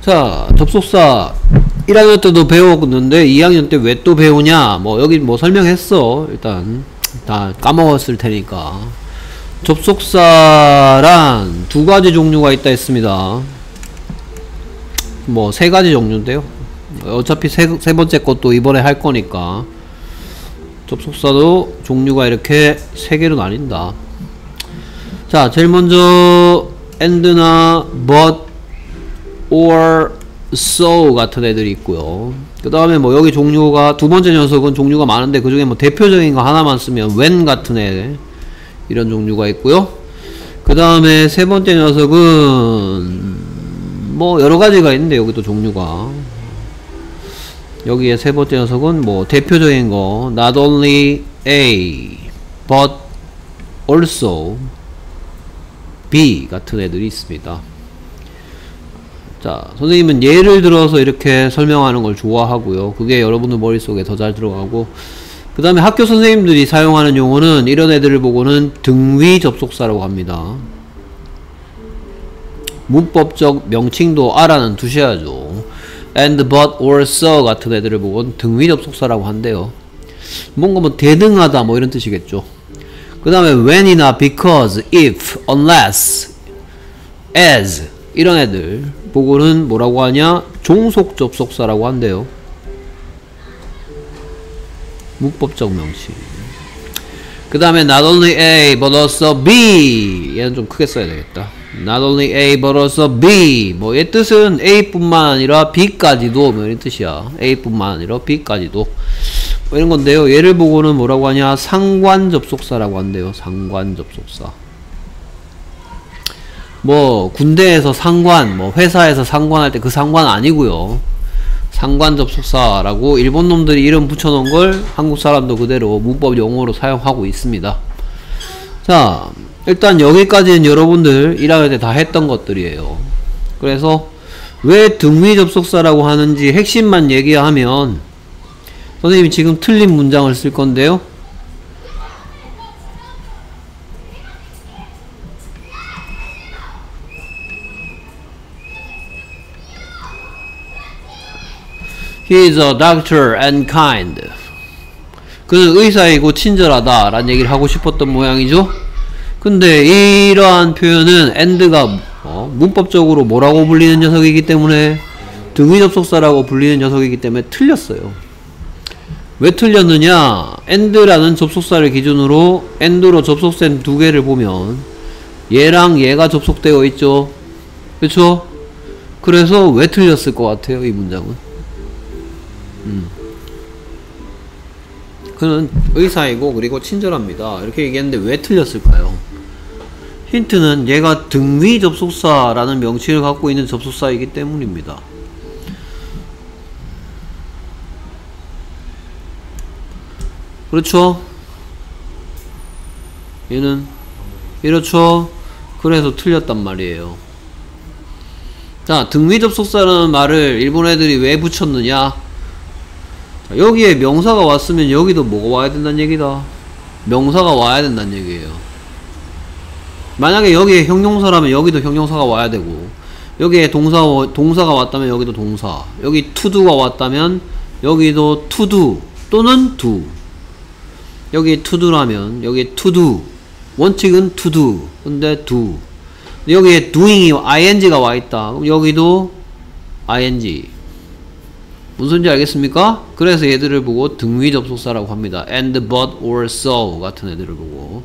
자, 접속사 1학년 때도 배웠는데 2학년 때 왜 또 배우냐? 뭐 여기 뭐 설명했어. 일단 다 까먹었을 테니까. 접속사란 두 가지 종류가 있다 했습니다. 뭐 세 가지 종류인데요. 어차피 세, 세 번째 것도 이번에 할 거니까 접속사도 종류가 이렇게 세 개로 나뉜다. 자, 제일 먼저 and나 but or so 같은 애들이 있고요. 그 다음에 뭐 여기 종류가 두 번째 녀석은 종류가 많은데 그 중에 뭐 대표적인 거 하나만 쓰면 when 같은 애 이런 종류가 있고요. 그 다음에 세 번째 녀석은 뭐 여러 가지가 있는데 여기도 종류가 여기에 세 번째 녀석은 뭐 대표적인 거 not only A but also B 같은 애들이 있습니다. 자, 선생님은 예를 들어서 이렇게 설명하는 걸 좋아하고요. 그게 여러분들 머릿속에 더 잘 들어가고 그 다음에 학교 선생님들이 사용하는 용어는 이런 애들을 보고는 등위 접속사라고 합니다. 문법적 명칭도 알아는 두셔야죠. and, but, or, so 같은 애들을 보고는 등위 접속사라고 한대요. 뭔가 뭐 대등하다 뭐 이런 뜻이겠죠. 그 다음에 when이나 because, if, unless, as 이런 애들 보고는 뭐라고 하냐? 종속 접속사라고 한대요. 문법적 명칭. 그 다음에 not only A but also B 얘는 좀 크게 써야 되겠다. not only A but also B 뭐 얘 뜻은 A뿐만 아니라 B까지도 뭐 이런 뜻이야. A뿐만 아니라 B까지도 뭐 이런 건데요. 얘를 보고는 뭐라고 하냐? 상관 접속사라고 한대요. 상관 접속사. 뭐 군대에서 상관, 뭐 회사에서 상관할 때 그 상관 아니고요. 상관 접속사라고 일본 놈들이 이름 붙여놓은 걸 한국 사람도 그대로 문법 용어로 사용하고 있습니다. 자, 일단 여기까지는 여러분들 1학년 때 다 했던 것들이에요. 그래서 왜 등위 접속사라고 하는지 핵심만 얘기하면 선생님이 지금 틀린 문장을 쓸 건데요. He is a doctor and kind. 그는 의사이고 친절하다 라는 얘기를 하고 싶었던 모양이죠. 근데 이러한 표현은 and가 어, 문법적으로 뭐라고 불리는 녀석이기 때문에 등위 접속사라고 불리는 녀석이기 때문에 틀렸어요. 왜 틀렸느냐? and라는 접속사를 기준으로 and로 접속된 두 개를 보면 얘랑 얘가 접속되어 있죠. 그쵸? 그래서 왜 틀렸을 것 같아요, 이 문장은? 음. 그는 의사이고 그리고 친절합니다. 이렇게 얘기했는데 왜 틀렸을까요? 힌트는 얘가 등위 접속사라는 명칭을 갖고 있는 접속사이기 때문입니다. 그렇죠? 얘는 이렇죠? 그래서 틀렸단 말이에요. 자, 등위 접속사라는 말을 일본 애들이 왜 붙였느냐? 여기에 명사가 왔으면 여기도 뭐가 와야 된다는 얘기다. 명사가 와야 된다는 얘기예요. 만약에 여기에 형용사라면 여기도 형용사가 와야 되고 여기에 동사, 동사가 왔다면 여기도 동사 여기 투두가 왔다면 여기도 투두 또는 두 여기 투두라면 여기 투두 원칙은 투두 근데 두 여기에 doing이 ing가 와있다 그럼 여기도 ing 무슨 소인지 알겠습니까? 그래서 얘들을 보고 등위 접속사라고 합니다. and, but, or, so 같은 애들을 보고.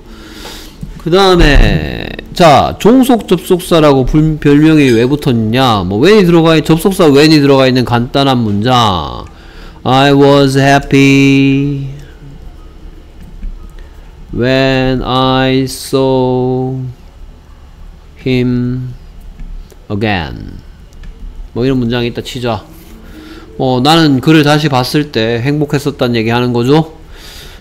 그 다음에 자 종속 접속사라고 불, 별명이 왜 붙었냐? 뭐 when이 들어가 접속사 when이 들어가 있는 간단한 문장. I was happy when I saw him again. 뭐 이런 문장이 있다 치자 어, 나는 글을 다시 봤을 때 행복했었다는 얘기 하는 거죠.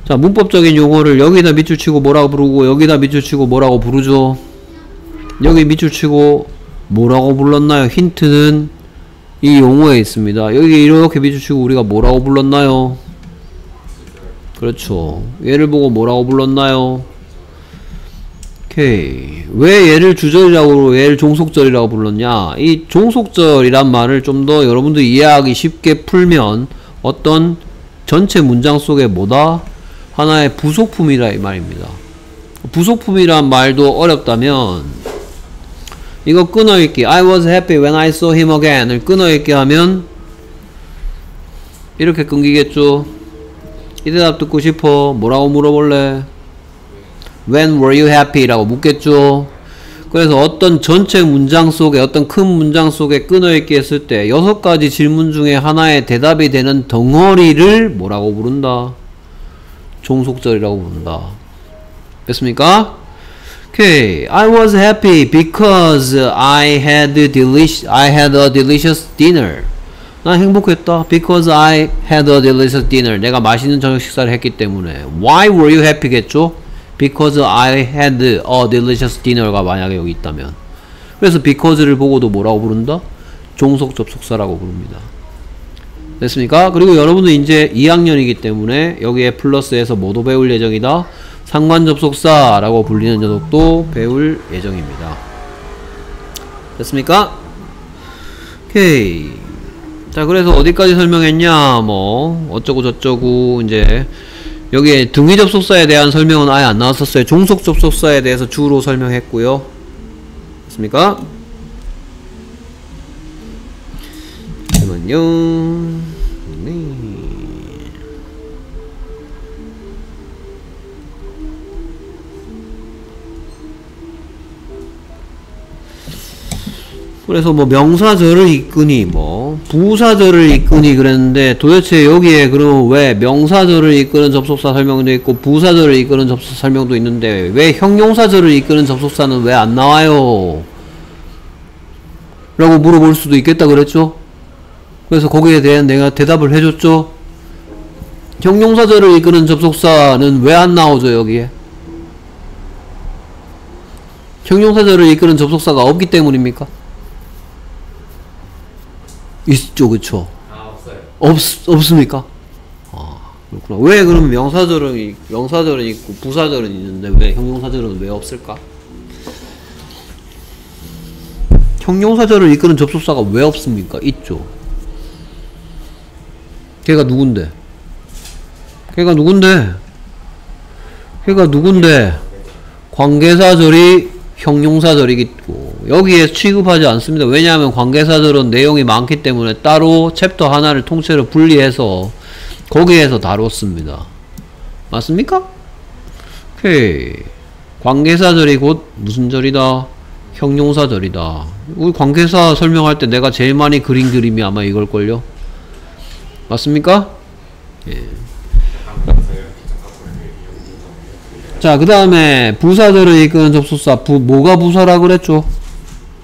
자, 문법적인 용어를 여기다 밑줄 치고 뭐라고 부르고 여기다 밑줄 치고 뭐라고 부르죠. 여기 밑줄 치고 뭐라고 불렀나요? 힌트는 이 용어에 있습니다. 여기 이렇게 밑줄 치고 우리가 뭐라고 불렀나요? 그렇죠. 얘를 보고 뭐라고 불렀나요? 오케이. 왜 얘를 주절이라고, 얘를 종속절이라고 불렀냐? 이 종속절이란 말을 좀 더 여러분들 이해하기 쉽게 풀면 어떤 전체 문장 속에 뭐다? 하나의 부속품이라 이 말입니다. 부속품이란 말도 어렵다면 이거 끊어읽기 I was happy when I saw him again을 끊어읽기 하면 이렇게 끊기겠죠 이 대답 듣고 싶어 뭐라고 물어볼래 When were you happy? 라고 묻겠죠 그래서 어떤 전체 문장 속에 어떤 큰 문장 속에 끊어읽기 했을 때 여섯 가지 질문 중에 하나의 대답이 되는 덩어리를 뭐라고 부른다 종속절이라고 부른다 됐습니까? Okay, I was happy because I had delicious I had a delicious dinner. 난 행복했다. Because I had a delicious dinner. 내가 맛있는 저녁 식사를 했기 때문에. Why were you happy겠죠? Because I had a delicious dinner가 만약에 여기 있다면. 그래서 because를 보고도 뭐라고 부른다? 종속 접속사라고 부릅니다. 됐습니까? 그리고 여러분은 이제 2학년이기 때문에 여기에 플러스해서 뭐도 배울 예정이다? 상관접속사라고 불리는 녀석도 배울 예정입니다. 됐습니까? 오케이. 자, 그래서 어디까지 설명했냐, 뭐, 어쩌고 저쩌고, 이제, 여기에 등위 접속사에 대한 설명은 아예 안 나왔었어요. 종속 접속사에 대해서 주로 설명했고요. 됐습니까? 잠깐만요. 네. 그래서 뭐 명사절을 이끄니 뭐 부사절을 이끄니 그랬는데 도대체 여기에 그러면 왜 명사절을 이끄는 접속사 설명도 있고 부사절을 이끄는 접속사 설명도 있는데 왜 형용사절을 이끄는 접속사는 왜 안 나와요? 라고 물어볼 수도 있겠다 그랬죠? 그래서 거기에 대한 내가 대답을 해줬죠? 형용사절을 이끄는 접속사는 왜 안 나오죠 여기에? 형용사절을 이끄는 접속사가 없기 때문입니까? 있죠, 그쵸? 아 없어요. 없, 없습니까? 아, 그렇구나. 왜 그러면 명사절은, 있- 명사절은 있고 부사절은 있는데 왜 형용사절은 왜 없을까? 형용사절을 이끄는 접속사가 왜 없습니까? 있죠. 걔가 누군데? 걔가 누군데? 걔가 누군데? 관계사절이 형용사절이고 여기에 취급하지 않습니다. 왜냐하면 관계사절은 내용이 많기 때문에 따로 챕터 하나를 통째로 분리해서 거기에서 다뤘습니다. 맞습니까? 오케이. 관계사절이 곧 무슨 절이다? 형용사절이다. 우리 관계사 설명할 때 내가 제일 많이 그린 그림이 아마 이걸걸요? 맞습니까? 자, 그 다음에 부사절을 이끄는 접속사, 부, 뭐가 부사라 그랬죠?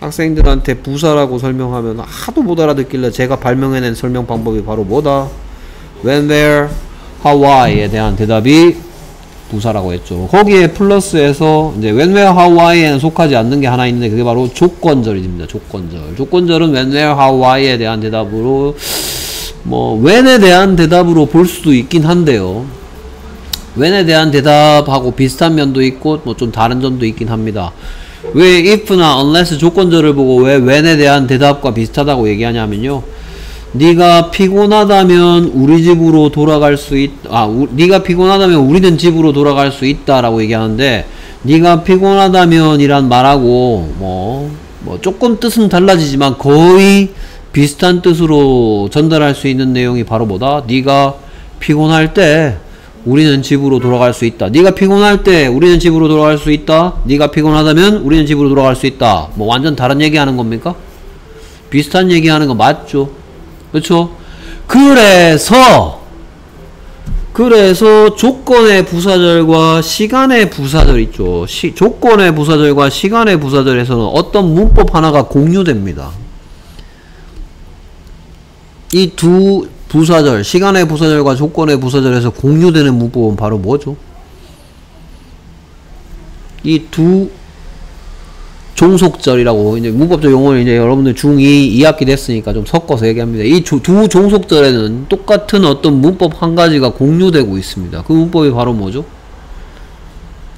학생들한테 부사라고 설명하면 하도 못 알아듣길래 제가 발명해낸 설명 방법이 바로 뭐다? When, where, how, why에 대한 대답이 부사라고 했죠. 거기에 플러스해서 이제 when, where, how, why에는 속하지 않는 게 하나 있는데 그게 바로 조건절입니다. 조건절. 조건절은 when, where, how, why에 대한 대답으로 뭐 when에 대한 대답으로 볼 수도 있긴 한데요. when에 대한 대답하고 비슷한 면도 있고 뭐 좀 다른 점도 있긴 합니다. 왜 if나 unless 조건절을 보고 왜 when에 대한 대답과 비슷하다고 얘기하냐면요. 네가 피곤하다면 우리 집으로 돌아갈 수 있, 아, 우, 네가 피곤하다면 우리는 집으로 돌아갈 수 있다라고 얘기하는데 네가 피곤하다면이란 말하고 뭐, 뭐 조금 뜻은 달라지지만 거의 비슷한 뜻으로 전달할 수 있는 내용이 바로 뭐다? 네가 피곤할 때 우리는 집으로 돌아갈 수 있다. 네가 피곤할 때 우리는 집으로 돌아갈 수 있다. 네가 피곤하다면 우리는 집으로 돌아갈 수 있다. 뭐 완전 다른 얘기하는 겁니까? 비슷한 얘기하는 거 맞죠? 그렇죠? 그래서 그래서 조건의 부사절과 시간의 부사절 있죠. 시, 조건의 부사절과 시간의 부사절에서는 어떤 문법 하나가 공유됩니다. 이두 부사절, 시간의 부사절과 조건의 부사절에서 공유되는 문법은 바로 뭐죠? 이 두 종속절이라고 이제 문법적 용어를 이제 여러분들 중2 2학기 됐으니까 좀 섞어서 얘기합니다. 이 두 종속절에는 똑같은 어떤 문법 한 가지가 공유되고 있습니다. 그 문법이 바로 뭐죠?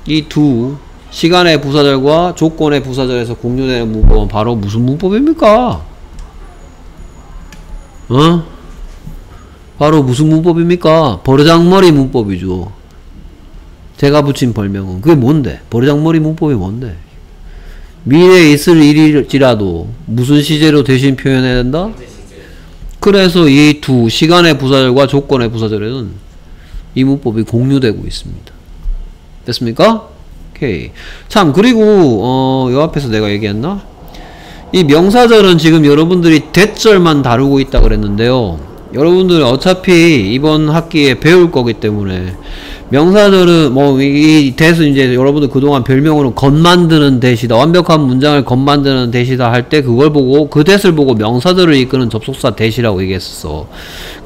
이 두 시간의 부사절과 조건의 부사절에서 공유되는 문법은 바로 무슨 문법입니까? 어? 바로 무슨 문법입니까? 버르장머리 문법이죠. 제가 붙인 별명은 그게 뭔데? 버르장머리 문법이 뭔데? 미래에 있을 일일지라도 무슨 시제로 대신 표현해야 된다? 그래서 이 두 시간의 부사절과 조건의 부사절에는 이 문법이 공유되고 있습니다. 됐습니까? 오케이. 참 그리고 어, 요 앞에서 내가 얘기했나? 이 명사절은 지금 여러분들이 대절만 다루고 있다 그랬는데요. 여러분들 어차피 이번 학기에 배울 거기 때문에 명사절은 뭐 이 대수 이제 여러분들 그동안 별명으로 건 만드는 대시다 완벽한 문장을 건 만드는 대시다 할 때 그걸 보고 그 대를 보고 명사절을 이끄는 접속사 대시라고 얘기했었어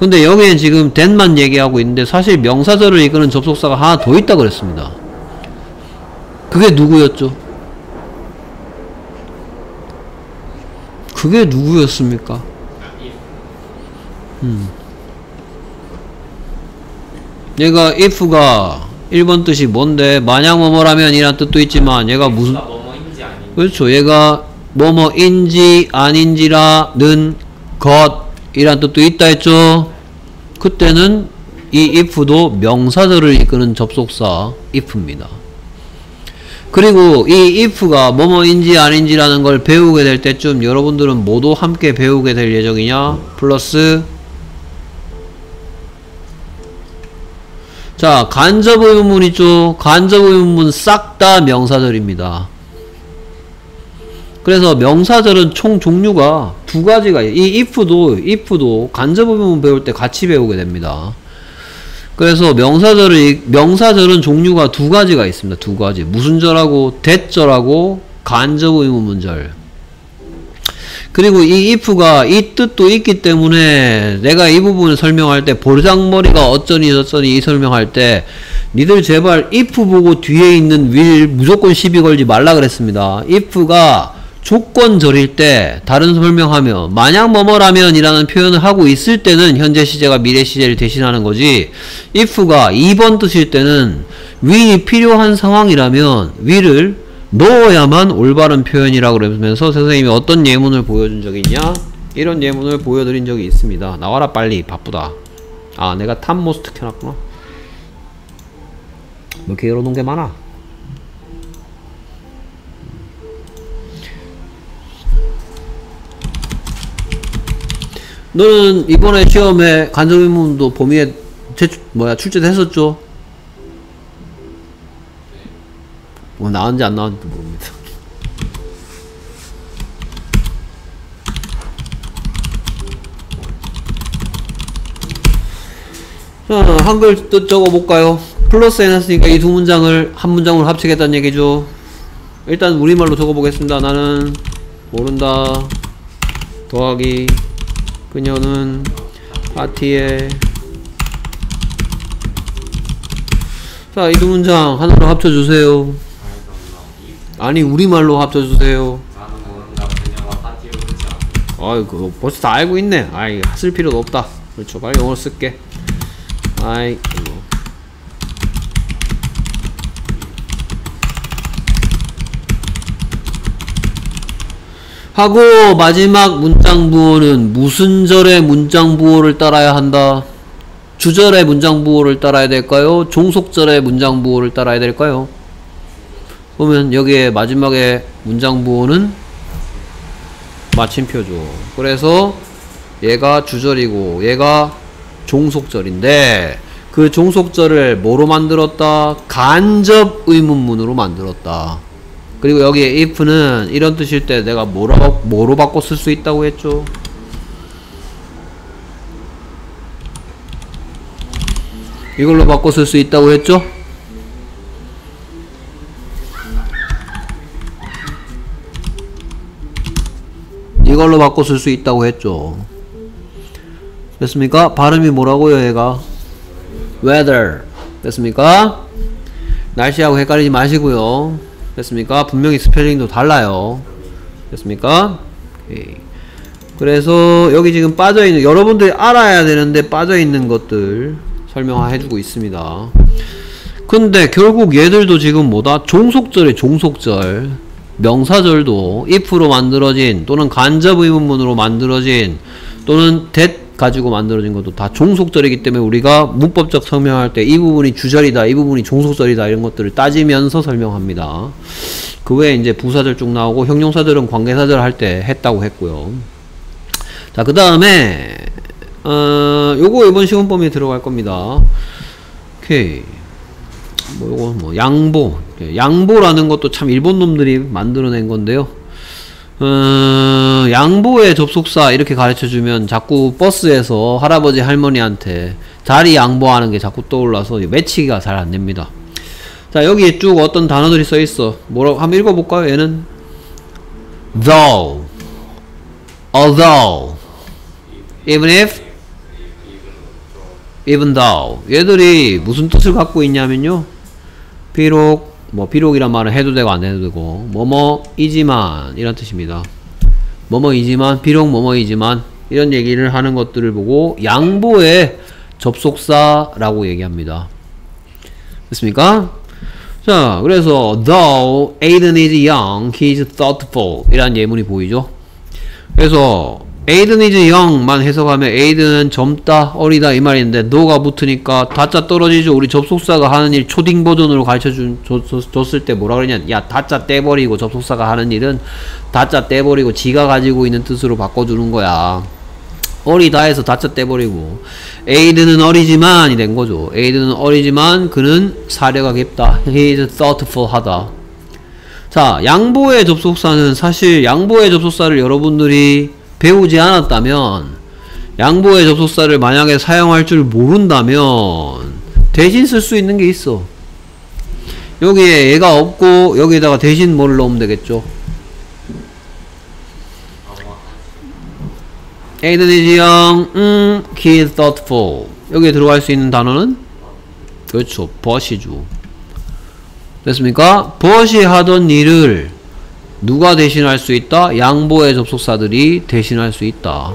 근데 여기엔 지금 된만 얘기하고 있는데 사실 명사절을 이끄는 접속사가 하나 더 있다 그랬습니다 그게 누구였죠? 그게 누구였습니까? 음. 얘가 if가 1번 뜻이 뭔데? 만약 뭐뭐라면 이란 뜻도 있지만 얘가 무슨 아닌지. 그렇죠. 얘가 뭐뭐인지 아닌지라는 것이란 뜻도 있다 했죠. 그때는 이 if도 명사절을 이끄는 접속사 if입니다. 그리고 이 if가 뭐뭐인지 아닌지라는 걸 배우게 될 때쯤 여러분들은 모두 함께 배우게 될 예정이냐? 플러스 자, 간접 의문문 있죠? 간접 의문문 싹 다 명사절입니다. 그래서 명사절은 총 종류가 두 가지가 이 if도 if도 간접 의문문 배울 때 같이 배우게 됩니다. 그래서 명사절을 명사절은 종류가 두 가지가 있습니다. 두 가지. 무슨 절하고 대절하고 간접 의문문절. 그리고 이 if가 이 뜻도 있기 때문에 내가 이 부분을 설명할 때 보르장머리가 어쩌니 저쩌니 이 설명할 때 니들 제발 if 보고 뒤에 있는 will 무조건 시비 걸지 말라 그랬습니다. if가 조건절일 때 다른 설명하며 만약 뭐뭐라면 이라는 표현을 하고 있을 때는 현재 시제가 미래 시제를 대신하는 거지 if가 2번 뜻일 때는 will이 필요한 상황이라면 will을 넣어야만 올바른 표현이라고 그러면서 선생님이 어떤 예문을 보여준 적이 있냐? 이런 예문을 보여드린 적이 있습니다. 나와라 빨리 바쁘다. 아 내가 topmost 켜놨구나. 뭐 이렇게 열어놓은 게 많아? 너는 이번에 시험에 간접의문도 범위에 제출, 뭐야 출제했었죠? 뭐 나왔는지 안 나왔는지 모릅니다. 자, 한글 뜻 적어볼까요? 플러스 해놨으니까 이 두 문장을 한 문장으로 합치겠다는 얘기죠. 일단 우리말로 적어보겠습니다. 나는 모른다. 더하기 그녀는 파티에 자, 이 두 문장 하나로 합쳐주세요. 아니, 우리말로 합쳐주세요. 나는 모른다 그녀가 파티를 그지 않아 아이, 그거 벌써 다 알고 있네. 아이, 쓸 필요도 없다. 그렇죠. 빨리 영어로 쓸게. 아이, 이거. 하고 마지막 문장 부호는 무슨 절의 문장 부호를 따라야 한다? 주절의 문장 부호를 따라야 될까요? 종속절의 문장 부호를 따라야 될까요? 보면 여기에 마지막에 문장 부호는 마침표죠. 그래서 얘가 주절이고 얘가 종속절인데 그 종속절을 뭐로 만들었다? 간접 의문문으로 만들었다. 그리고 여기에 if는 이런 뜻일 때 내가 뭐로, 뭐로 바꿔 쓸 수 있다고 했죠? 이걸로 바꿔 쓸 수 있다고 했죠? 이걸로 바꿔 쓸 수 있다고 했죠. 됐습니까? 발음이 뭐라고요, 얘가? weather. 됐습니까? 날씨하고 헷갈리지 마시고요. 됐습니까? 분명히 스펠링도 달라요. 됐습니까? 오케이. 그래서 여기 지금 빠져있는 여러분들이 알아야 되는데 빠져있는 것들 설명해주고 있습니다. 근데 결국 얘들도 지금 뭐다? 종속절에 종속절. 명사절도 if로 만들어진 또는 간접 의문문으로 만들어진 또는 that 가지고 만들어진 것도 다 종속절이기 때문에 우리가 문법적 설명할 때 이 부분이 주절이다, 이 부분이 종속절이다 이런 것들을 따지면서 설명합니다. 그 외에 이제 부사절 쭉 나오고 형용사들은 관계사절 할 때 했다고 했고요. 자, 그 다음에 어, 요거 이번 시험 범위에 들어갈 겁니다. 오케이. 뭐 요거 뭐 양보. 양보라는 것도 참 일본 놈들이 만들어낸 건데요. 어, 양보의 접속사 이렇게 가르쳐 주면 자꾸 버스에서 할아버지 할머니한테 자리 양보하는 게 자꾸 떠올라서 매치기가 잘 안 됩니다. 자, 여기에 쭉 어떤 단어들이 써 있어. 뭐라고 한번 읽어 볼까요? 얘는 though although even if even though 얘들이 무슨 뜻을 갖고 있냐면요. 비록 뭐 비록이란 말은 해도 되고 안 해도 되고 뭐뭐이지만 이런 뜻입니다. 뭐뭐이지만 비록 뭐뭐이지만 이런 얘기를 하는 것들을 보고 양보의 접속사라고 얘기합니다. 됐습니까? 자, 그래서 though Aiden is young, he is thoughtful 이란 예문이 보이죠? 그래서 Aiden is young만 해석하면 에이든은 젊다 어리다 이 말인데 노가 붙으니까 다짜 떨어지죠. 우리 접속사가 하는 일 초딩 버전으로 가르쳐 준, 줬, 줬을 때 뭐라 그러냐? 야 다짜 떼버리고 접속사가 하는 일은 다짜 떼버리고 지가 가지고 있는 뜻으로 바꿔주는 거야. 어리다 해서 다짜 떼버리고. 에이든은 어리지만 이 된 거죠. 에이든은 어리지만 그는 사려가 깊다. He is thoughtful 하다. 자 양보의 접속사는 사실 양보의 접속사를 여러분들이 배우지 않았다면 양보의 접속사를 만약에 사용할 줄 모른다면 대신 쓸 수 있는 게 있어. 여기에 얘가 없고 여기에다가 대신 뭐를 넣으면 되겠죠? 에이든 이지 영, 음, he is thoughtful. 여기에 들어갈 수 있는 단어는? 그렇죠. 버시죠. 됐습니까? 버시 하던 일을 누가 대신할 수 있다? 양보의 접속사들이 대신할 수 있다.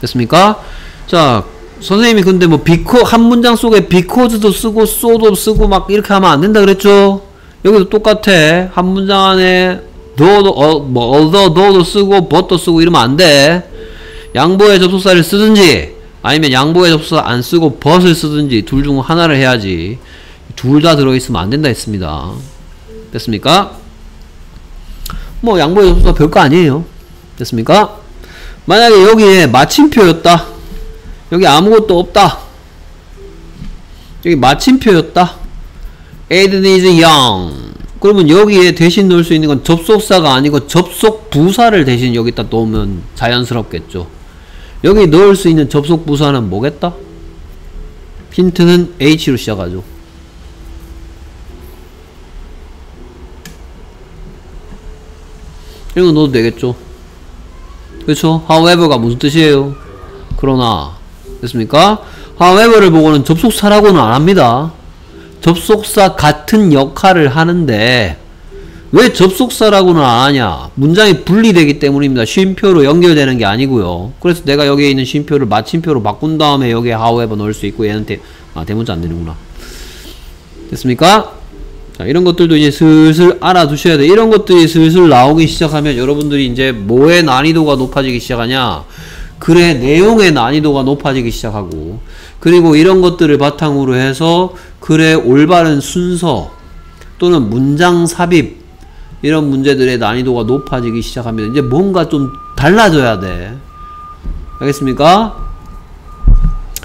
됐습니까? 자, 선생님이 근데 뭐 비코 한 문장 속에 비코즈도 쓰고 쏘도 쓰고 막 이렇게 하면 안 된다 그랬죠? 여기도 똑같아. 한 문장 안에 너도 어, 뭐 although 너도 쓰고 but도 쓰고 이러면 안 돼. 양보의 접속사를 쓰든지 아니면 양보의 접속사 안 쓰고 but을 쓰든지 둘 중 하나를 해야지. 둘 다 들어있으면 안 된다 했습니다. 됐습니까? 뭐 양보의 접수가 별거 아니에요. 됐습니까? 만약에 여기에 마침표였다. 여기 아무것도 없다. 여기 마침표였다. Aiden is young. 그러면 여기에 대신 넣을 수 있는 건 접속사가 아니고 접속 부사를 대신 여기다 넣으면 자연스럽겠죠. 여기 넣을 수 있는 접속 부사는 뭐겠다? 힌트는 H로 시작하죠. 이런 거 넣어도 되겠죠? 그렇죠 however가 무슨 뜻이에요? 그러나 됐습니까? however를 보고는 접속사라고는 안 합니다. 접속사 같은 역할을 하는데 왜 접속사라고는 안 하냐? 문장이 분리되기 때문입니다. 쉼표로 연결되는 게 아니고요. 그래서 내가 여기에 있는 쉼표를 마침표로 바꾼 다음에 여기에 however 넣을 수 있고 대, 아, 대문자 안 되는구나. 됐습니까 자, 이런 것들도 이제 슬슬 알아두셔야 돼. 이런 것들이 슬슬 나오기 시작하면 여러분들이 이제 뭐의 난이도가 높아지기 시작하냐? 글의 내용의 난이도가 높아지기 시작하고 그리고 이런 것들을 바탕으로 해서 글의 올바른 순서 또는 문장 삽입 이런 문제들의 난이도가 높아지기 시작하면 이제 뭔가 좀 달라져야 돼. 알겠습니까?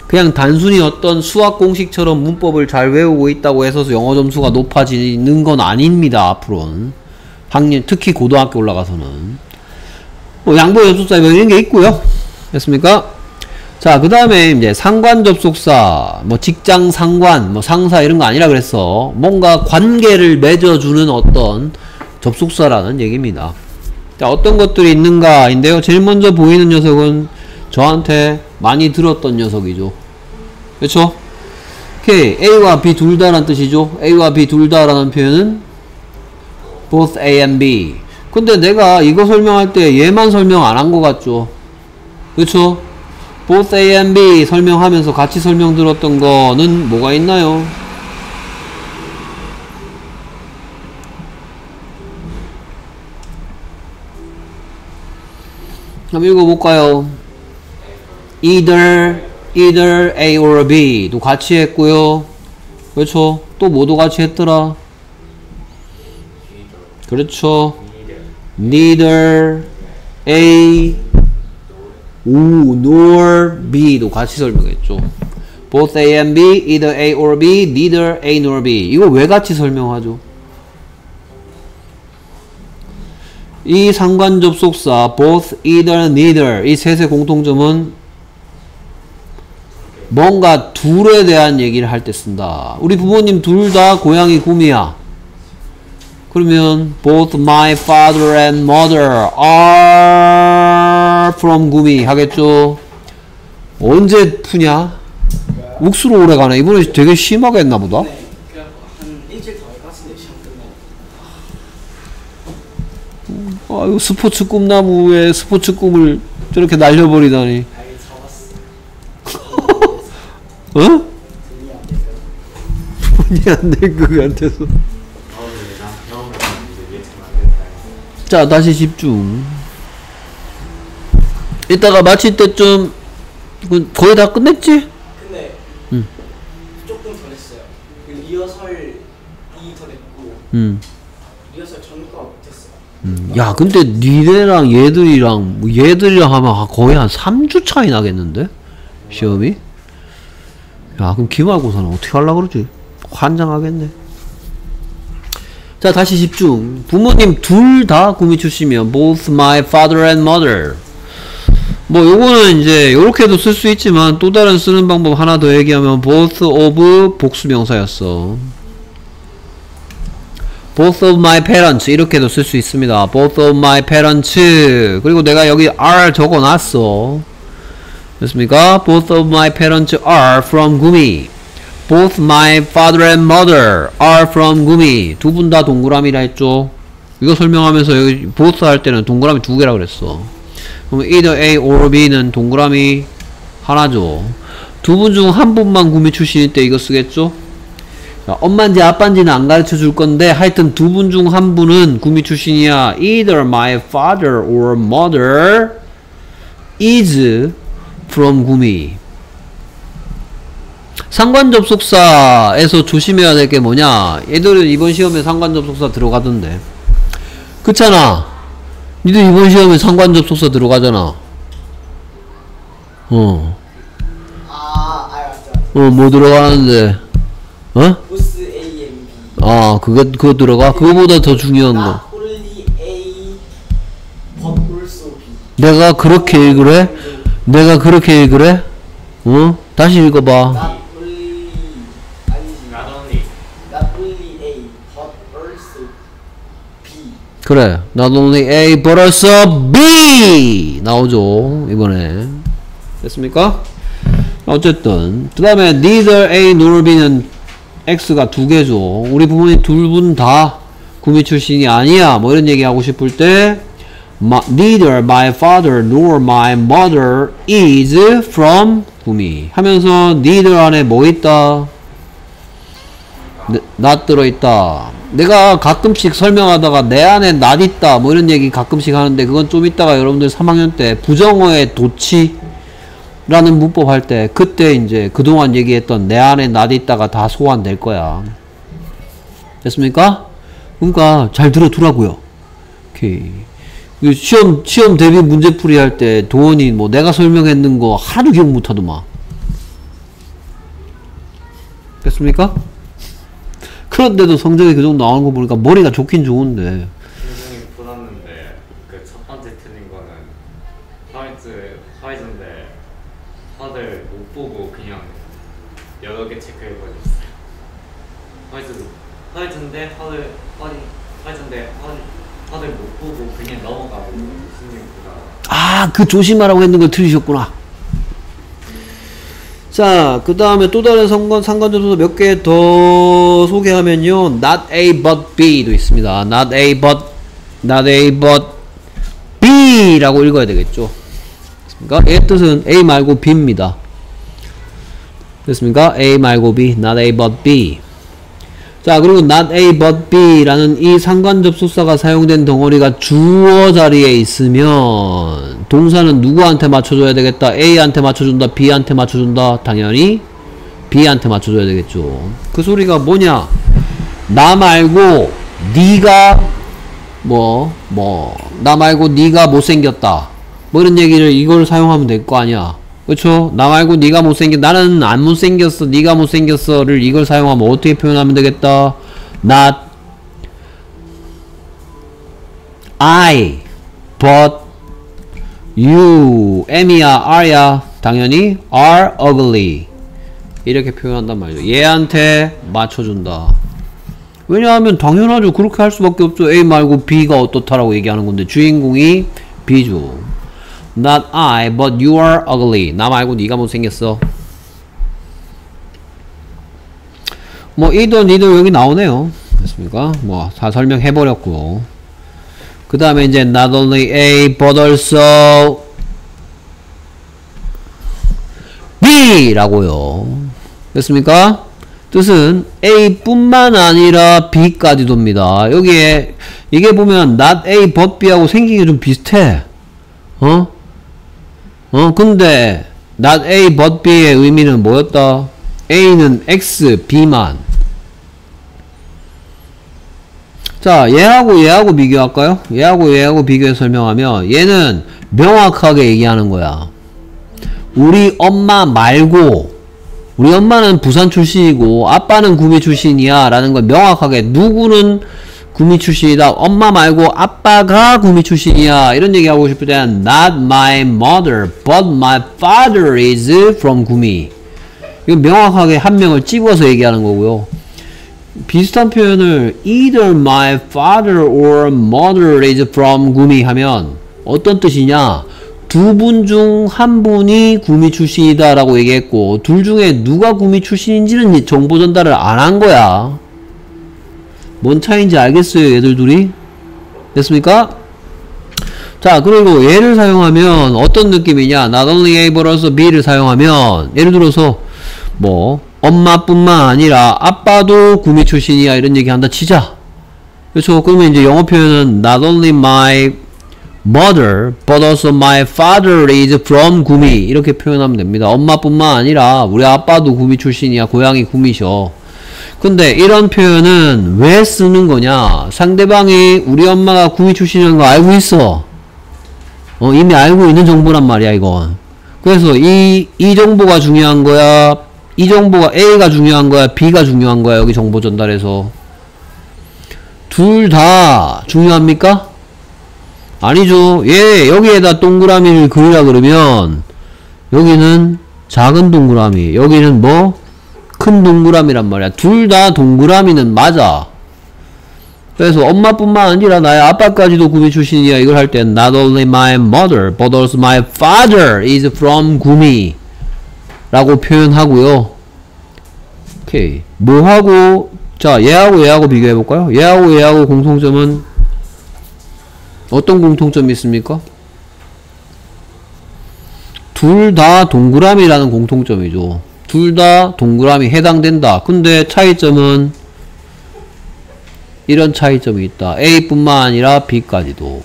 그냥 단순히 어떤 수학 공식처럼 문법을 잘 외우고 있다고 해서 영어 점수가 높아지는 건 아닙니다. 앞으로는 학년 특히 고등학교 올라가서는 뭐 양보 접속사 이런 게 있고요. 됐습니까? 자, 그 다음에 이제 상관 접속사, 뭐 직장 상관, 뭐 상사 이런 거 아니라 그랬어. 뭔가 관계를 맺어주는 어떤 접속사라는 얘기입니다. 자, 어떤 것들이 있는가인데요. 제일 먼저 보이는 녀석은 저한테 많이 들었던 녀석이죠. 그렇죠 오케이 A와 B 둘 다라는 뜻이죠. A와 B 둘 다라는 표현은 both A and B. 근데 내가 이거 설명할 때 얘만 설명 안 한 것 같죠? 그렇죠 both A and B 설명하면서 같이 설명 들었던 거는 뭐가 있나요? 한번 읽어볼까요? Either, either A or B도 같이 했고요. 그렇죠? 또 뭐도 같이 했더라? 그렇죠. neither A nor B도 같이 설명했죠. both A and B, either A or B, neither A nor B. 이거 왜 같이 설명하죠? 이 상관 접속사 both, either, neither 이 셋의 공통점은 뭔가 둘에 대한 얘기를 할 때 쓴다. 우리 부모님 둘 다 고양이 구미야. 그러면 both my father and mother are from 구미 하겠죠. 언제 푸냐? 욱수로 오래 가네. 이번에 되게 심하게 했나 보다. 네, 끝나고 아유 스포츠 꿈나무에 스포츠 꿈을 저렇게 날려버리다니. 아예 잡았어 어? 돈이 안 안될 것 같아서. 자 다시 집중. 이따가 마칠 때쯤 그 거의 다 끝냈지? 근데 음. 조금 더 했어요 그 리허설이 더 됐고 음. 리허설 전과 못했어요 음. 야 근데 니네랑 얘들이랑 뭐 얘들이랑 하면 거의 한 3주 차이 나겠는데? 시험이? 야 그럼 기말고사는 어떻게 하려고 그러지? 환장하겠네. 자 다시 집중. 부모님 둘 다 구미 출시면 both my father and mother. 뭐 요거는 이제 요렇게도 쓸 수 있지만 또 다른 쓰는 방법 하나 더 얘기하면 both of 복수명사였어. Both of my parents. 이렇게도 쓸 수 있습니다. both of my parents. 그리고 내가 여기 are 적어놨어. 됐습니까? both of my parents are from 구미. both my father and mother are from 구미. 두 분 다 동그라미라 했죠. 이거 설명하면서 여기 both 할 때는 동그라미 두 개라 그랬어. 그럼 either A or B는 동그라미 하나죠. 두 분 중 한 분만 구미 출신일 때 이거 쓰겠죠? 자, 엄마인지 아빠인지는 안 가르쳐 줄 건데 하여튼 두 분 중 한 분은 구미 출신이야. Either my father or mother is from 구미. 상관 접속사에서 조심해야 될 게 뭐냐? 얘들은 이번 시험에 상관 접속사 들어가던데. 그렇잖아. 니들 이번 시험에 상관 접속사 들어가잖아. 어. 어, 뭐 들어가는데? 어? 아, 그거, 그거 들어가? 그거보다 더 중요한 거. 내가 그렇게 읽으래? 내가 그렇게 읽으래? 어? 다시 읽어봐. 그래. Not only A, but also B! 나오죠, 이번에. 됐습니까? 어쨌든. 그 다음에 neither A nor B는 X가 두 개죠. 우리 부모님 둘 분 다 구미 출신이 아니야. 뭐 이런 얘기 하고 싶을 때, my, neither my father nor my mother is from 구미. 하면서 neither 안에 뭐 있다? 네, not 들어있다. 내가 가끔씩 설명하다가 내 안에 not 있다. 뭐 이런 얘기 가끔씩 하는데 그건 좀 이따가 여러분들 3학년 때 부정어의 도치 라는 문법 할 때 그때 이제 그동안 얘기했던 내 안에 not 있다가 다 소환될 거야. 됐습니까? 그러니까 잘 들어두라고요. 오케이. 그 시험 시험 대비 문제 풀이 할 때 도원이 뭐 내가 설명했는 거 하나도 기억 못 하더만. 됐습니까? 그런데도 성적이 그 정도 나오는 거 보니까 머리가 좋긴 좋은데. 분명히 풀었는데 그 첫 번째 틀린 거는 화이트 화이트인데 다들 못 보고 그냥 여러 개 체크해 버렸어요. 화이트 화이트인데 다들 화이 화이트인데 화이 다들 못 보고 그냥 넘어가고 신경 쓰다가 아, 그 조심하라고 했는 걸 들으셨구나. 자, 그 다음에 또 다른 상관, 상관접속사 몇개 더 소개하면요. not A but B도 있습니다. not A but, not A but B라고 읽어야 되겠죠. 됐습니까? 얘 뜻은 A 말고 B입니다. 됐습니까? A 말고 B, not A but B. 자 그리고 not A but B라는 이 상관 접속사가 사용된 덩어리가 주어 자리에 있으면 동사는 누구한테 맞춰줘야 되겠다? A한테 맞춰준다? B한테 맞춰준다? 당연히 B한테 맞춰줘야 되겠죠. 그 소리가 뭐냐? 나 말고 네가 뭐 뭐 나 말고 네가 못생겼다. 뭐 이런 얘기를 이걸 사용하면 될 거 아니야 그쵸? 나 말고 네가 못생겼 나는 안 못생겼어. 네가 못생겼어를 이걸 사용하면 어떻게 표현하면 되겠다? Not I but you. M이야 R야 당연히 are ugly. 이렇게 표현한단 말이죠. 얘한테 맞춰준다. 왜냐하면 당연하죠. 그렇게 할 수밖에 없죠. A 말고 B가 어떻다라고 얘기하는 건데 주인공이 B죠. Not I, but you are ugly. 나 말고 네가 못생겼어. 뭐 이도 니도 여기 나오네요. 됐습니까? 뭐 다 설명해버렸고 그 다음에 이제 not only A, but also B라고요. 됐습니까? 뜻은 A뿐만 아니라 B까지도입니다. 여기에 이게 보면 not A but B하고 생긴 게 좀 비슷해. 어? 어? 근데 not A but B의 의미는 뭐였다? A는 X, B만. 자, 얘하고 얘하고 비교할까요? 얘하고 얘하고 비교해서 설명하면 얘는 명확하게 얘기하는 거야. 우리 엄마 말고 우리 엄마는 부산 출신이고 아빠는 구미 출신이야 라는 걸 명확하게 누구는 구미 출신이다. 엄마 말고 아빠가 구미 출신이야. 이런 얘기 하고 싶을 때는 not my mother but my father is from 구미. 이거 명확하게 한 명을 집어서 얘기하는 거고요. 비슷한 표현을 either my father or mother is from 구미 하면 어떤 뜻이냐? 두 분 중 한 분이 구미 출신이다 라고 얘기했고 둘 중에 누가 구미 출신인지는 정보 전달을 안 한 거야 뭔 차이인지 알겠어요 얘들 둘이? 됐습니까? 자 그리고 얘를 사용하면 어떤 느낌이냐? Not only A but also B를 사용하면 예를 들어서 뭐 엄마뿐만 아니라 아빠도 구미 출신이야 이런 얘기 한다 치자. 그렇죠? 그러면 이제 영어 표현은 not only my mother but also my father is from 구미. 이렇게 표현하면 됩니다. 엄마뿐만 아니라 우리 아빠도 구미 출신이야. 고향이 구미셔 근데 이런 표현은 왜 쓰는 거냐? 상대방이 우리 엄마가 구미 출신이라는 거 알고 있어. 어 이미 알고 있는 정보란 말이야 이건. 그래서 이, 이 정보가 중요한 거야? 이 정보가 A가 중요한 거야? B가 중요한 거야? 여기 정보 전달에서. 둘 다 중요합니까? 아니죠. 예, 여기에다 동그라미를 그리라 그러면 여기는 작은 동그라미, 여기는 뭐? 큰 동그라미란 말이야. 둘 다 동그라미는 맞아. 그래서 엄마뿐만 아니라 나의 아빠까지도 구미 출신이야. 이걸 할 땐 not only my mother, but also my father is from 구미 라고 표현하고요. 오케이. 뭐하고 자 얘하고 얘하고 비교해볼까요? 얘하고 얘하고 공통점은 어떤 공통점이 있습니까? 둘 다 동그라미라는 공통점이죠. 둘 다 동그라미 해당된다. 근데 차이점은 이런 차이점이 있다. A뿐만 아니라 B까지도.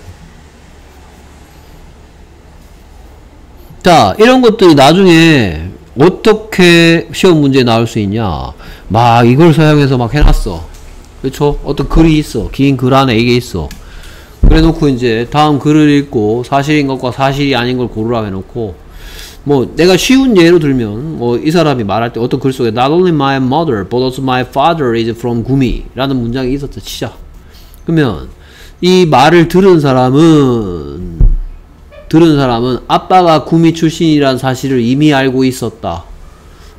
자, 이런 것들이 나중에 어떻게 시험 문제에 나올 수 있냐. 막 이걸 사용해서 막 해놨어. 그렇죠? 어떤 글이 있어. 긴 글 안에 이게 있어. 그래 놓고 이제 다음 글을 읽고 사실인 것과 사실이 아닌 걸 고르라 해놓고 뭐 내가 쉬운 예로 들면 뭐 이 사람이 말할 때 어떤 글 속에 Not only my mother but also my father is from 구미 라는 문장이 있었다 치자. 그러면 이 말을 들은 사람은 들은 사람은 아빠가 구미 출신이라는 사실을 이미 알고 있었다.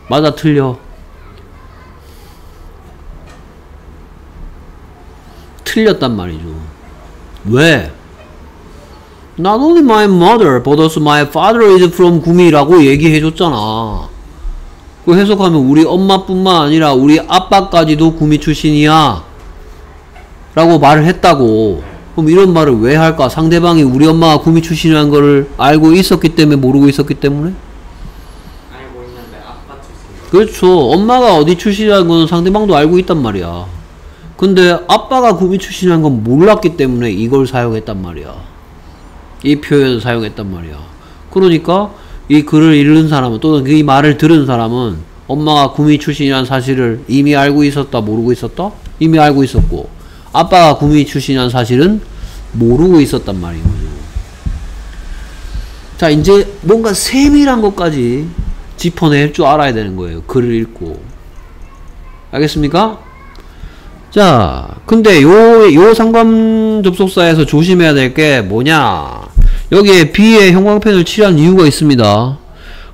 맞아 틀려? 틀렸단 말이죠. 왜? Not only my mother, but also my father is from 구미라고 얘기해줬잖아. 그 해석하면 우리 엄마뿐만 아니라 우리 아빠까지도 구미 출신이야. 라고 말을 했다고. 그럼 이런 말을 왜 할까? 상대방이 우리 엄마가 구미 출신이라는 거를 알고 있었기 때문에 모르고 있었기 때문에? 알고 있는데 아빠 출신. 그렇죠. 엄마가 어디 출신이라는 건 상대방도 알고 있단 말이야. 근데 아빠가 구미 출신이라는 건 몰랐기 때문에 이걸 사용했단 말이야. 이 표현을 사용했단 말이야. 그러니까 이 글을 읽는 사람은 또는 이 말을 들은 사람은 엄마가 구미 출신이라는 사실을 이미 알고 있었다 모르고 있었다? 이미 알고 있었고 아빠가 구미 출신이라는 사실은 모르고 있었단 말이에요. 자 이제 뭔가 세밀한 것까지 짚어낼 줄 알아야 되는 거예요. 글을 읽고 알겠습니까? 자 근데 요, 요 상관 접속사에서 조심해야 될 게 뭐냐 여기에 B에 형광펜을 칠한 이유가 있습니다.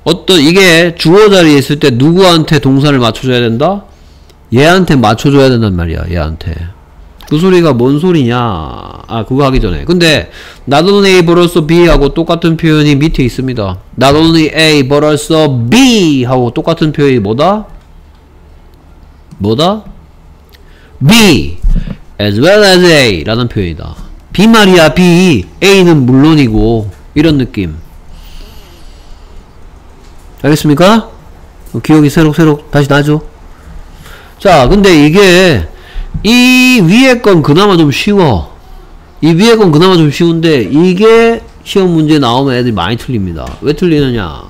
어떤 이게 주어 자리에 있을 때 누구한테 동사를 맞춰줘야 된다? 얘한테 맞춰줘야 된단 말이야. 얘한테. 그 소리가 뭔 소리냐? 아 그거 하기 전에. 근데 not only A but also B 하고 똑같은 표현이 밑에 있습니다. not only A but also B 하고 똑같은 표현이 뭐다? 뭐다? B as well as A 라는 표현이다. B 말이야 B. A는 물론이고 이런 느낌. 알겠습니까? 기억이 새록새록 다시 나죠? 자 근데 이게 이 위에 건 그나마 좀 쉬워. 이 위에 건 그나마 좀 쉬운데 이게 시험 문제 나오면 애들이 많이 틀립니다. 왜 틀리느냐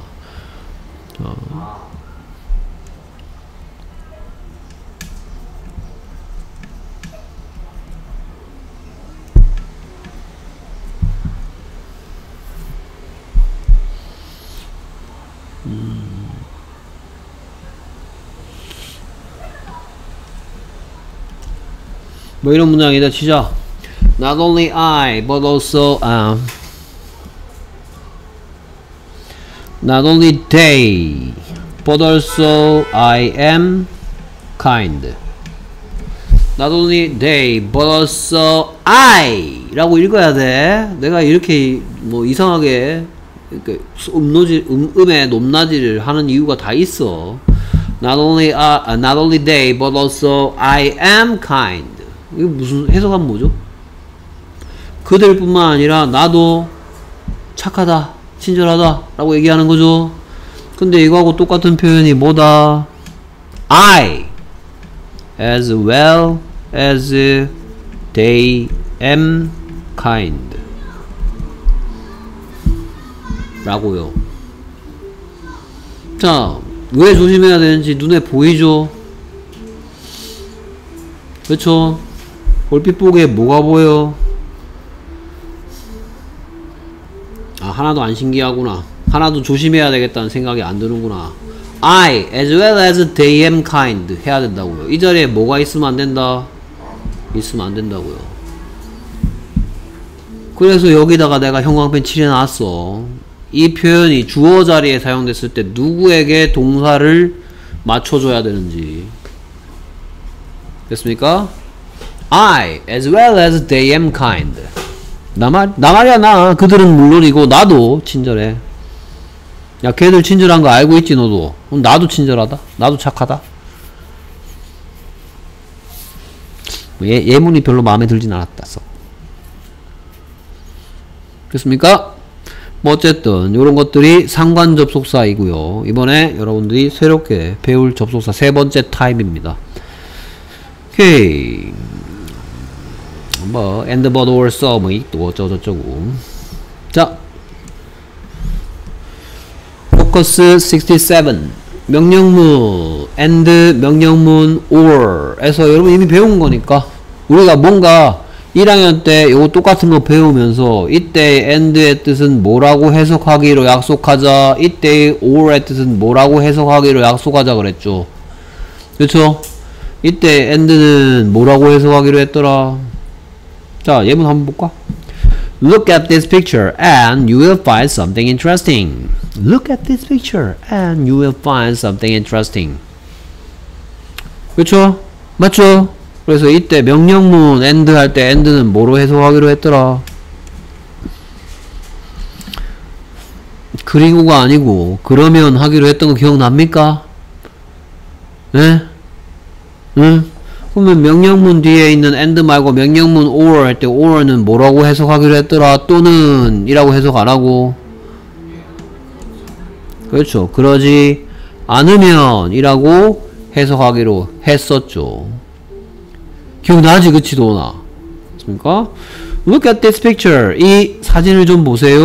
뭐 이런 문장이다 치자 Not only I but also um, Not only they but also I am kind Not only they but also I 라고 읽어야 돼 내가 이렇게 뭐 이상하게 이렇게 음노지, 음, 음의 높낮이를 하는 이유가 다 있어 Not only, uh, not only they but also I am kind 이거 무슨 해석하면 뭐죠? 그들뿐만 아니라 나도 착하다, 친절하다 라고 얘기하는 거죠. 근데 이거하고 똑같은 표현이 뭐다? I as well as they am kind 라고요. 자, 왜 조심해야 되는지 눈에 보이죠? 그렇죠? 얼핏 보기에 뭐가 보여? 아 하나도 안 신기하구나. 하나도 조심해야 되겠다는 생각이 안 드는구나. I as well as they am kind. 해야 된다고요. 이 자리에 뭐가 있으면 안 된다? 있으면 안 된다고요. 그래서 여기다가 내가 형광펜 칠해놨어. 이 표현이 주어 자리에 사용됐을 때 누구에게 동사를 맞춰줘야 되는지. 됐습니까? I as well as they am kind. 나, 말, 나 말이야 나. 그들은 물론이고 나도 친절해. 야 걔들 친절한 거 알고 있지 너도. 그럼 나도 친절하다. 나도 착하다. 예, 예문이 별로 마음에 들진 않았다 써. 됐습니까? 뭐 어쨌든 이런 것들이 상관 접속사이고요. 이번에 여러분들이 새롭게 배울 접속사 세 번째 타입입니다. 오케이 뭐 and but or so 뭐 어쩌고저쩌고. 자. 포커스 67 명령문 and 명령문 or에서 여러분 이미 배운 거니까 우리가 뭔가 1학년 때 요거 똑같은 거 배우면서 이때 and의 뜻은 뭐라고 해석하기로 약속하자 이때의 or의 뜻은 뭐라고 해석하기로 약속하자 그랬죠. 그렇죠 이때 and는 뭐라고 해석하기로 했더라 자, 예문 한번 볼까? Look at this picture and you will find something interesting. Look at this picture and you will find something interesting. 그렇죠? 맞죠? 그래서 이때 명령문 and 할때 and는 뭐로 해석하기로 했더라? 그리고가 아니고 그러면 하기로 했던 거 기억납니까? 네? 응? 그러면 명령문 뒤에 있는 and 말고 명령문 or 할 때 or는 뭐라고 해석하기로 했더라? 또는 이라고 해석 안 하고. 그렇죠. 그러지 않으면 이라고 해석하기로 했었죠. 기억나지? 그치 도나 맞습니까? Look at this picture. 이 사진을 좀 보세요.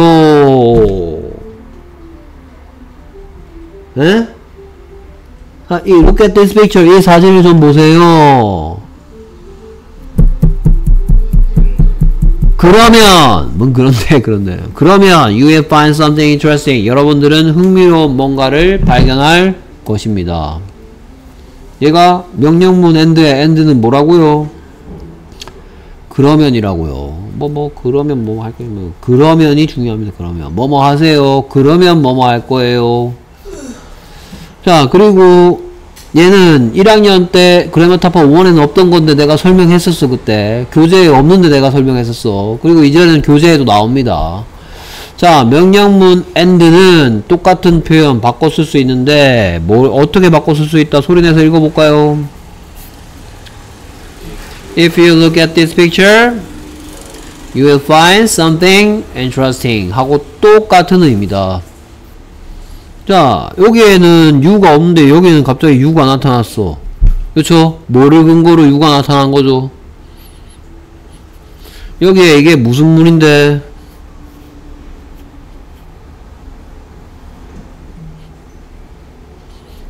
에? 아, 이 look at this picture. 이 사진을 좀 보세요. 그러면 뭔 그런데 그런데. 그러면 you will find something interesting. 여러분들은 흥미로운 뭔가를 발견할 것입니다. 얘가 명령문 end에 end는 뭐라고요? 그러면이라고요. 뭐 뭐 그러면 뭐 할 거예요. 뭐 그러면이 중요합니다. 그러면. 뭐뭐 하세요? 그러면 뭐뭐 할 거예요 자 그리고 얘는 1학년 때 그래마타파 5원에는 없던 건데 내가 설명했었어 그때. 교재에 없는데 내가 설명했었어. 그리고 이제는 교재에도 나옵니다. 자 명령문 and는 똑같은 표현 바꿔 쓸 수 있는데 뭘 어떻게 바꿔 쓸 수 있다 소리내서 읽어볼까요? If you look at this picture you will find something interesting 하고 똑같은 의미다 자 여기에는 유가 없는데 여기는 갑자기 유가 나타났어. 그렇죠 뭐를 근거로 유가 나타난 거죠? 여기에 이게 무슨 문인데?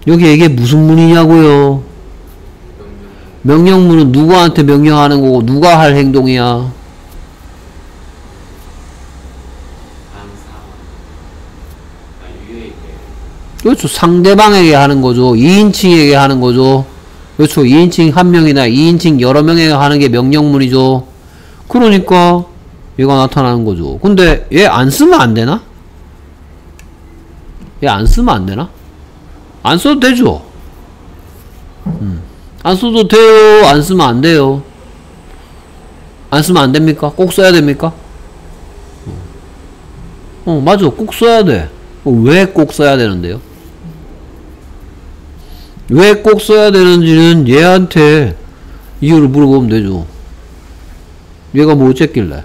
여기에 이게 무슨 문이냐고요? 명령문은 누구한테 명령하는 거고 누가 할 행동이야 항상 아 유에게 그렇죠. 상대방에게 하는 거죠. 2인칭에게 하는 거죠. 그렇죠. 2인칭 한 명이나 2인칭 여러 명에게 하는 게 명령문이죠. 그러니까 얘가 나타나는 거죠. 근데 얘 안 쓰면 안 되나? 얘 안 쓰면 안 되나? 안 써도 되죠. 음. 안 써도 돼요. 안 쓰면 안 돼요. 안 쓰면 안 됩니까? 꼭 써야 됩니까? 어, 맞아. 꼭 써야 돼. 왜 꼭 써야 되는데요? 왜 꼭 써야 되는지는 얘한테 이유를 물어보면 되죠. 얘가 뭐 어쨌길래?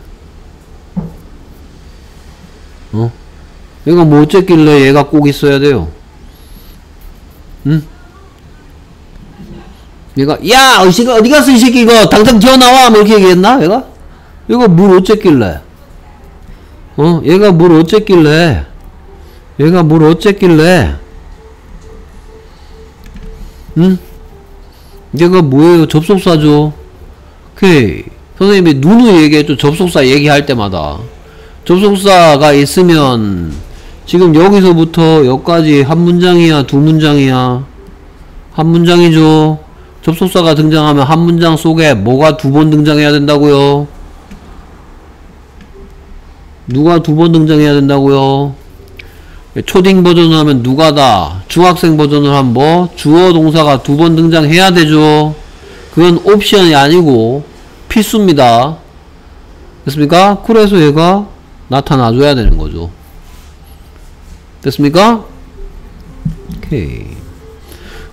어? 얘가 뭐 어쨌길래 얘가 꼭 있어야 돼요? 응? 얘가 야! 이 새끼 어디 갔어 이 새끼 이거 당장 튀어나와! 뭐 이렇게 얘기했나? 얘가? 얘가 뭘 어쨌길래? 어? 얘가 뭘 어쨌길래? 얘가 뭘 어쨌길래? 응? 얘가 뭐예요? 접속사죠. 오케이. 선생님이 누누이 얘기했죠. 접속사 얘기할 때마다. 접속사가 있으면 지금 여기서부터 여기까지 한 문장이야, 두 문장이야? 한 문장이죠. 접속사가 등장하면 한 문장 속에 뭐가 두 번 등장해야 된다고요? 누가 두 번 등장해야 된다고요? 초딩 버전을 하면 누가다 중학생 버전을 하면 뭐 주어 동사가 두 번 등장해야 되죠 그건 옵션이 아니고 필수입니다 됐습니까? 그래서 얘가 나타나줘야 되는 거죠 됐습니까? 오케이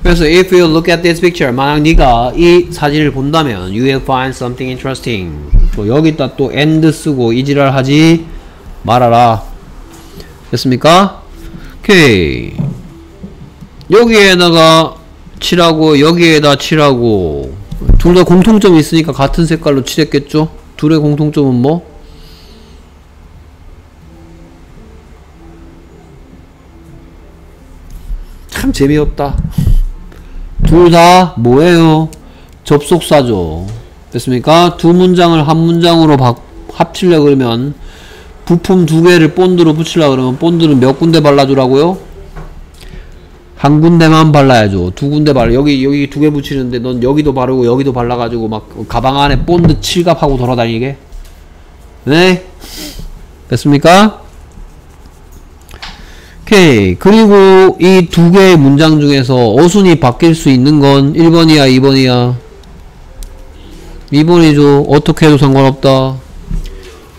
그래서 if you look at this picture 만약 네가 이 사진을 본다면 you will find something interesting 또 여기다 또 and 쓰고 이 지랄 하지 말아라 됐습니까? 오케이 여기에다가 칠하고 여기에다 칠하고 둘 다 공통점이 있으니까 같은 색깔로 칠했겠죠? 둘의 공통점은 뭐? 참 재미없다 둘 다 뭐예요? 접속사죠 됐습니까? 두 문장을 한 문장으로 바, 합치려 그러면 부품 두 개를 본드로 붙이려 그러면 본드는 몇 군데 발라주라고요? 한 군데만 발라야죠. 두 군데 발라. 여기 여기 두 개 붙이는데 넌 여기도 바르고 여기도 발라가지고 막 가방 안에 본드 칠갑하고 돌아다니게. 네? 됐습니까? 오케이. 그리고 이 두 개의 문장 중에서 어순이 바뀔 수 있는 건 1번이야, 2번이야? 2번이죠. 어떻게 해도 상관없다.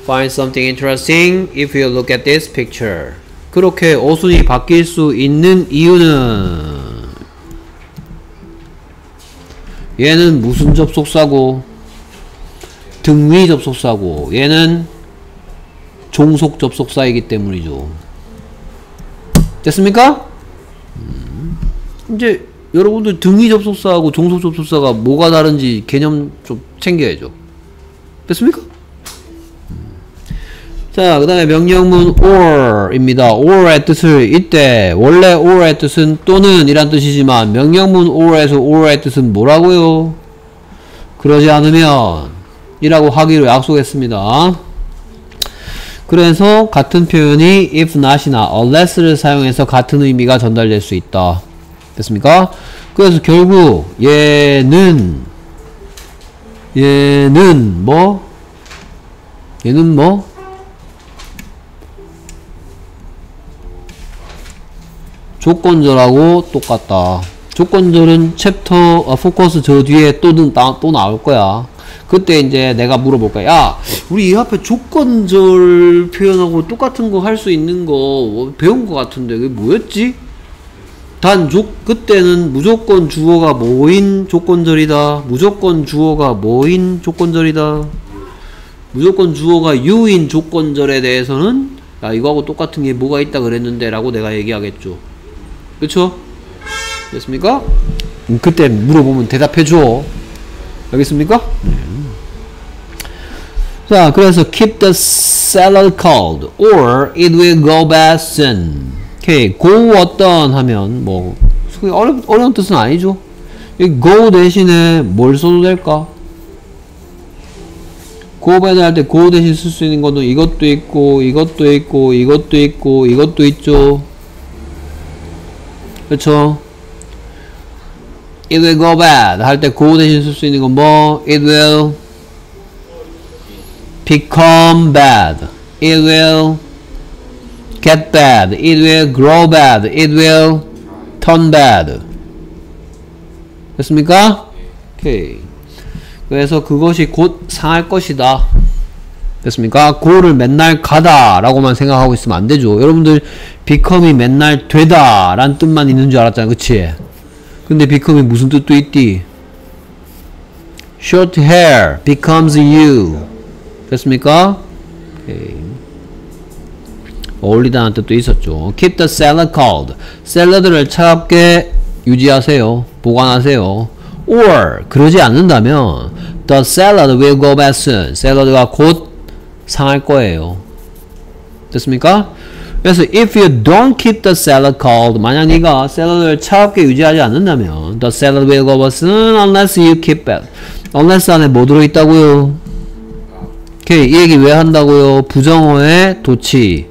Find something interesting if you look at this picture. 그렇게 어순이 바뀔 수 있는 이유는 얘는 무슨 접속사고 등위 접속사고 얘는 종속 접속사이기 때문이죠. 됐습니까? 음, 이제 여러분들 등위 접속사하고 종속 접속사가 뭐가 다른지 개념 좀 챙겨야죠. 됐습니까? 자, 그 다음에 명령문 or입니다. or의 뜻을 이때 원래 or의 뜻은 또는 이란 뜻이지만 명령문 or에서 or의 뜻은 뭐라고요? 그러지 않으면 이라고 하기로 약속했습니다. 그래서 같은 표현이 if not이나 unless를 사용해서 같은 의미가 전달될 수 있다. 됐습니까? 그래서 결국 얘는 얘는 뭐? 얘는 뭐? 조건절하고 똑같다. 조건절은 챕터 어, 포커스 저 뒤에 또, 나, 또 나올 거야. 그때 이제 내가 물어볼 거야. 야, 우리 이 앞에 조건절 표현하고 똑같은 거 할 수 있는 거 배운 거 같은데 그게 뭐였지? 단 조, 그때는 무조건 주어가 뭐인 조건절이다. 무조건 주어가 뭐인 조건절이다. 무조건 주어가 유인 조건절에 대해서는 야 이거하고 똑같은 게 뭐가 있다 그랬는데 라고 내가 얘기하겠죠. 그쵸? 됐습니까? 음, 그때 물어보면 대답해줘. 알겠습니까? 자, 그래서 keep the salad cold or it will go bad soon. 오케이, go 어떤 하면 뭐 소위 어려, 어려운 뜻은 아니죠. 이 go 대신에 뭘 써도 될까? go bad 할때 go 대신 쓸 수 있는 거는 이것도 있고 이것도 있고 이것도 있고 이것도 있죠. 그렇죠? It will go bad 할 때 go 대신 쓸 수 있는 건 뭐? It will become bad. It will get bad. It will grow bad. It will turn bad. 됐습니까? 오케이. 그래서 그것이 곧 상할 것이다. 됐습니까? 고를 맨날 가다 라고만 생각하고 있으면 안 되죠. 여러분들 become이 맨날 되다 라는 뜻만 있는 줄 알았잖아. 그치? 근데 become이 무슨 뜻도 있디? short hair becomes you. 됐습니까? 오케이. 어울리다는 뜻도 있었죠. keep the salad cold. 샐러드를 차갑게 유지하세요. 보관하세요. or 그러지 않는다면 the salad will go bad soon. 샐러드가 곧 상할 거예요. 됐습니까? 그래서 if you don't keep the salad cold 만약 네가 샐러드를 차갑게 유지하지 않는다면 the salad will go soon unless you keep it. unless 안에 뭐 들어있다고요? 오케이 이 얘기 왜 한다고요? 부정어의 도치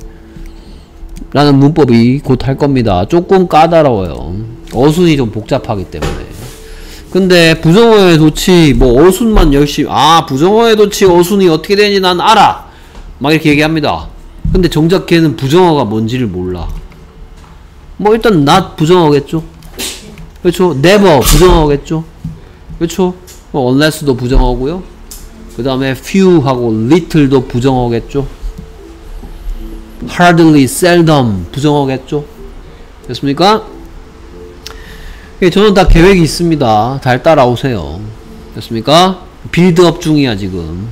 라는 문법이 곧 할 겁니다. 조금 까다로워요. 어순이 좀 복잡하기 때문에. 근데 부정어의 도치 뭐 어순만 열심히 아 부정어의 도치 어순이 어떻게 되는지 난 알아 막 이렇게 얘기합니다. 근데 정작 걔는 부정어가 뭔지를 몰라. 뭐 일단 not 부정어겠죠. 그렇죠. never 부정어겠죠. 그렇죠. 뭐 unless도 부정어고요. 그 다음에 few하고 little도 부정어겠죠. hardly, seldom 부정어겠죠. 됐습니까? 예, 저는 다 계획이 있습니다. 잘 따라오세요. 됐습니까? 빌드업 중이야 지금.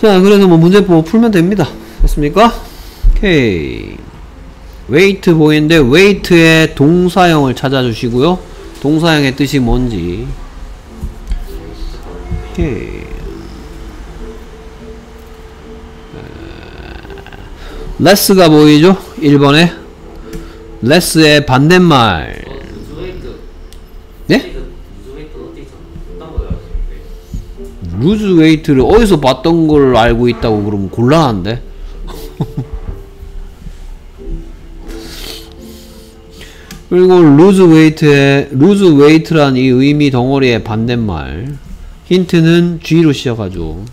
자, 그래서 뭐 문제법 풀면 됩니다. 됐습니까? 오케이. weight 보이는데 weight의 동사형을 찾아주시고요. 동사형의 뜻이 뭔지. 오케이. less가 보이죠? 1번에 less의 반대말 lose weight를 어디서 봤던 걸 알고 있다고 그러면 곤란한데? 그리고 lose weight의 lose weight란 이 의미 덩어리의 반대말 힌트는 G로 시작하죠.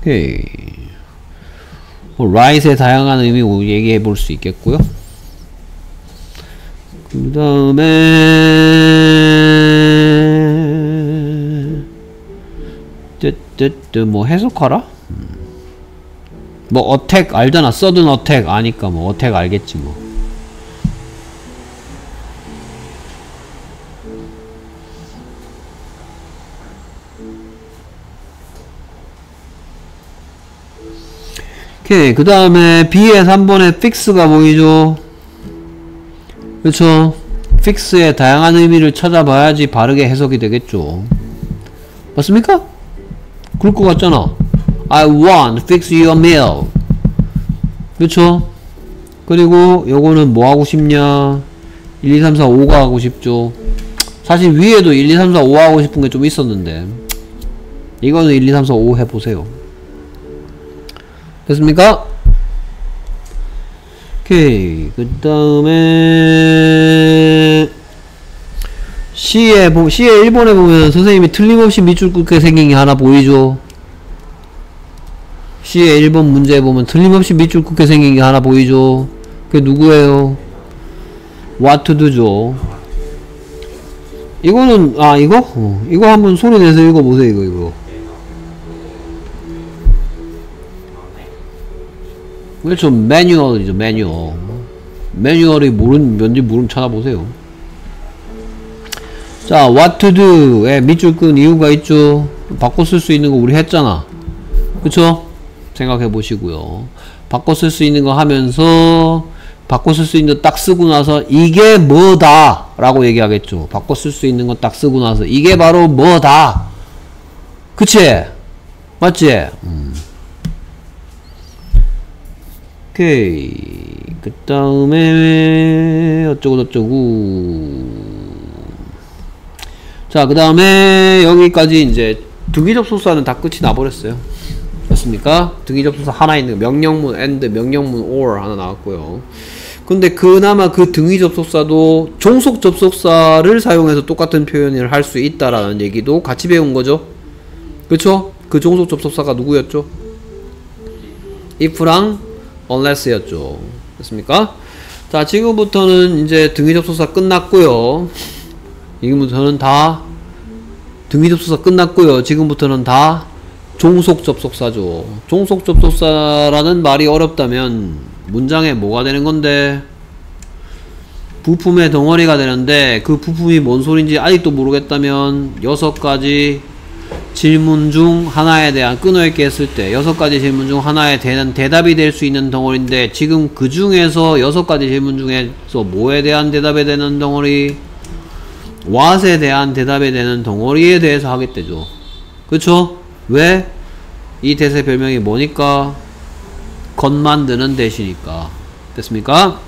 오케이. 뭐, right의 다양한 의미 얘기해 볼 수 있겠고요. 그 다음에 뜨뜨뜨 뭐 해석하라? 음. 뭐 어택 알잖아 서든 어택 아니까 뭐 어택 알겠지 뭐 오케이 그 다음에 B의 3번에 fix가 보이죠 그렇죠 fix의 다양한 의미를 찾아봐야지 바르게 해석이 되겠죠. 맞습니까? 그럴 것 같잖아. I want fix your meal. 그렇죠? 그리고 요거는 뭐 하고 싶냐? 1, 2, 3, 4, 5가 하고 싶죠. 사실 위에도 1, 2, 3, 4, 5 하고 싶은 게 좀 있었는데 이거는 1, 2, 3, 4, 5 해보세요. 됐습니까? 오케이 그 다음에 C에 보 C에 1번에 보면 선생님이 틀림없이 밑줄 긋게 생긴 게 하나 보이죠? C에 1번 문제에 보면 틀림없이 밑줄 긋게 생긴 게 하나 보이죠? 그게 누구예요? what to do죠. 이거는 아 이거? 어, 이거 한번 소리 내서 읽어보세요 이거 이거. 그렇죠. 매뉴얼이죠 매뉴얼. 매뉴얼이 모르는 뭔지 모르면 찾아보세요 자 what to do에 밑줄 끈 이유가 있죠. 바꿔 쓸 수 있는 거 우리 했잖아. 그쵸? 생각해 보시고요. 바꿔 쓸 수 있는 거 하면서 바꿔 쓸 수 있는 거 딱 쓰고 나서 이게 뭐다? 라고 얘기하겠죠. 바꿔 쓸 수 있는 거 딱 쓰고 나서 이게 바로 뭐다? 그치? 맞지? 음. 오케이. 그 다음에 어쩌고 저쩌고 자 그 다음에 여기까지 이제 등기 접속사는 다 끝이 나버렸어요 됐습니까? 등기 접속사 하나 있는 명령문 and 명령문 or 하나 나왔고요 근데 그나마 그 등기접속사도 종속 접속사를 사용해서 똑같은 표현을 할 수 있다라는 얘기도 같이 배운 거죠 그쵸? 그 종속 접속사가 누구였죠? if랑 unless였죠. 됐습니까? 자, 지금부터는 이제 등기접속사 끝났고요. 지금부터는 다 등기 접속사 끝났고요. 지금부터는 다 종속 접속사죠. 종속 접속사라는 말이 어렵다면 문장에 뭐가 되는 건데 부품의 덩어리가 되는데 그 부품이 뭔 소린지 아직도 모르겠다면 여섯 가지 질문 중 하나에 대한 끊어읽기 했을 때 여섯 가지 질문 중 하나에 대한 대답이 될 수 있는 덩어리인데 지금 그 중에서 여섯 가지 질문 중에서 뭐에 대한 대답에 되는 덩어리 what에 대한 대답에 되는 덩어리에 대해서 하겠대죠 그쵸? 왜? 이 대세 별명이 뭐니까? 건 만드는 대시니까 됐습니까?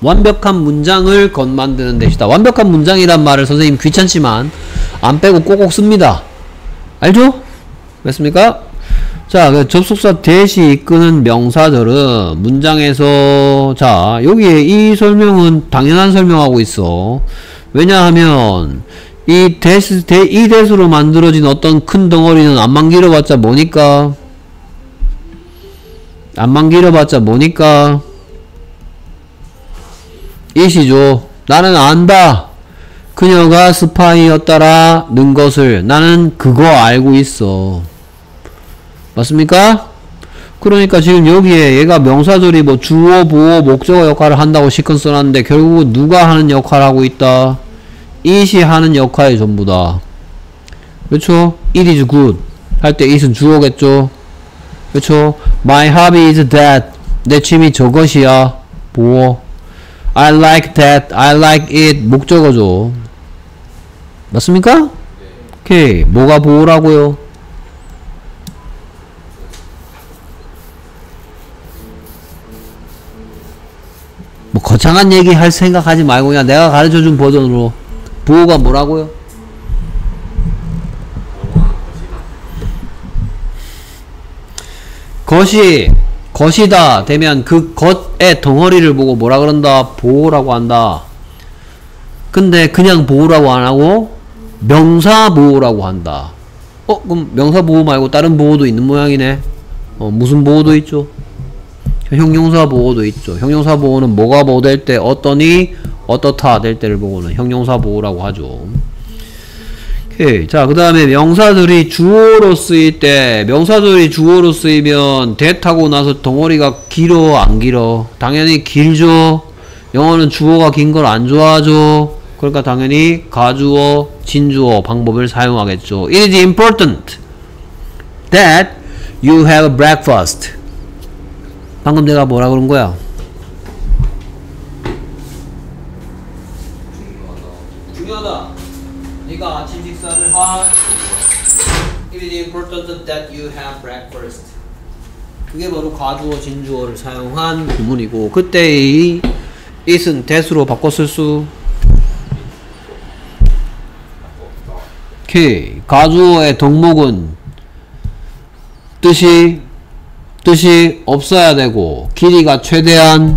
완벽한 문장을 건 만드는 대시다 완벽한 문장이란 말을 선생님 귀찮지만 안 빼고 꼭꼭 씁니다 알죠? 됐습니까? 자, 그 접속사 대시 이끄는 명사들은 문장에서 자, 여기에 이 설명은 당연한 설명하고 있어. 왜냐하면 이 대시 대, 이 대수로 만들어진 어떤 큰 덩어리는 안만 길어봤자 뭐니까? 안만 길어봤자 뭐니까? 이시죠. 나는 안다. 그녀가 스파이였다라는 것을 나는 그거 알고 있어. 맞습니까? 그러니까 지금 여기에 얘가 명사들이 뭐 주어, 보어, 목적어 역할을 한다고 시컨 써놨는데 결국 누가 하는 역할을 하고 있다? It이 하는 역할이 전부 다. 그렇죠? it is good 할 때 it은 주어겠죠? 그렇죠? my hobby is that 내 취미 저것이야. 보어. I like that. I like it. 목적어죠. 맞습니까? 오케이. 뭐가 보호라고요? 뭐 거창한 얘기 할 생각 하지 말고 그냥 내가 가르쳐준 버전으로 보호가 뭐라고요? 것이 것이다 되면 그 것의 덩어리를 보고 뭐라 그런다? 보호라고 한다. 근데 그냥 보호라고 안 하고 명사 보호라고 한다. 어 그럼 명사 보호 말고 다른 보호도 있는 모양이네. 어 무슨 보호도 있죠? 형용사 보호도 있죠. 형용사 보호는 뭐가 보호될 때 어떠니 어떻다 될 때를 보고는 형용사 보호라고 하죠. 오케이. 자, 그 다음에 명사들이 주어로 쓰일 때, 명사들이 주어로 쓰이면 대타고 나서 덩어리가 길어, 안 길어? 당연히 길죠? 영어는 주어가 긴 걸 안 좋아하죠? 그러니까 당연히 가주어, 진주어 방법을 사용하겠죠. It is important that you have breakfast. 방금 내가 뭐라 그런 거야? 중요하다. 네가 아침 식사를 하. It is important that you have breakfast. 그게 바로 과주어 진주어를 사용한 구문이고 그때의 it은 that으로 바꿔 쓸 수. 오케이. 과주어의 덕목은 뜻이 뜻이 없어야 되고 길이가 최대한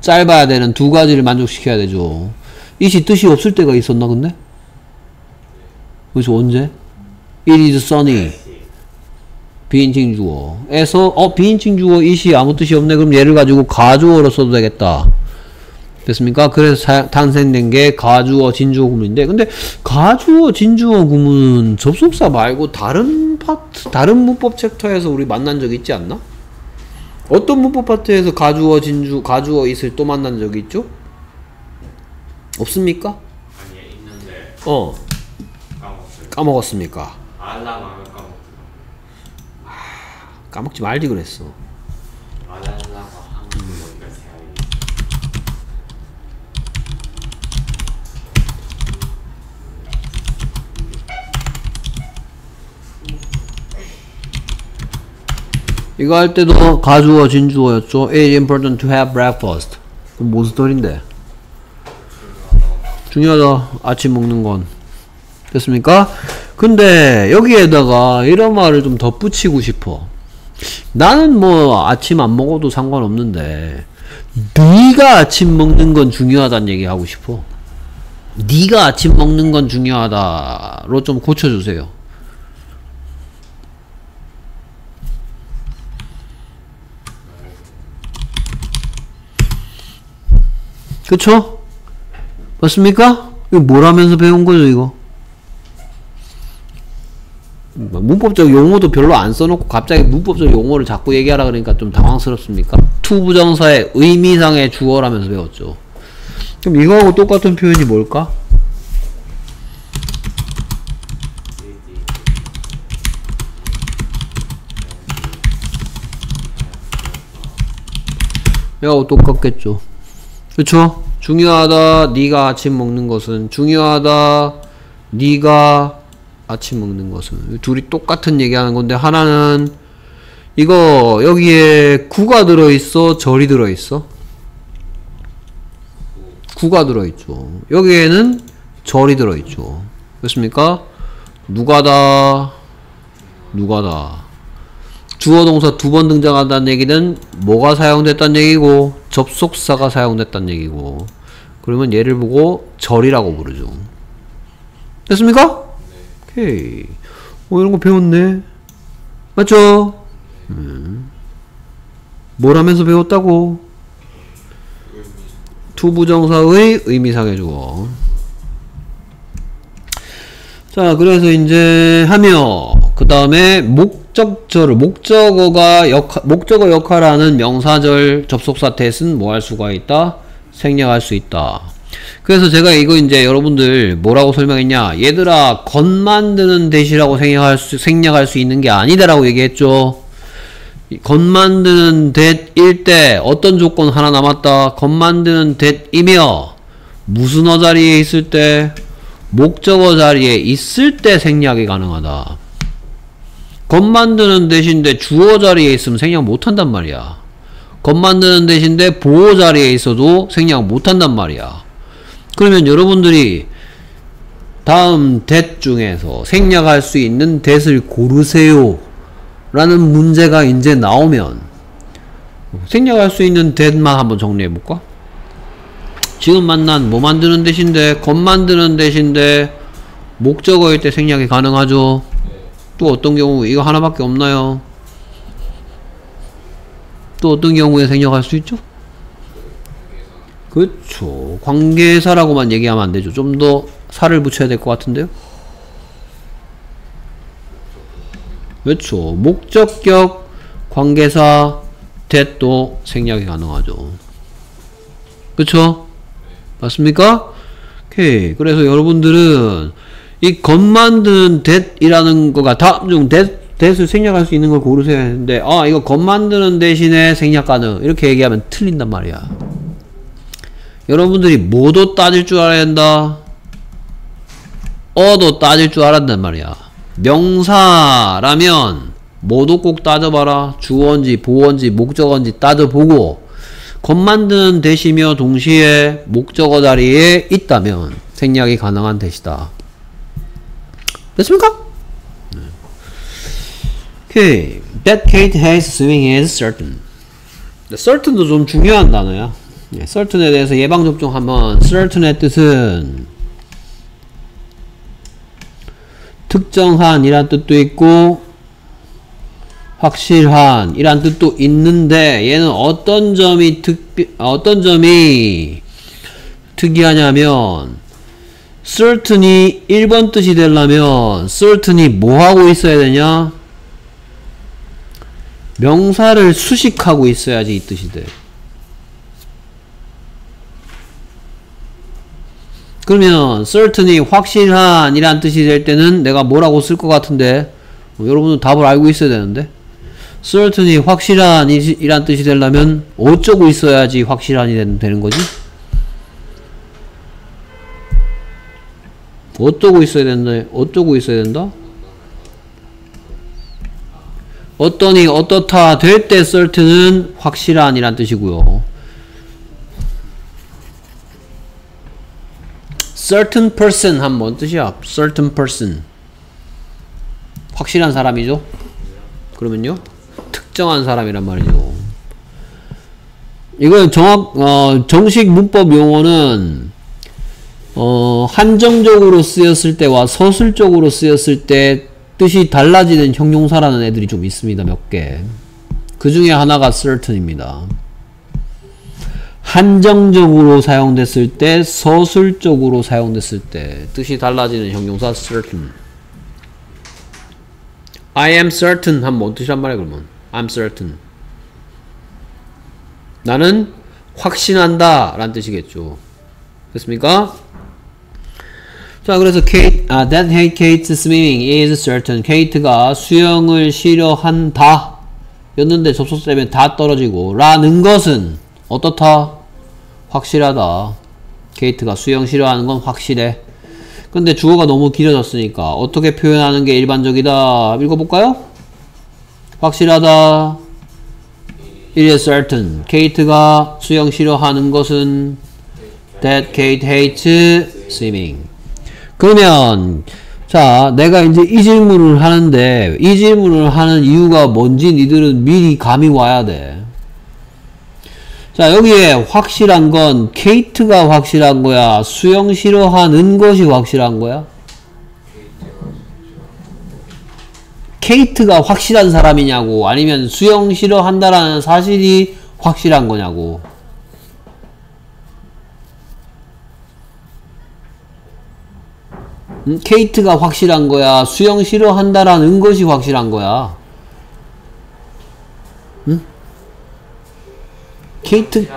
짧아야 되는 두 가지를 만족시켜야 되죠. it이 뜻이 없을 때가 있었나 근데? 그래서 언제? It is sunny. 비인칭 주어 에서 어 비인칭 주어 it이 아무 뜻이 없네 그럼 얘를 가지고 가주어로 써도 되겠다 됐습니까? 그래서 사, 탄생된 게 가주어 진주어 구문인데 근데 가주어 진주어 구문 접속사 말고 다른 파트 다른 문법 챕터에서 우리 만난 적 있지 않나? 어떤 문법 파트에서 가주어 진주 가주어 it을 또 만난 적이 있죠? 없습니까? 아니 있는데 어 까먹었어요. 까먹었습니까? 알람 하면 까먹었어요. 까먹지 말지 그랬어 한국어가 세알이. 이거 할 때도 가주어 진주어였죠. It is important to have breakfast. 소린데? 중요하다. 아침 먹는 건. 됐습니까? 근데 여기에다가 이런 말을 좀 덧붙이고 싶어. 나는 뭐 아침 안 먹어도 상관없는데 네가 아침 먹는 건 중요하다는 얘기 하고 싶어. 네가 아침 먹는 건 중요하다로 좀 고쳐주세요. 그쵸? 맞습니까? 이거 뭘 하면서 배운 거죠, 이거? 뭐 문법적 용어도 별로 안 써놓고 갑자기 문법적 용어를 자꾸 얘기하라 그러니까 좀 당황스럽습니까? 투부정사의 의미상의 주어라면서 배웠죠. 그럼 이거하고 똑같은 표현이 뭘까? 이거하고 똑같겠죠. 그쵸? 중요하다. 네가 아침 먹는 것은 중요하다. 네가 아침 먹는 것은 둘이 똑같은 얘기하는 건데 하나는 이거 여기에 구가 들어 있어, 절이 들어 있어. 구가 들어 있죠. 여기에는 절이 들어 있죠. 그렇습니까? 누가다. 누가다. 주어 동사 두 번 등장한다는 얘기는 뭐가 사용됐다는 얘기고 접속사가 사용됐다는 얘기고 그러면 얘를 보고 절이라고 부르죠. 됐습니까? 오케이. 어, 이런 거 배웠네. 맞죠? 음. 뭘 하면서 배웠다고? 투부정사의 의미상의 주어. 자, 그래서 이제 하며 그 다음에 목 적절을 목적어가 역할 목적어 역할하는 명사절 접속사 대신 뭐할 수가 있다? 생략할 수 있다. 그래서 제가 이거 이제 여러분들 뭐라고 설명했냐? 얘들아 건 만드는 대시라고 생략할 수 생략할 수 있는 게 아니다라고 얘기했죠. 건 만드는 대일 때 어떤 조건 하나 남았다. 건 만드는 대이며 무슨 어 자리에 있을 때 목적어 자리에 있을 때 생략이 가능하다. 건 만드는 대신데 주어 자리에 있으면 생략 못한단 말이야. 건 만드는 대신데 보호 자리에 있어도 생략 못한단 말이야. 그러면 여러분들이 다음 that 중에서 생략할 수 있는 that을 고르세요. 라는 문제가 이제 나오면 생략할 수 있는 that만 한번 정리해 볼까? 지금 만난 뭐 만드는 대신데 건 만드는 대신데 목적어일 때 생략이 가능하죠. 또 어떤 경우 이거 하나밖에 없나요? 또 어떤 경우에 생략할 수 있죠? 그렇죠. 관계사라고만 얘기하면 안 되죠. 좀 더 살을 붙여야 될 것 같은데요. 그렇죠. 목적격 관계사 that도 생략이 가능하죠. 그렇죠? 맞습니까? 오케이. 그래서 여러분들은 이것 만드는 that이라는 거가 다음 중 that, 생략할 수 있는 걸 고르셔야 하는데 아 이거 것 만드는 대신에 생략 가능 이렇게 얘기하면 틀린단 말이야. 여러분들이 뭐도 따질 줄 알아야 한다. 어도 따질 줄 알았단 말이야. 명사라면 뭐도 꼭 따져봐라. 주어인지 보어인지 목적어인지 따져보고 겉 만드는 대시며 동시에 목적어 자리에 있다면 생략이 가능한 대시다. 됐습니까? 네. 오케이. That Kate has swimming is certain. certain도 좀 중요한 단어야. 네, certain에 대해서 예방접종 한번 certain의 뜻은 특정한 이란 뜻도 있고 확실한 이란 뜻도 있는데 얘는 어떤 점이 특비 어떤 점이 특이하냐면 certain이 1번 뜻이 되려면 certain이 뭐 하고 있어야 되냐? 명사를 수식하고 있어야지 이 뜻이 돼. 그러면 certain이 확실한 이란 뜻이 될 때는 내가 뭐라고 쓸 것 같은데? 뭐 여러분은 답을 알고 있어야 되는데? certain이 확실한 이란 뜻이 되려면 어쩌고 있어야지 확실한이 되는 거지? 어쩌고 있어야 된다? 어쩌고 있어야 된다? 어떠니 어떻다 될 때 certain은 확실한 이란 뜻이고요. certain person 뭔 뜻이야? certain person 확실한 사람이죠? 그러면요? 특정한 사람이란 말이죠. 이거 정확 어, 정식 문법 용어는 어, 한정적으로 쓰였을 때와 서술적으로 쓰였을 때 뜻이 달라지는 형용사라는 애들이 좀 있습니다. 몇 개. 그 중에 하나가 certain입니다. 한정적으로 사용됐을 때, 서술적으로 사용됐을 때 뜻이 달라지는 형용사 certain. I am certain 하면 뭔 뜻이란 말이야 그러면? I'm certain. 나는 확신한다 라는 뜻이겠죠. 됐습니까? 자, 그래서 Kate, 아, that Kate's swimming is certain. Kate가 수영을 싫어한다. 였는데 접속 때문에 다 떨어지고 라는 것은 어떻다? 확실하다. 케이트가 수영 싫어하는 건 확실해. 근데 주어가 너무 길어졌으니까 어떻게 표현하는 게 일반적이다. 읽어볼까요? 확실하다. It is certain. 케이트가 수영 싫어하는 것은 that Kate hates swimming. 그러면 자 내가 이제 이 질문을 하는데 이 질문을 하는 이유가 뭔지 니들은 미리 감이 와야 돼. 자 여기에 확실한 건 케이트가 확실한 거야? 수영 싫어하는 것이 확실한 거야? 케이트가 확실한 사람이냐고? 아니면 수영 싫어한다라는 사실이 확실한 거냐고 음? 케이트가 확실한 거야 수영 싫어한다라는 것이 확실한 거야 응? 케이트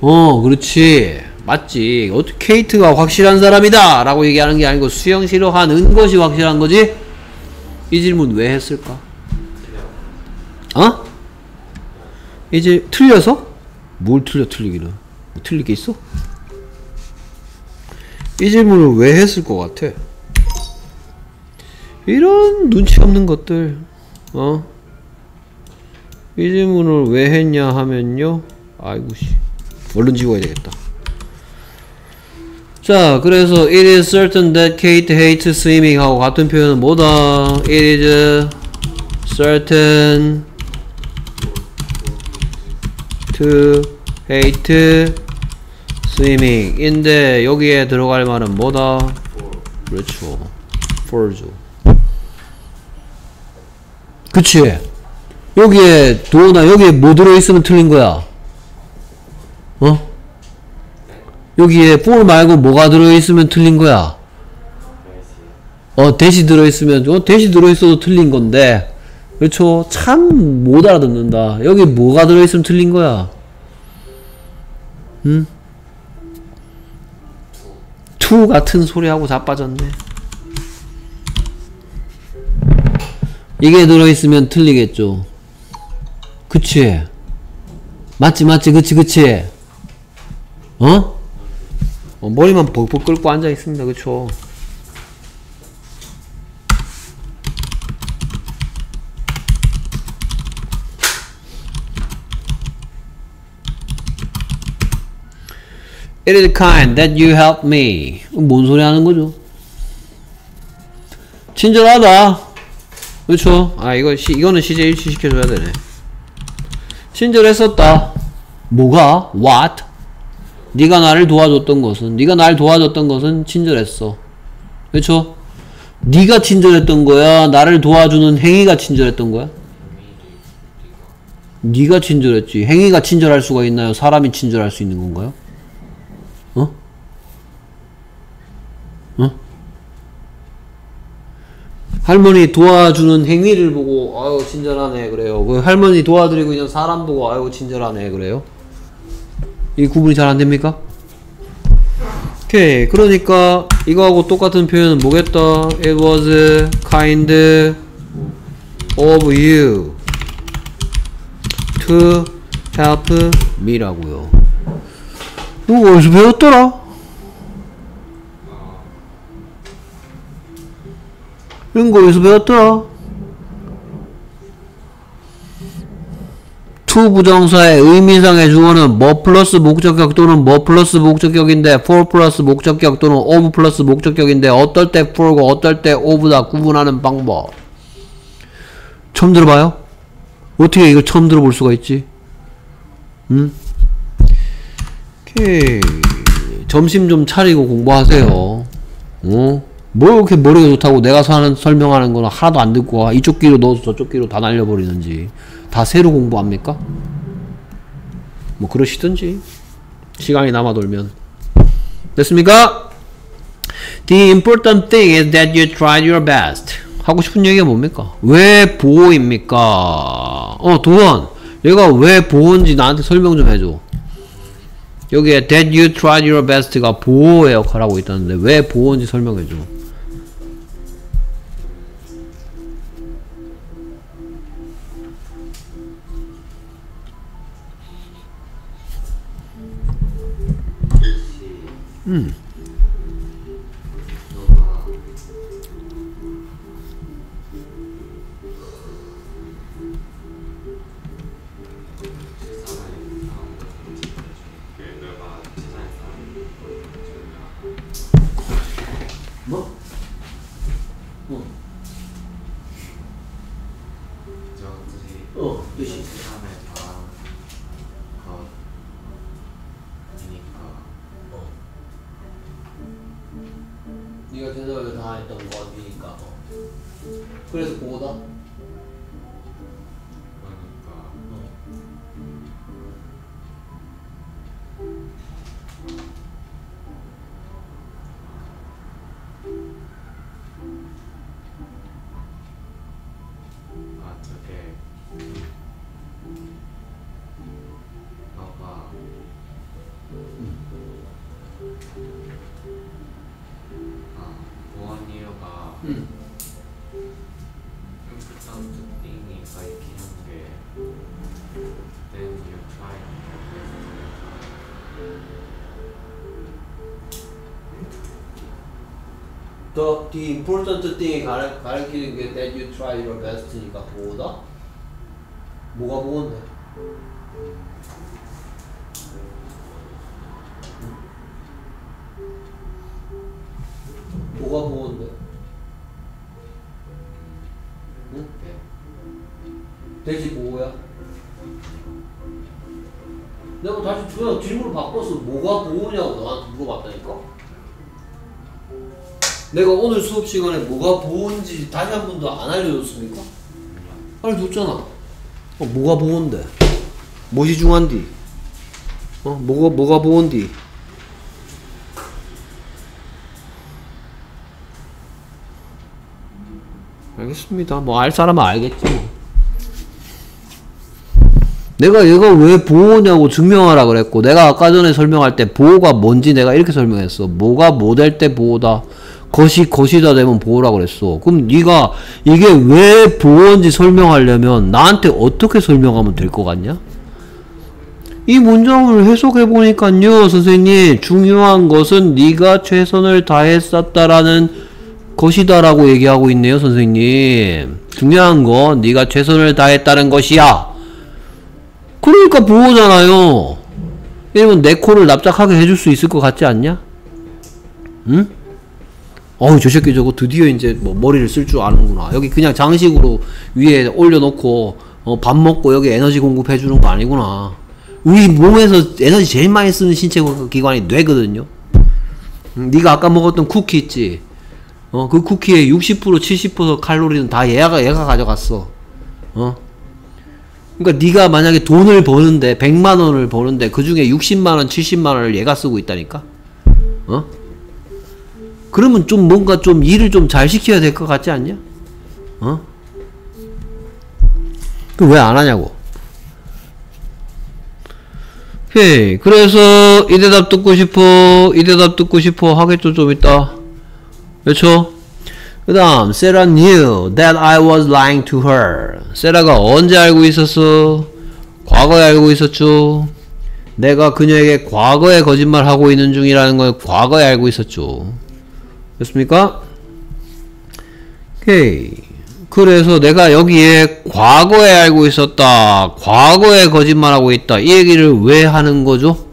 어 그렇지 맞지 어떻게 케이트가 확실한 사람이다 라고 얘기하는 게 아니고 수영 싫어하는 것이 확실한 거지 이 질문 왜 했을까 어? 이제 틀려서? 뭘 틀려 틀리기는 뭐 틀릴 게 있어? 이 질문을 왜 했을 것 같아? 이런 눈치 없는 것들 어? 이 질문을 왜 했냐 하면요 아이고 씨 얼른 지워야 되겠다 자 그래서 it is certain that Kate hates swimming 하고 같은 표현은 뭐다 it is certain to hate swimming 인데 여기에 들어갈 말은 뭐다? 그렇죠. for죠. 그치? 여기에 도나 여기에 뭐 들어있으면 틀린 거야? 어? 여기에 for 말고 뭐가 들어있으면 틀린 거야? 어 대시 들어있으면 어 대시 들어있어도 틀린 건데. 그렇죠? 참 못 알아듣는다. 여기 뭐가 들어있으면 틀린 거야? 응? to 같은 소리하고 자빠졌네. 이게 들어있으면 틀리겠죠. 그치? 맞지 맞지 그치 그치? 어? 어 머리만 벅벅 긁고 앉아있습니다. 그쵸 It is kind that you help me. 뭔 소리 하는 거죠? 친절하다. 그렇죠? 아 이거 시, 이거는 시제 일치 시켜줘야 되네. 친절했었다. 뭐가? What? 네가 나를 도와줬던 것은 네가 날 도와줬던 것은 친절했어. 그렇죠? 네가 친절했던 거야. 나를 도와주는 행위가 친절했던 거야. 네가 친절했지. 행위가 친절할 수가 있나요? 사람이 친절할 수 있는 건가요? 어? 어? 할머니 도와주는 행위를 보고 아유 친절하네 그래요. 그 할머니 도와드리고 있는 사람 보고 아유 친절하네 그래요. 이 구분이 잘 안 됩니까? 오케이 그러니까 이거하고 똑같은 표현은 뭐겠다? It was kind of you to help me라고요. 이거 어디서 배웠더라? 이런 거 어디서 배웠더라? to 부정사의 의미상의 주어는 뭐 플러스 목적격 또는 뭐 플러스 목적격인데 for 플러스 목적격 또는 of 플러스 목적격인데 어떨 때 for고 어떨 때 of다 구분하는 방법 처음 들어봐요? 어떻게 이거 처음 들어볼 수가 있지? 음? 오케이 점심 좀 차리고 공부하세요 어? 뭐 이렇게 머리가 좋다고 내가 사는 설명하는 거는 하나도 안 듣고 이쪽 귀로 넣어서 저쪽 귀로 다 날려버리는지 다 새로 공부합니까? 뭐 그러시든지 시간이 남아 돌면 됐습니까? The important thing is that you tried your best 하고 싶은 얘기가 뭡니까? 왜 보호입니까? 어 도원 얘가 왜 보호인지 나한테 설명 좀 해줘 여기에 that you tried your best가 보호의 역할을 하고 있다는데 왜 보호인지 설명해줘 음. Important thing이 가르, 가르치는 게 that you try your best니까 보호다? 뭐가 보호인데? 뭐가 보호인데? 응? 돼지 보호야? 내가 다시 그냥 질문을 바꿔서 뭐가 보호냐고 너한테 물어봤다니까? 내가 오늘 수업 시간에 뭐가 보호인지 다시 한 번도 안 알려줬습니까? 알려줬잖아. 어, 뭐가 보호인데? 무엇이 중요한디? 어, 뭐가, 뭐가 보호인디? 알겠습니다. 뭐 알 사람은 알겠지 뭐. 내가 얘가 왜 보호냐고 증명하라 그랬고 내가 아까 전에 설명할 때 보호가 뭔지 내가 이렇게 설명했어. 뭐가 뭐 될 때 보호다. 것이 것이다 되면 보호라 그랬어. 그럼 네가 이게 왜 보호인지 설명하려면 나한테 어떻게 설명하면 될 것 같냐? 이 문장을 해석해 보니까요, 선생님 중요한 것은 네가 최선을 다했었다라는 것이다라고 얘기하고 있네요, 선생님. 중요한 건 네가 최선을 다했다는 것이야. 그러니까 보호잖아요. 이러면 내 코를 납작하게 해줄 수 있을 것 같지 않냐? 응? 어우 저 새끼 저거 드디어 이제 뭐 머리를 쓸 줄 아는구나. 여기 그냥 장식으로 위에 올려놓고 어, 밥 먹고 여기 에너지 공급해 주는 거 아니구나. 우리 몸에서 에너지 제일 많이 쓰는 신체 기관이 뇌거든요. 음, 네가 아까 먹었던 쿠키 있지? 어 그 쿠키의 60% 70% 칼로리는 다 얘가 얘가 가져갔어. 어? 그러니까 네가 만약에 돈을 버는데 100만 원을 버는데 그 중에 60만 원 70만 원을 얘가 쓰고 있다니까? 어 그러면 좀 뭔가 좀 일을 좀 잘 시켜야 될 것 같지 않냐? 어? 그 왜 안 하냐고. 오케이. 그래서 이 대답 듣고 싶어. 이 대답 듣고 싶어. 하겠죠, 좀 이따. 그렇죠? 그 다음, Sarah knew that I was lying to her. 세라가 언제 알고 있었어? 과거에 알고 있었죠. 내가 그녀에게 과거에 거짓말하고 있는 중이라는 걸 과거에 알고 있었죠. 됐습니까? 오케이. 그래서 내가 여기에 과거에 알고 있었다. 과거에 거짓말하고 있다. 이 얘기를 왜 하는 거죠?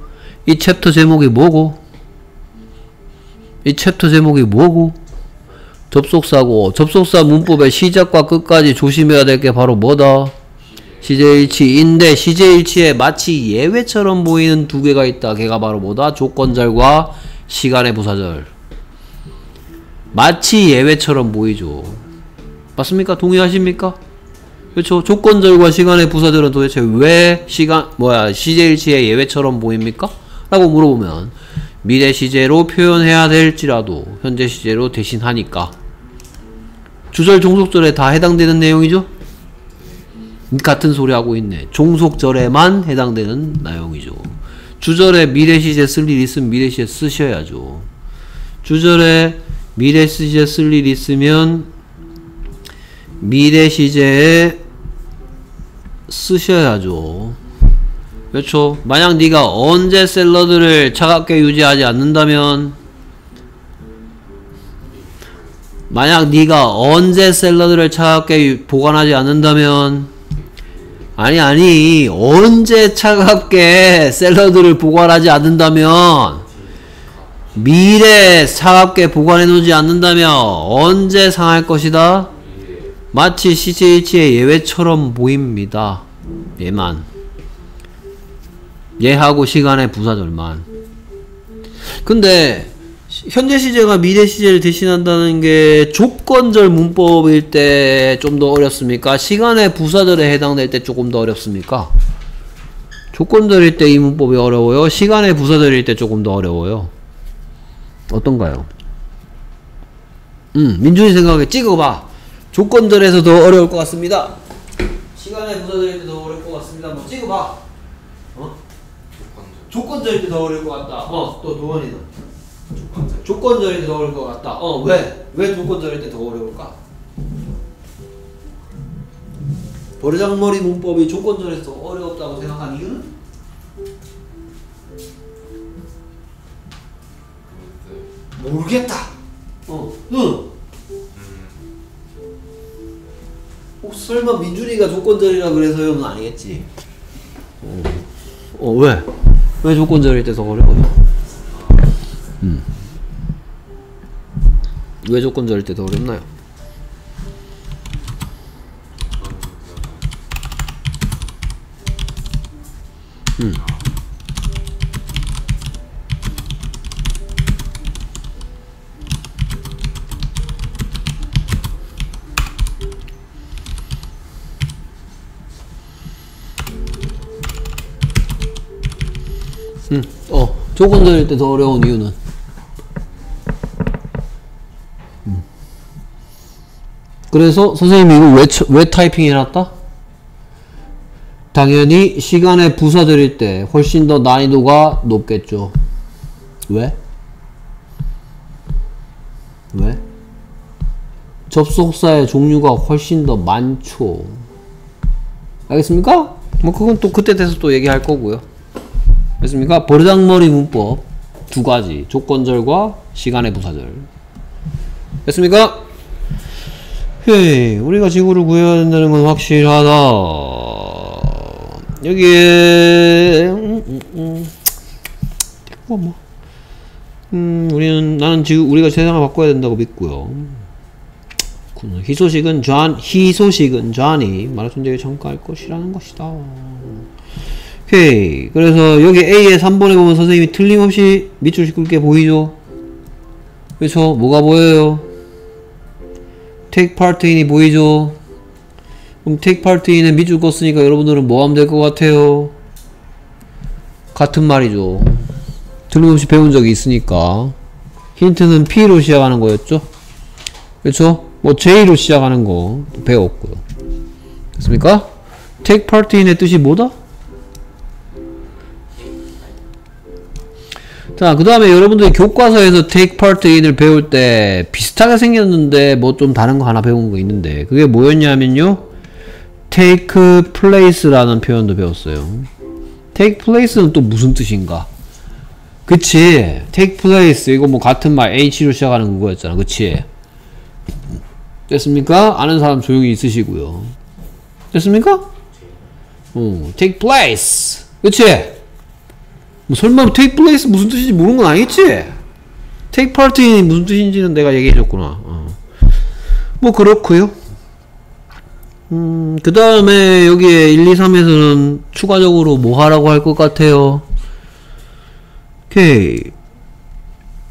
이 챕터 제목이 뭐고? 이 챕터 제목이 뭐고? 접속사고 접속사 문법의 시작과 끝까지 조심해야 될 게 바로 뭐다? 시제일치인데 시제일치에 마치 예외처럼 보이는 두 개가 있다. 걔가 바로 뭐다? 조건절과 시간의 부사절. 마치 예외처럼 보이죠. 맞습니까? 동의하십니까? 그렇죠. 조건절과 시간의 부사절은 도대체 왜 시간 뭐야 시제일치의 예외처럼 보입니까? 라고 물어보면 미래 시제로 표현해야 될지라도 현재 시제로 대신하니까 주절 종속절에 다 해당되는 내용이죠. 같은 소리 하고 있네. 종속절에만 해당되는 내용이죠. 주절에 미래 시제 쓸 일 있으면 미래 시제 쓰셔야죠. 주절에 미래 시제 쓸 일 있으면 미래 시제에 쓰셔야죠. 그렇죠. 만약 네가 언제 샐러드를 차갑게 유지하지 않는다면 만약 네가 언제 샐러드를 차갑게 보관하지 않는다면 아니 아니 언제 차갑게 샐러드를 보관하지 않는다면 미래 차갑게 보관해 놓지 않는다면 언제 상할 것이다? 마치 시제일치의 예외처럼 보입니다. 얘만 얘하고 시간의 부사절만 근데 현재 시제가 미래 시제를 대신한다는 게 조건절 문법일 때 좀 더 어렵습니까? 시간의 부사절에 해당될 때 조금 더 어렵습니까? 조건절일 때 이 문법이 어려워요? 시간의 부사절일 때 조금 더 어려워요? 어떤가요? 음, 민준이 생각에 찍어봐. 조건절에서 더 어려울 것 같습니다. 시간의 부사절일 때더 어려울 것 같습니다. 뭐 찍어봐. 어? 조건절일 때더 어려울 것 같다. 어, 또 도원이는. 조건절일 때더 어려울 것 같다. 어, 왜? 왜 조건절일 때 더 어려울까? 버르장머리 문법이 조건절에서 더 어렵다고 생각한 이유는? 모르겠다. 어, 응. 어, 설마 민준이가 조건절이라 그래서요는 아니겠지. 어, 어 왜? 왜 조건절일 때더 어려워요? 음. 왜 조건절일 때더 어렵나요? 음. 음, 어, 조건절일 때 더 어려운 이유는? 음. 그래서 선생님이 이거 왜, 쳐- 왜 타이핑 해놨다? 당연히 시간의 부사절일 때 훨씬 더 난이도가 높겠죠. 왜? 왜? 접속사의 종류가 훨씬 더 많죠. 알겠습니까? 뭐 그건 또 그때 돼서 또 얘기할 거고요. 됐습니까? 버르장머리 문법 두 가지 조건절과 시간의 부사절 됐습니까? 헤이 우리가 지구를 구해야 된다는 건 확실하다 여기에 음, 음, 음. 뭐 뭐. 음, 우리는 나는 지금 우리가 세상을 바꿔야 된다고 믿고요. 그 희소식은 존 희소식은 존이 마라톤 대회에 참가할 것이라는 것이다. 오케이. 그래서 여기 A의 3번에 보면 선생님이 틀림없이 밑줄 그은 게 보이죠? 그렇죠? 뭐가 보여요? take part in이 보이죠? 그럼 take part in에 밑줄 그었으니까 여러분들은 뭐 하면 될 것 같아요? 같은 말이죠. 틀림없이 배운 적이 있으니까. 힌트는 P로 시작하는 거였죠? 그렇죠? 뭐 J로 시작하는 거 배웠고요. 됐습니까? take part in의 뜻이 뭐다? 자, 그 다음에 여러분들이 교과서에서 take part in을 배울 때 비슷하게 생겼는데 뭐 좀 다른 거 하나 배운 거 있는데 그게 뭐였냐면요. take place라는 표현도 배웠어요. take place는 또 무슨 뜻인가? 그치. take place. 이거 뭐 같은 말 H로 시작하는 그거였잖아. 그치. 됐습니까? 아는 사람 조용히 있으시고요. 됐습니까? 어, take place. 그치? 뭐 설마 take place 무슨 뜻인지 모르는 건 아니겠지? take part이 무슨 뜻인지는 내가 얘기해줬구나. 어. 뭐 그렇고요. 음, 그 다음에 여기에 1, 2, 3에서는 추가적으로 뭐 하라고 할 것 같아요? 오케이.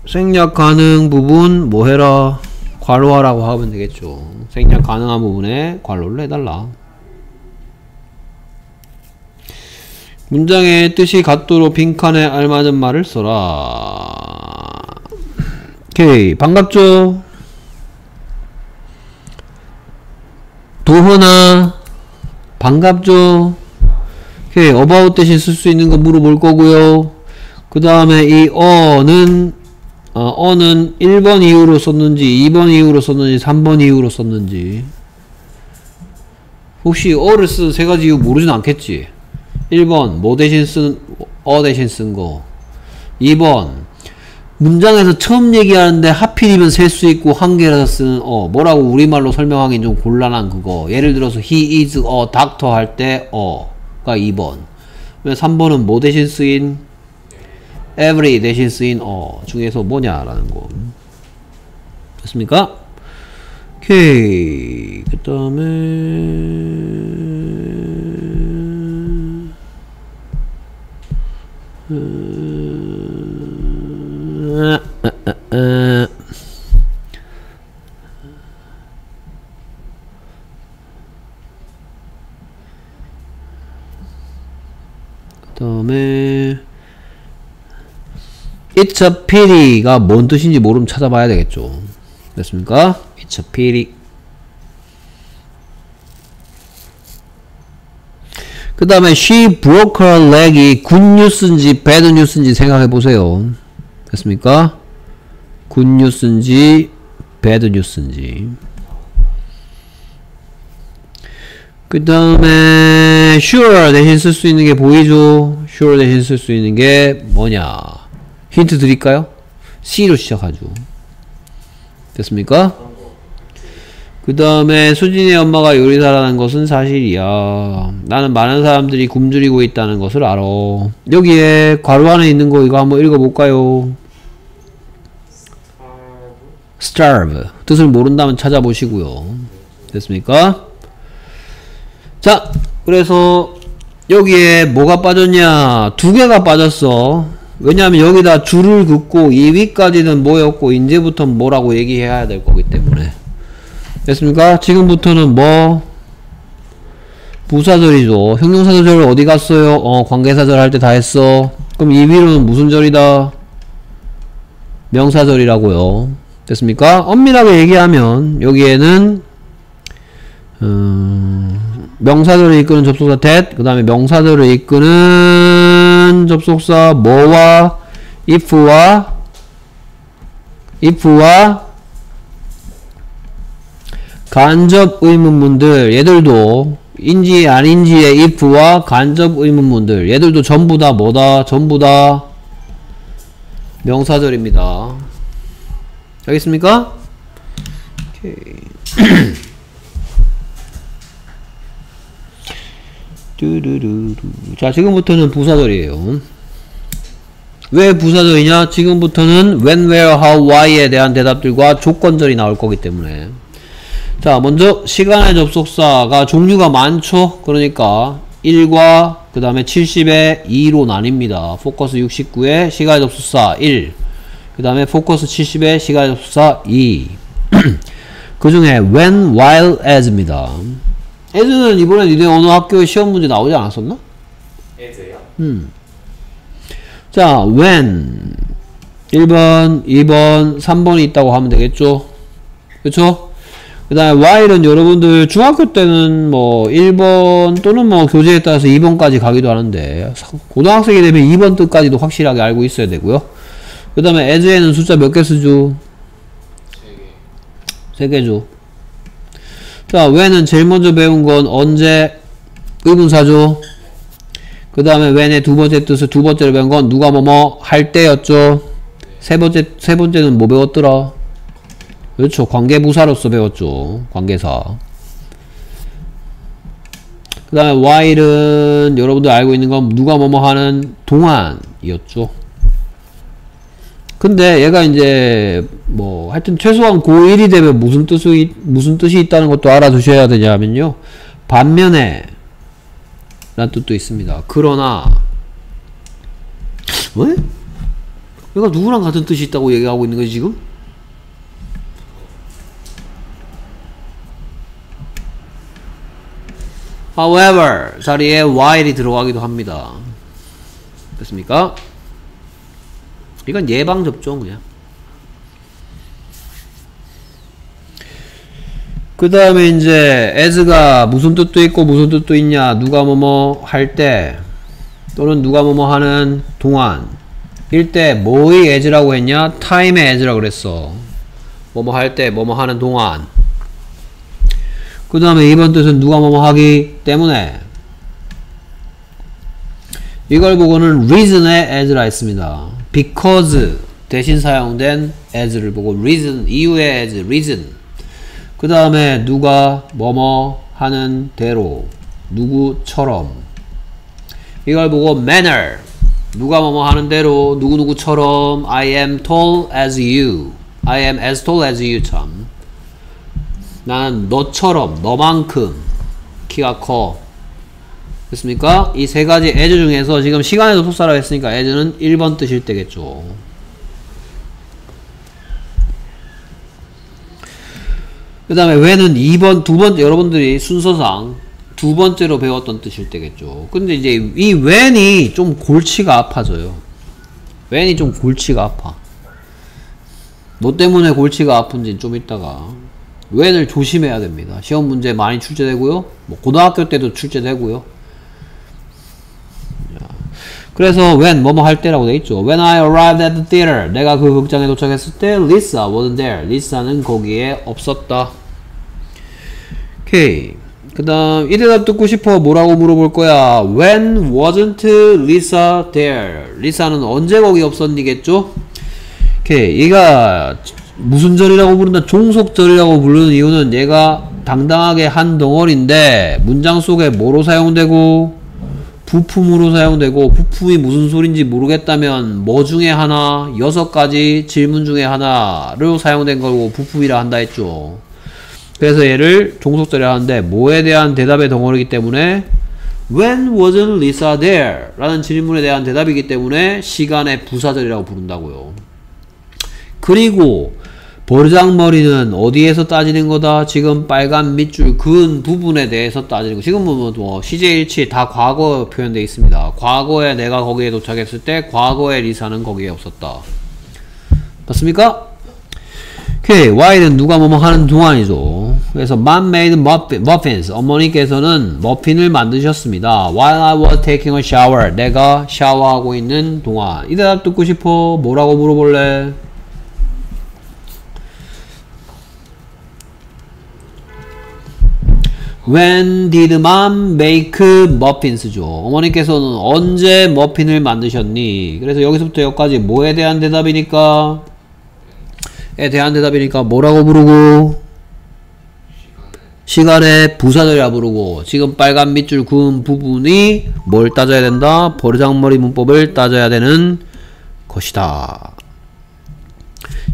생략 가능 부분 뭐 해라? 괄호하라고 하면 되겠죠. 생략 가능한 부분에 괄호를 해달라. 문장의 뜻이 같도록 빈칸에 알맞은 말을 써라. 오케이. 반갑죠? 도허나 반갑죠? 오케이. about 대신 쓸 수 있는 거 물어볼 거고요. 그 다음에 이 어는 어, 어는 1번 이후로 썼는지 2번 이후로 썼는지 3번 이후로 썼는지 혹시 어를 쓴 세 가지 이유 모르진 않겠지 1번 뭐 대신 쓴 어 대신 쓴 거. 2번 문장에서 처음 얘기하는데 하필이면 셀 수 있고 한 개라서 쓰는 어 뭐라고 우리말로 설명하기 좀 곤란한 그거. 예를 들어서 he is a doctor 할 때 어가 2번. 3번은 뭐 대신 쓰인? every 대신 쓰인 어 중에서 뭐냐라는 거. 됐습니까? 오케이. 그 다음에 그 다음에 It's a pity가 뭔 뜻인지 모르면 찾아봐야 되겠죠. 됐습니까? It's a pity. 그 다음에 she broke her leg이 굿뉴스인지 배드뉴스인지 생각해 보세요. 됐습니까? 굿뉴스인지 배드뉴스인지 그 다음에 sure 대신 쓸 수 있는 게 보이죠? sure 대신 쓸 수 있는 게 뭐냐? 힌트 드릴까요? C로 시작하죠. 됐습니까? 그 다음에 수진의 엄마가 요리사라는 것은 사실이야. 나는 많은 사람들이 굶주리고 있다는 것을 알아. 여기에 괄호 안에 있는 거 이거 한번 읽어볼까요? starve. 뜻을 모른다면 찾아보시고요. 됐습니까? 자, 그래서 여기에 뭐가 빠졌냐? 두 개가 빠졌어. 왜냐하면 여기다 줄을 긋고 2위까지는 뭐였고 이제부터 뭐라고 얘기해야 될 거기 때문에 됐습니까? 지금부터는 뭐 부사절이죠. 형용사절 어디 갔어요? 어 관계사절 할 때 다 했어. 그럼 2위로는 무슨 절이다? 명사절이라고요. 됐습니까? 엄밀하게 얘기하면 여기에는 음, 명사절을 이끄는 접속사 that 그 다음에 명사절을 이끄는 접속사 뭐와 if와 if와 간접 의문문들 얘들도 인지 아닌지의 if와 간접 의문문들 얘들도 전부 다 뭐다 전부 다 명사절입니다 알겠습니까? 오케이. 뚜루루루. 자, 지금부터는 부사절이에요. 왜 부사절이냐? 지금부터는 when, where, how, why에 대한 대답들과 조건절이 나올 거기 때문에. 자, 먼저 시간의 접속사가 종류가 많죠? 그러니까 1과 그 다음에 70에 2로 나뉩니다. 포커스 69에 시간의 접속사 1. 그 다음에 포커스 70에 시간의 접속사 2. 그 중에 when, while, as입니다. as는 이번에 니네 어느 학교 시험 문제 나오지 않았었나? 애즈요? 음. 자, when 1번, 2번, 3번이 있다고 하면 되겠죠? 그쵸? 그 다음에 while은 여러분들 중학교 때는 뭐 1번 또는 뭐 교재에 따라서 2번까지 가기도 하는데 고등학생이 되면 2번 뜻까지도 확실하게 알고 있어야 되고요. 그 다음에 as에는 숫자 몇 개 쓰죠? 세 개. 3개죠. 자, when은 제일 먼저 배운 건 언제 의문사죠. 그 다음에 when의 두 번째 뜻을 두 번째로 배운 건 누가 뭐뭐 할 때였죠. 세 번째, 세 번째는 뭐 배웠더라? 그렇죠. 관계부사로서 배웠죠. 관계사. 그 다음에 while은 여러분들 알고 있는 건 누가 뭐뭐 하는 동안이었죠. 근데 얘가 이제 뭐 하여튼 최소한 고1이 되면 무슨 뜻이 무슨 뜻이 있다는 것도 알아두셔야 되냐면요. 반면에 라는 뜻도 있습니다. 그러나 왜? 얘가 누구랑 같은 뜻이 있다고 얘기하고 있는 거지 지금? However 자리에 while이 들어가기도 합니다. 됐습니까? 이건 예방 접종이야. 그 다음에 이제 as가 무슨 뜻도 있고 무슨 뜻도 있냐 누가 뭐뭐 할 때 또는 누가 뭐뭐 하는 동안 일때 뭐의 as라고 했냐 time의 as라고 그랬어 뭐뭐 할 때 뭐뭐 하는 동안 그 다음에 이번 뜻은 누가 뭐뭐 하기 때문에. 이걸 보고는 reason의 as라 했습니다. because 대신 사용된 as를 보고 reason 이유의 as reason. 그 다음에 누가 뭐뭐 하는 대로 누구처럼. 이걸 보고 manner 누가 뭐뭐 하는 대로 누구누구처럼 I am tall as you. I am as tall as you 참 나는 너처럼 너만큼 키가 커 됐습니까? 이 세 가지 as 중에서 지금 시간에도 속사라고 했으니까 as는 1번 뜻일 때겠죠 그 다음에 when은 2번, 두 번째, 여러분들이 순서상 두 번째로 배웠던 뜻일 때겠죠. 근데 이제 이 when이 좀 골치가 아파져요. when이 좀 골치가 아파. 뭐 때문에 골치가 아픈지 좀 이따가 when을 조심해야 됩니다. 시험 문제 많이 출제되고요. 뭐 고등학교 때도 출제되고요. 그래서 when 뭐뭐 할 때라고 돼 있죠. When I arrived at the theater 내가 그 극장에 도착했을 때 Lisa wasn't there. 리사는 거기에 없었다. 오케이. 그 다음 이 대답 듣고 싶어 뭐라고 물어볼 거야 When wasn't Lisa there? 리사는 언제 거기 없었니겠죠? 오케이 얘가 무슨 절이라고 부른다 종속절이라고 부르는 이유는 얘가 당당하게 한 덩어리인데 문장 속에 뭐로 사용되고 부품으로 사용되고 부품이 무슨 소린지 모르겠다면 뭐 중에 하나 여섯 가지 질문 중에 하나로 사용된 거고 부품이라 한다 했죠 그래서 얘를 종속절이라 하는데 뭐에 대한 대답의 덩어리이기 때문에 When wasn't Lisa there? 라는 질문에 대한 대답이기 때문에 시간의 부사절이라고 부른다고요. 그리고 버르장머리는 어디에서 따지는 거다? 지금 빨간 밑줄 그은 부분에 대해서 따지는 거. 지금 보면 뭐 시제일치 다 과거 표현되어 있습니다. 과거에 내가 거기에 도착했을 때 과거에 리사는 거기에 없었다. 맞습니까? 오케이. Y는 누가 뭐뭐 하는 동안이죠. 그래서 mom made muffins. 어머니께서는 머핀을 만드셨습니다. While I was taking a shower. 내가 샤워하고 있는 동안. 이 대답 듣고 싶어? 뭐라고 물어볼래? When did mom make muffins죠? 어머니께서는 언제 머핀을 만드셨니? 그래서 여기서부터 여기까지 뭐에 대한 대답이니까? 에 대한 대답이니까 뭐라고 부르고? 시간에 부사절이라 부르고 지금 빨간 밑줄 그은 부분이 뭘 따져야 된다? 버르장머리 문법을 따져야 되는 것이다.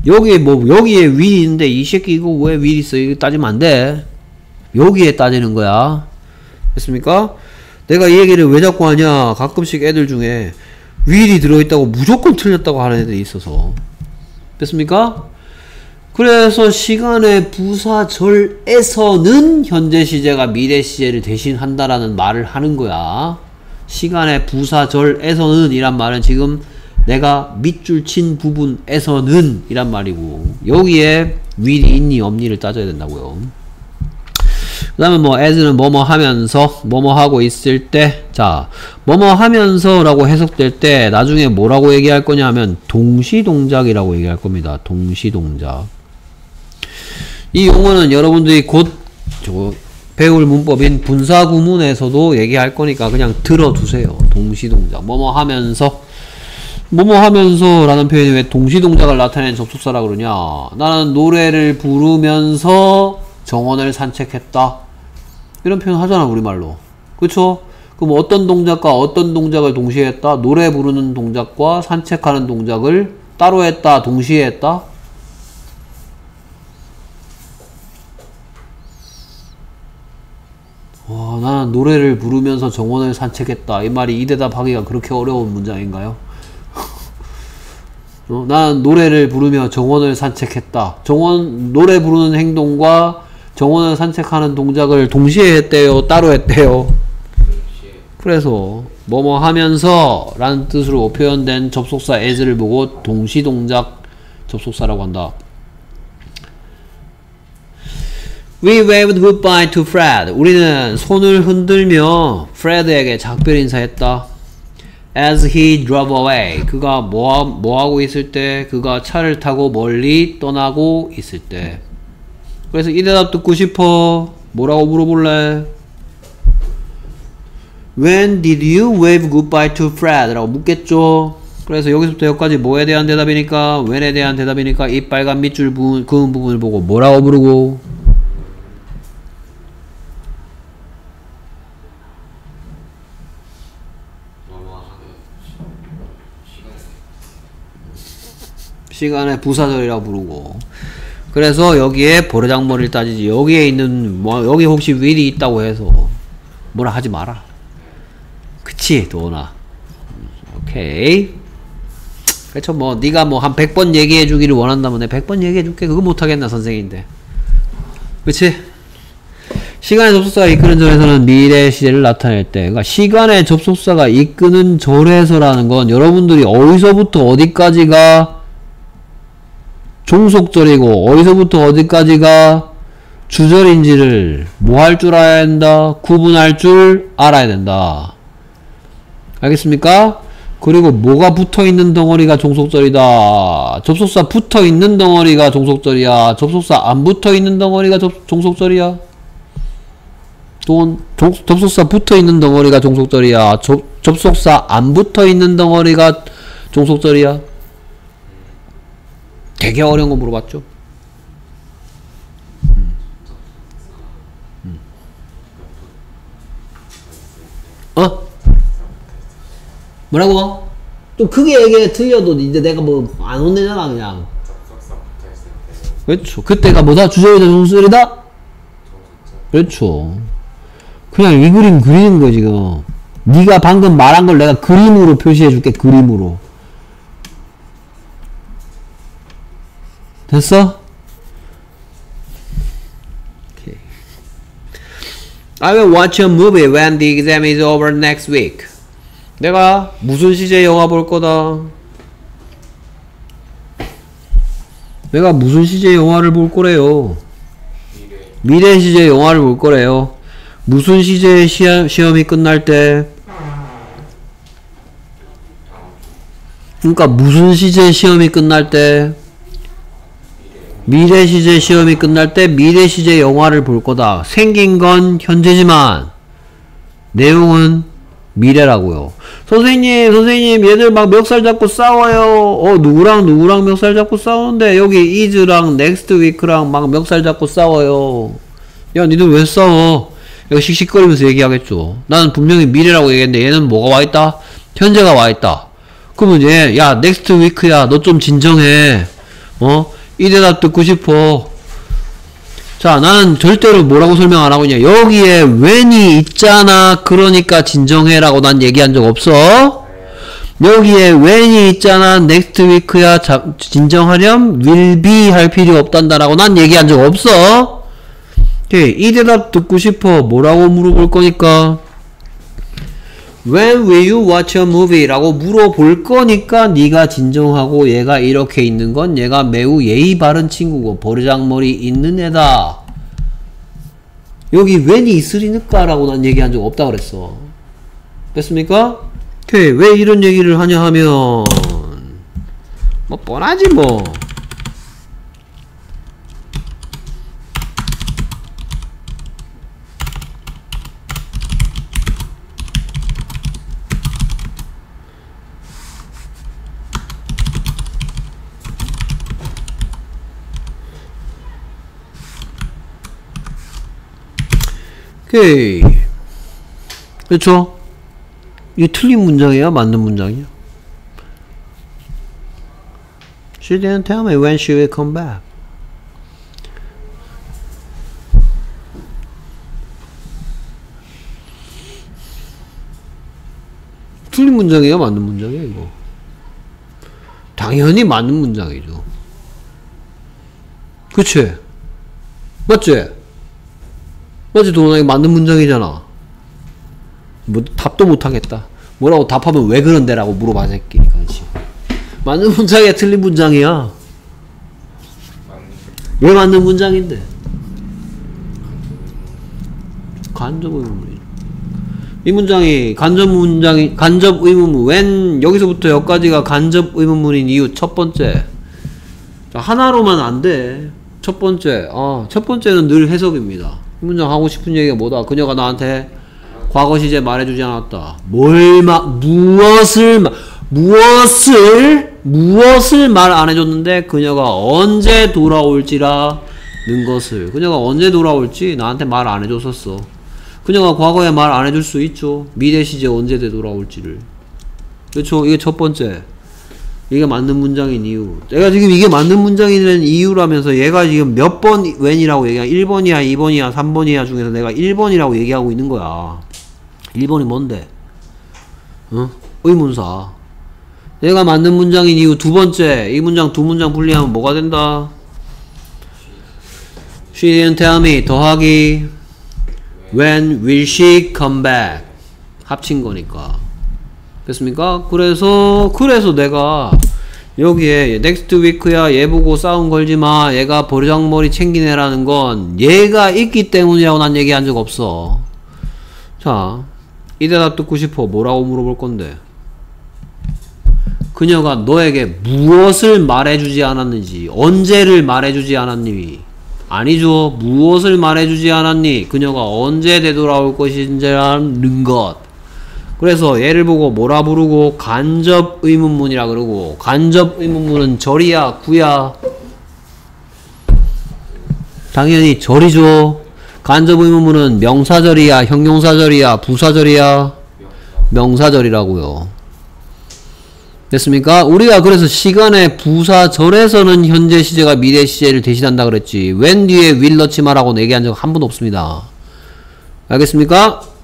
여기에 뭐 여기에 있는데 이 새끼 이거 왜 윌 있어? 이거 따지면 안 돼. 여기에 따지는 거야. 됐습니까? 내가 이 얘기를 왜 자꾸 하냐? 가끔씩 애들 중에 윌이 들어있다고 무조건 틀렸다고 하는 애들이 있어서. 됐습니까? 그래서 시간의 부사절에서는 현재 시제가 미래 시제를 대신한다라는 말을 하는 거야. 시간의 부사절에서는 이란 말은 지금 내가 밑줄 친 부분에서는 이란 말이고 여기에 will이 있니 없니를 따져야 된다고요. 그 다음에 뭐 as는 뭐뭐 하면서 뭐뭐 하고 있을 때 자 뭐뭐 하면서 라고 해석될 때 나중에 뭐라고 얘기할 거냐 하면 동시동작이라고 얘기할 겁니다. 동시동작 이 용어는 여러분들이 곧 배울 문법인 분사구문에서도 얘기할 거니까 그냥 들어두세요. 동시동작 뭐뭐 하면서 뭐뭐 하면서 라는 표현이 왜 동시동작을 나타내는 접속사라 그러냐 나는 노래를 부르면서 정원을 산책했다 이런 표현 하잖아 우리말로 그쵸? 그럼 어떤 동작과 어떤 동작을 동시에 했다? 노래 부르는 동작과 산책하는 동작을 따로 했다 동시에 했다? 와, 나는 노래를 부르면서 정원을 산책했다. 이 말이 이 대답하기가 그렇게 어려운 문장인가요? 어, 난 노래를 부르며 정원을 산책했다. 정원 노래 부르는 행동과 정원을 산책하는 동작을 동시에 했대요. 따로 했대요. 그래서 뭐뭐 하면서 라는 뜻으로 표현된 접속사 as를 보고 동시 동작 접속사라고 한다. We waved goodbye to Fred. 우리는 손을 흔들며 프레드에게 작별 인사했다. As he drove away. 그가 뭐, 뭐 하고 있을 때, 그가 차를 타고 멀리 떠나고 있을 때. 그래서 이 대답 듣고 싶어. 뭐라고 물어볼래? When did you wave goodbye to Fred? 라고 묻겠죠. 그래서 여기서부터 여기까지 뭐에 대한 대답이니까, when에 대한 대답이니까 이 빨간 밑줄 부분, 그은 부분을 보고 뭐라고 부르고 시간의 부사절이라고 부르고 그래서 여기에 버르장머리를 따지지 여기에 있는 뭐 여기 혹시 윌이 있다고 해서 뭐라 하지 마라. 그치 도나 오케이. 그렇죠 뭐 네가 뭐 한 100번 얘기해 주기를 원한다면 내 100번 얘기해 줄게. 그거 못하겠나 선생인데. 그치? 시간의 접속사가 이끄는 절에서는 미래 시제를 나타낼 때 그러니까 시간의 접속사가 이끄는 절에서라는 건 여러분들이 어디서부터 어디까지가 종속절이고 어디서부터 어디까지가 주절인지를 뭐 할 줄 알아야 된다? 구분할 줄 알아야 된다. 알겠습니까? 그리고 뭐가 붙어있는 덩어리가 종속절이다. 접속사 붙어있는 덩어리가 종속절이야. 접속사 안 붙어있는 덩어리가 접, 종속절이야. 또 접속사 붙어있는 덩어리가 종속절이야. 접, 접속사 안 붙어있는 덩어리가 종속절이야. 되게 어려운 거 물어봤죠? 음. 음. 어? 뭐라고? 또 크게 얘기해 틀려도 이제 내가 뭐 안 혼내잖아 그냥 그렇죠 그때가 뭐다? 주절이다 종소리다? 그렇죠 그냥 이 그림 그리는 거 지금 네가 방금 말한 걸 내가 그림으로 표시해 줄게 그림으로 됐어? Okay. I will watch a movie when the exam is over next week. 내가 무슨 시제 영화 볼 거다. 내가 무슨 시제 영화를 볼 거래요. 미래 시제 영화를 볼 거래요. 무슨 시제 시험, 시험이 끝날 때. 그러니까 무슨 시제 시험이 끝날 때. 미래 시제 시험이 끝날 때 미래 시제 영화를 볼 거다. 생긴 건 현재지만 내용은 미래라고요. 선생님, 선생님, 얘들 막 멱살 잡고 싸워요. 어, 누구랑 누구랑 멱살 잡고 싸우는데 여기 is랑 next week랑 막 멱살 잡고 싸워요. 야, 니들 왜 싸워? 이거 씩씩거리면서 얘기하겠죠. 나는 분명히 미래라고 얘기했는데 얘는 뭐가 와 있다? 현재가 와 있다. 그러면 얘, 야, next week야, 너 좀 진정해. 어? 이 대답 듣고 싶어. 자, 나는 절대로 뭐라고 설명 안 하고 있냐. 여기에 when이 있잖아. 그러니까 진정해라고 난 얘기한 적 없어. 여기에 when이 있잖아. next week야. 자, 진정하렴. will be 할 필요 없단다라고 난 얘기한 적 없어. 오케이. 이 대답 듣고 싶어. 뭐라고 물어볼 거니까. When will you watch a movie? 라고 물어볼 거니까 네가 진정하고 얘가 이렇게 있는 건 얘가 매우 예의 바른 친구고 버르장머리 있는 애다. 여기 when이 있으리니까 라고 난 얘기한 적 없다 그랬어. 됐습니까? 오케이. 왜 이런 얘기를 하냐 하면 뭐 뻔하지 뭐. 그렇죠? 이게 틀린 문장이야? 맞는 문장이야? She didn't tell me when she will come back. 틀린 문장이야? 맞는 문장이야, 이거? 당연히 맞는 문장이죠. 그치? 맞지? 맞지 도나 이거 맞는 문장이잖아. 뭐 답도 못하겠다. 뭐라고 답하면 왜 그런데 라고 물어봐 새끼 그렇지 맞는 문장이야 틀린 문장이야. 왜 맞는 문장인데? 간접 의문문 이. 문장이 간접 문장이 간접 의문문. when 여기서부터 여기까지가 간접 의문문인 이유? 첫 번째. 자, 하나로만 안돼. 첫 번째. 어, 첫 번째는 늘 해석입니다. 이 문장 하고 싶은 얘기가 뭐다? 그녀가 나한테 과거 시제 말해주지 않았다. 뭘 마, 무엇을, 마, 무엇을, 무엇을 말 안 해줬는데 그녀가 언제 돌아올지라 는 것을. 그녀가 언제 돌아올지 나한테 말 안 해줬었어. 그녀가 과거에 말 안 해줄 수 있죠. 미래 시제 언제 되돌아올지를. 그렇죠? 이게 첫 번째. 이게 맞는 문장인 이유. 내가 지금 이게 맞는 문장이라는 이유라면서 얘가 지금 몇번 웬이라고 얘기하 1번이야, 2번이야, 3번이야 중에서 내가 1번이라고 얘기하고 있는 거야. 1번이 뭔데? 어? 의문사. 내가 맞는 문장인 이유 두 번째. 이 문장 두 문장 분리하면 뭐가 된다? She didn't tell me. 더하기 When will she come back? 합친 거니까. 됐습니까? 그래서 그래서 내가 여기에 next week야 얘 보고 싸움 걸지마 얘가 버르장머리 챙기네라는 건 얘가 있기 때문이라고 난 얘기한 적 없어. 자 이 대답 듣고 싶어. 뭐라고 물어볼 건데? 그녀가 너에게 무엇을 말해주지 않았는지 언제를 말해주지 않았니? 아니죠. 무엇을 말해주지 않았니? 그녀가 언제 되돌아올 것인지라는 것 그래서 얘를 보고 뭐라 부르고 간접 의문문이라 그러고 간접 의문문은 절이야 구야? 당연히 절이죠. 간접 의문문은 명사절이야 형용사절이야 부사절이야? 명사절이라고요. 됐습니까? 우리가 그래서 시간의 부사절에서는 현재 시제가 미래 시제를 대신한다 그랬지. 웬 뒤에 will 넣지 마라고 얘기한 적 한 번도 없습니다. 알겠습니까?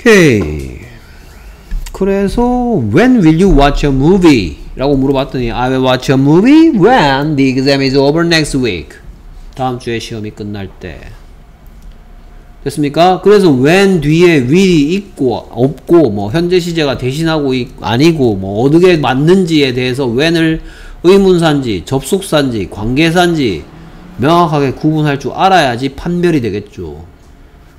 오케이. 그래서 when will you watch a movie? 라고 물어봤더니 I will watch a movie when the exam is over next week. 다음 주에 시험이 끝날 때. 됐습니까? 그래서 when 뒤에 will이 있고 없고 뭐 현재 시제가 대신하고 있, 아니고 뭐 어떻게 맞는지에 대해서 when을 의문사인지 접속사인지 관계사인지 명확하게 구분할 줄 알아야지 판별이 되겠죠.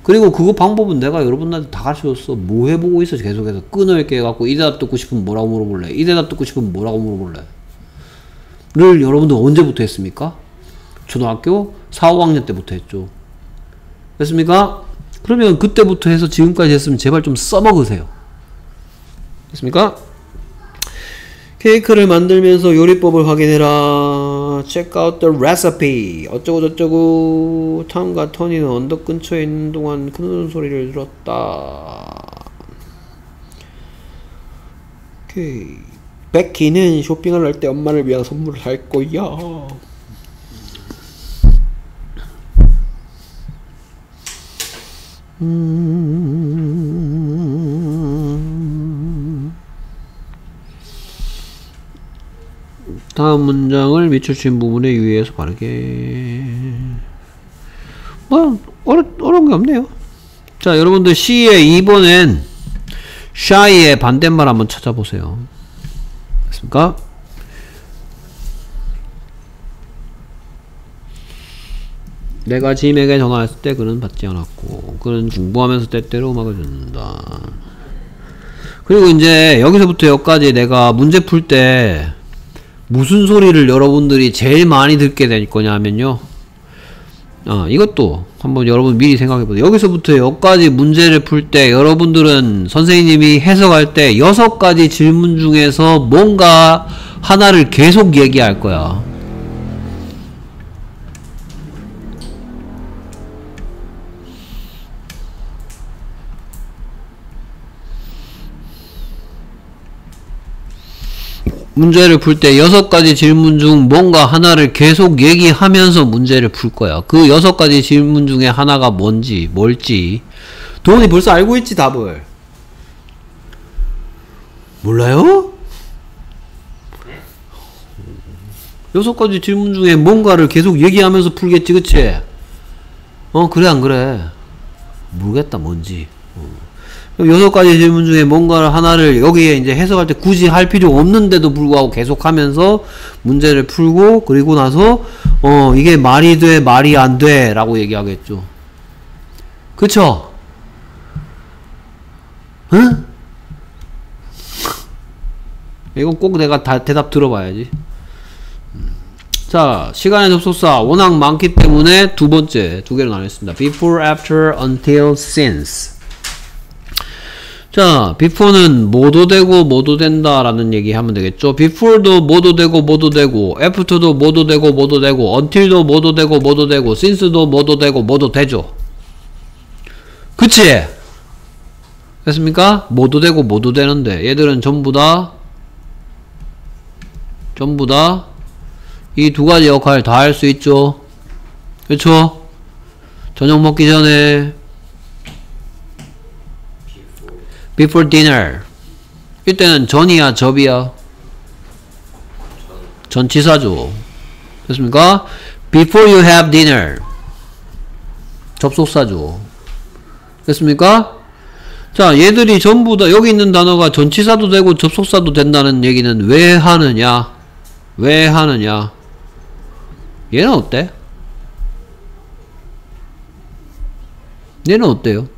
그리고 그거 방법은 내가 여러분들한테 다 가르쳐줬어. 뭐 해보고 있어, 계속해서. 끊어있게 해갖고, 이 대답 듣고 싶으면 뭐라고 물어볼래? 이 대답 듣고 싶으면 뭐라고 물어볼래? 를 여러분들 언제부터 했습니까? 초등학교 4, 5학년 때부터 했죠. 됐습니까? 그러면 그때부터 해서 지금까지 했으면 제발 좀 써먹으세요. 됐습니까? 케이크를 만들면서 요리법을 확인해라. Check out the recipe. 어쩌고 저쩌고 탐과 터니는 언덕 근처에 있는 동안 큰 소리를 들었다. 오케이. 베키는 쇼핑을 할 때 엄마를 위한 선물을 살 거야. 음. 다음 문장을 밑줄 친 부분에 유의해서 바르게. 뭐 어려 어려운 게 없네요. 자, 여러분들 C의 2번엔 shy의 반대말 한번 찾아보세요. 됐습니까? 내가 짐에게 전화했을 때 그는 받지 않았고 그는 공부하면서 때때로 음악을 듣는다. 그리고 이제 여기서부터 여기까지 내가 문제 풀때 무슨 소리를 여러분들이 제일 많이 듣게 될 거냐면요. 아, 이것도 한번 여러분 미리 생각해 보세요. 여기서부터 여기까지 문제를 풀 때 여러분들은 선생님이 해석할 때 여섯 가지 질문 중에서 뭔가 하나를 계속 얘기할 거야. 문제를 풀 때 여섯 가지 질문 중 뭔가 하나를 계속 얘기하면서 문제를 풀 거야. 그 여섯 가지 질문 중에 하나가 뭔지, 뭘지. 도훈이 벌써 알고 있지, 답을. 몰라요? 여섯 가지 질문 중에 뭔가를 계속 얘기하면서 풀겠지, 그치? 어, 그래, 안 그래? 모르겠다, 뭔지. 여섯 가지 질문 중에 뭔가를 하나를 여기에 이제 해석할 때 굳이 할 필요 없는데도 불구하고 계속 하면서 문제를 풀고 그리고 나서 어 이게 말이 돼 말이 안 돼 라고 얘기하겠죠. 그쵸? 응? 이건 꼭 내가 다 대답 들어봐야지. 자, 시간의 접속사 워낙 많기 때문에 두 번째 두 개로 나눴습니다. before, after, until, since. 자, before는 뭐도 되고 뭐도 된다라는 얘기 하면 되겠죠. before도 뭐도 되고 뭐도 되고, after도 뭐도 되고 뭐도 되고, until도 뭐도 되고 뭐도 되고, since도 뭐도 되고 뭐도 되죠. 그치? 됐습니까? 뭐도 되고 뭐도 되는데, 얘들은 전부 다, 전부 다, 이 두 가지 역할 다 할 수 있죠. 그쵸? 저녁 먹기 전에, before dinner 이때는 전이야 접이야 전치사죠 됐습니까? before you have dinner 접속사죠 됐습니까? 자 얘들이 전부 다 여기 있는 단어가 전치사도 되고 접속사도 된다는 얘기는 왜 하느냐 왜 하느냐 얘는 어때? 얘는 어때요?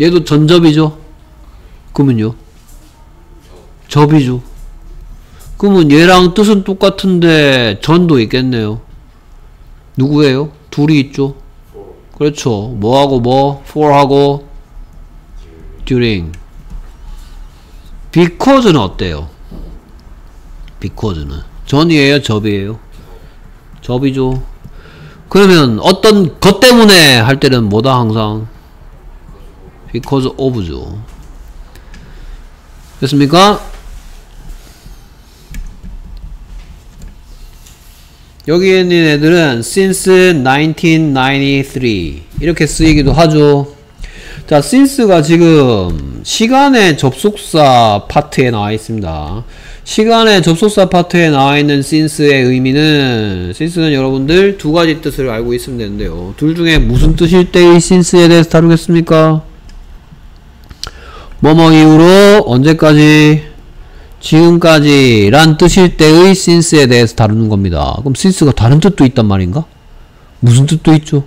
얘도 전접이죠 그러면요? 접이죠. 그러면 얘랑 뜻은 똑같은데 전도 있겠네요. 누구예요? 둘이 있죠. 그렇죠. 뭐하고 뭐? for하고 during. because는 어때요? because는 전이에요? 접이에요? 접이죠. 그러면 어떤 것 때문에 할 때는 뭐다 항상? because of죠. 됐습니까? 여기 있는 애들은 since 1993 이렇게 쓰이기도 하죠. 자, since가 지금 시간의 접속사 파트에 나와 있습니다. 시간의 접속사 파트에 나와 있는 since의 의미는 since는 여러분들 두 가지 뜻을 알고 있으면 되는데요. 둘 중에 무슨 뜻일 때의 since에 대해서 다루겠습니까? 뭐뭐 이후로 언제까지 지금까지 란 뜻일 때의 since에 대해서 다루는 겁니다. 그럼 since가 다른 뜻도 있단 말인가? 무슨 뜻도 있죠?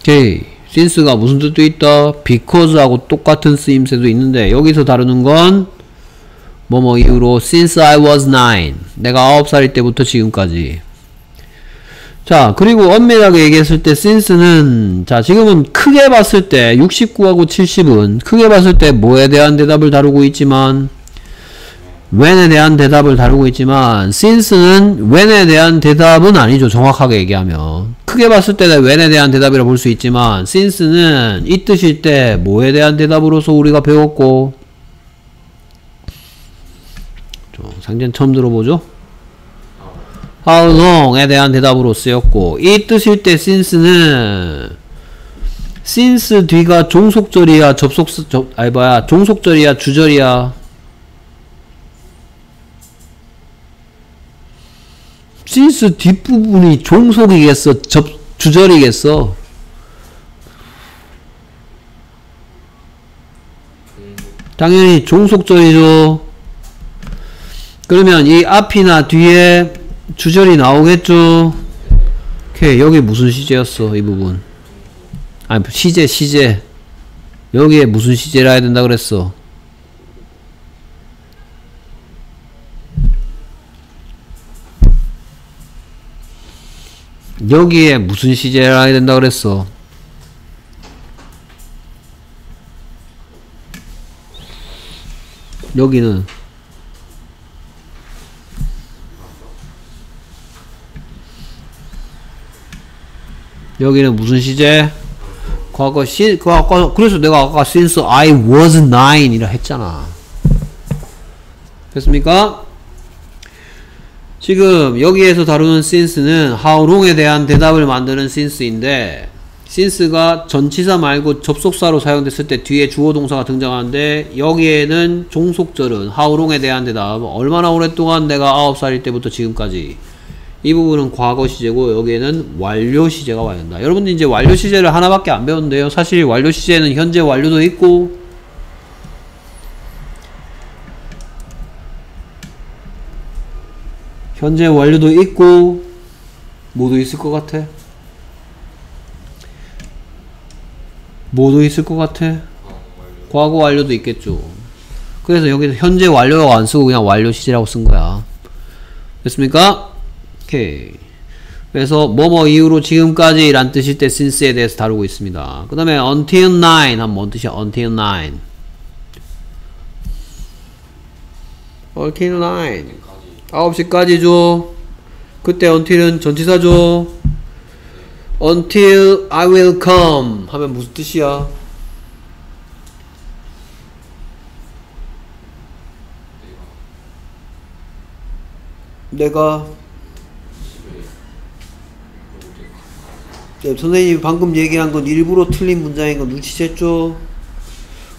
오케이. since가 무슨 뜻도 있다? because하고 똑같은 쓰임새도 있는데 여기서 다루는 건 뭐뭐 이후로 since I was 9 내가 9살일 때부터 지금까지 자 그리고 엄밀하게 얘기했을 때 since는 자 지금은 크게 봤을 때 69하고 70은 크게 봤을 때 뭐에 대한 대답을 다루고 있지만 when에 대한 대답을 다루고 있지만 since는 when에 대한 대답은 아니죠. 정확하게 얘기하면. 크게 봤을 때는 when에 대한 대답이라 볼 수 있지만 since는 이 뜻일 때 뭐에 대한 대답으로서 우리가 배웠고 좀 상전 처음 들어보죠? How long에 대한 대답으로 쓰였고 이 뜻일 때 since는 since 뒤가 종속절이야 접속 접 뭐야 종속절이야 주절이야? since 뒷부분이 종속이겠어 접 주절이겠어? 당연히 종속절이죠. 그러면 이 앞이나 뒤에 주절이 나오겠죠? 오케이 여기 무슨 시제였어 이 부분? 아니 시제 시제. 여기에 무슨 시제라 해야 된다 그랬어? 여기에 무슨 시제라 해야 된다 그랬어? 여기는 여기는 무슨 시제? 과거 시, 그 아까, 그래서 내가 아까 since I was nine 이라 했잖아. 됐습니까? 지금 여기에서 다루는 since는 how long에 대한 대답을 만드는 since인데 since가 전치사 말고 접속사로 사용됐을 때 뒤에 주어 동사가 등장하는데 여기에는 종속절은 how long에 대한 대답 얼마나 오랫동안 내가 9살일 때부터 지금까지 이 부분은 과거 시제고 여기에는 완료 시제가 와야 된다. 여러분들 이제 완료 시제를 하나밖에 안 배웠는데요. 사실 완료 시제는 현재 완료도 있고 현재 완료도 있고 모두 있을 것 같아. 모두 있을 것 같아. 과거 완료도 있겠죠. 그래서 여기서 현재 완료라고 안 쓰고 그냥 완료 시제라고 쓴 거야. 됐습니까? 오케이. 그래서 뭐뭐 이후로 지금까지 란 뜻일 때 since에 대해서 다루고 있습니다. 그 다음에 until 9 하면 뭔 뜻이야? until 9 until 9 9시까지죠. 그때 until은 전치사죠. until I will come 하면 무슨 뜻이야? 내가 네, 선생님이 방금 얘기한 건 일부러 틀린 문장인 거 눈치챘죠?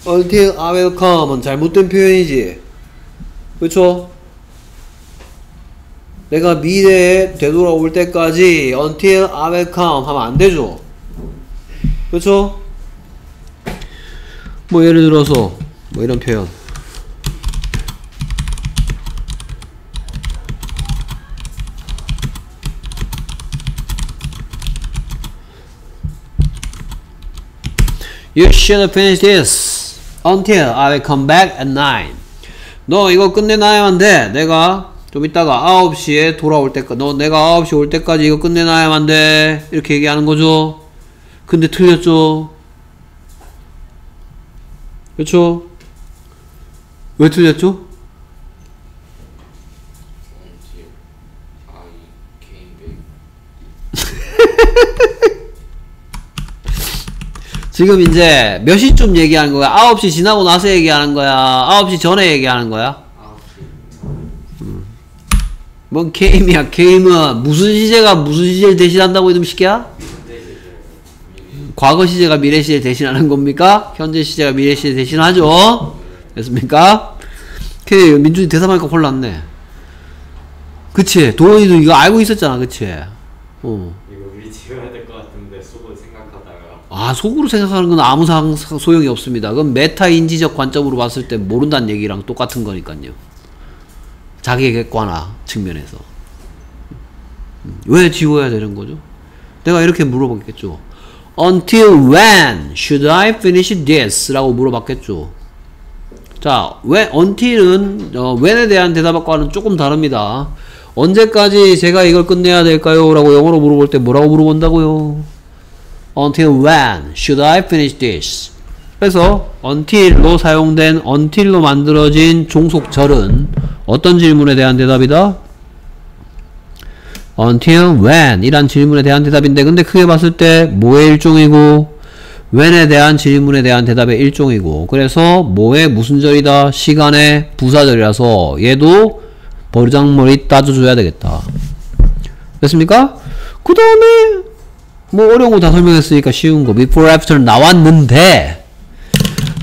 until I will come은 잘못된 표현이지. 그쵸? 내가 미래에 되돌아올 때까지 until I will come 하면 안 되죠. 그쵸? 뭐 예를 들어서 뭐 이런 표현. You should finish this until I will come back at 9. 너 이거 끝내놔야만 돼. 내가 좀 이따가 9시에 돌아올 때까지, 너 내가 9시 올 때까지 이거 끝내놔야만 돼. 이렇게 얘기하는 거죠. 근데 틀렸죠. 그렇죠? 왜 틀렸죠? until I came back. 지금 이제 몇 시쯤 얘기하는 거야? 9시 지나고 나서 얘기하는 거야? 9시 전에 얘기하는 거야? 뭔 게임이야 게임은 무슨 시제가 무슨 시제를 대신한다고 이놈 시키야? 과거 시제가 미래 시제를 대신하는 겁니까? 현재 시제가 미래 시제를 대신하죠? 됐습니까? 오케이 민준이 대답하니까 혼났네 그치 도원이도 이거 알고 있었잖아 그치 어. 이거 미리 지어야 될 것 같은데 속을 생각하다가 아 속으로 생각하는 건 아무 상, 소용이 없습니다 그건 메타 인지적 관점으로 봤을 때 모른다는 얘기랑 똑같은 거니까요 자기의 객관화 측면에서 음, 왜 지워야 되는 거죠? 내가 이렇게 물어봤겠죠. Until when should I finish this? 라고 물어봤겠죠. 자, 왜 until은 어, when에 대한 대답과는 조금 다릅니다. 언제까지 제가 이걸 끝내야 될까요? 라고 영어로 물어볼 때 뭐라고 물어본다고요? Until when should I finish this? 그래서 until로 사용된 until로 만들어진 종속절은 어떤 질문에 대한 대답이다? until when 이란 질문에 대한 대답인데 근데 크게 봤을 때 뭐의 일종이고 when에 대한 질문에 대한 대답의 일종이고 그래서 뭐의 무슨 절이다 시간의 부사절이라서 얘도 버르장머리 따져줘야 되겠다 됐습니까? 그 다음에 뭐 어려운 거 다 설명했으니까 쉬운 거. Before after 나왔는데.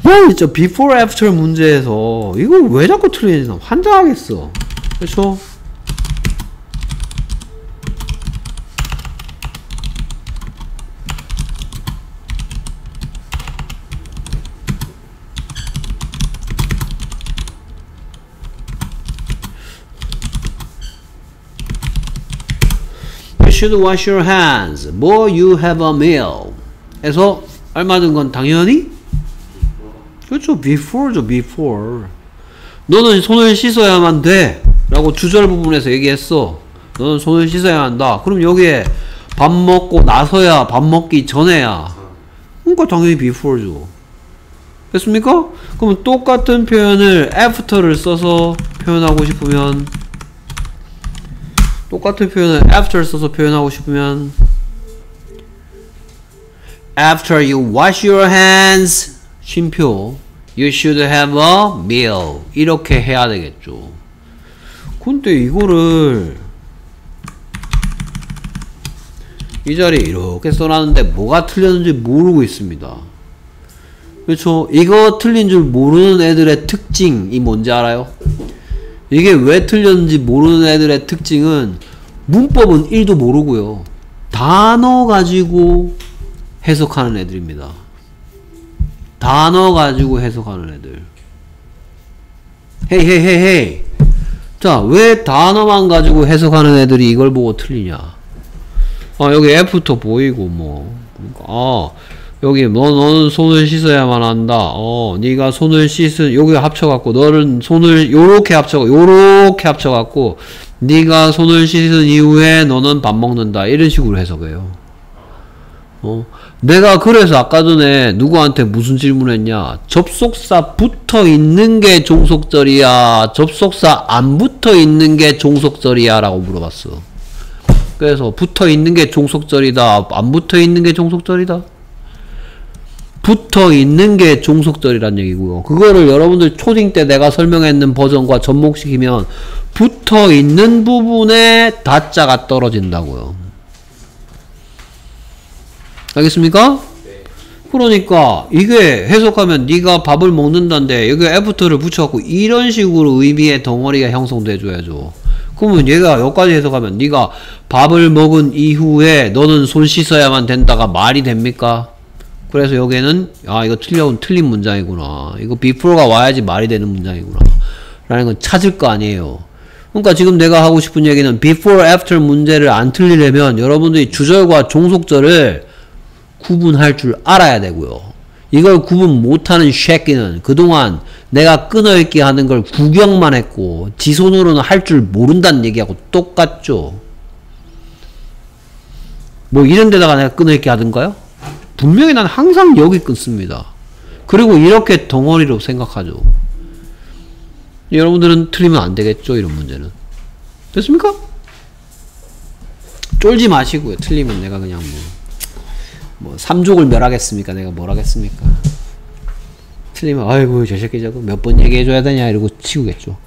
뭐 진짜 before after 문제에서 이거 왜 자꾸 틀리는지 나 환장하겠어. 그렇죠? Should wash your hands before you have a meal. 에서 알맞은 건 당연히 그렇죠. before죠. before. 너는 손을 씻어야만 돼. 라고 주절 부분에서 얘기했어. 너는 손을 씻어야 한다. 그럼 여기에 밥 먹고 나서야 밥 먹기 전에야. 그러니까 당연히 before죠. 됐습니까? 그럼 똑같은 표현을 after를 써서 표현하고 싶으면 똑같은 표현을 after 써서 표현하고 싶으면 After you wash your hands 쉼표 You should have a meal. 이렇게 해야 되겠죠. 근데 이거를 이 자리에 이렇게 써놨는데 뭐가 틀렸는지 모르고 있습니다. 그렇죠? 이거 틀린 줄 모르는 애들의 특징이 뭔지 알아요? 이게 왜 틀렸는지 모르는 애들의 특징은 문법은 1도 모르고요. 단어 가지고 해석하는 애들입니다. 단어 가지고 해석하는 애들. 헤이 헤이 헤이 헤이. 자, 왜 단어만 가지고 해석하는 애들이 이걸 보고 틀리냐? 아, 여기 F부터 보이고 뭐. 그러니까 아, 여기 너 너는 손을 씻어야만 한다. 어, 네가 손을 씻은 여기 합쳐갖고 너는 손을 요렇게 합쳐 요렇게 합쳐갖고 네가 손을 씻은 이후에 너는 밥 먹는다. 이런 식으로 해석해요. 어, 내가 그래서 아까 전에 누구한테 무슨 질문했냐? 접속사 붙어 있는 게 종속절이야. 접속사 안 붙어 있는 게 종속절이야라고 물어봤어. 그래서 붙어 있는 게 종속절이다. 안 붙어 있는 게 종속절이다. 붙어 있는 게 종속절이란 얘기고요. 그거를 여러분들 초딩 때 내가 설명했는 버전과 접목시키면 붙어 있는 부분에 다자가 떨어진다고요. 알겠습니까? 그러니까 이게 해석하면 네가 밥을 먹는다는데 여기 애프터를 붙여갖고 이런 식으로 의미의 덩어리가 형성돼 줘야죠. 그러면 얘가 여기까지 해석하면 네가 밥을 먹은 이후에 너는 손 씻어야만 된다가 말이 됩니까? 그래서 여기에는 아 이거 틀려온 틀린 문장이구나. 이거 before가 와야지 말이 되는 문장이구나. 라는 건 찾을 거 아니에요. 그러니까 지금 내가 하고 싶은 얘기는 before after 문제를 안 틀리려면 여러분들이 주절과 종속절을 구분할 줄 알아야 되고요. 이걸 구분 못하는 쉐끼는 그동안 내가 끊어읽기 하는 걸 구경만 했고 지 손으로는 할 줄 모른다는 얘기하고 똑같죠. 뭐 이런 데다가 내가 끊어읽기 하던가요? 분명히 난 항상 여기 끊습니다. 그리고 이렇게 덩어리로 생각하죠. 여러분들은 틀리면 안 되겠죠, 이런 문제는. 됐습니까? 쫄지 마시고요. 틀리면 내가 그냥 뭐, 뭐, 삼족을 멸하겠습니까? 내가 뭘 하겠습니까? 틀리면, 아이고, 저 새끼 저거 몇 번 얘기해줘야 되냐, 이러고 치우겠죠.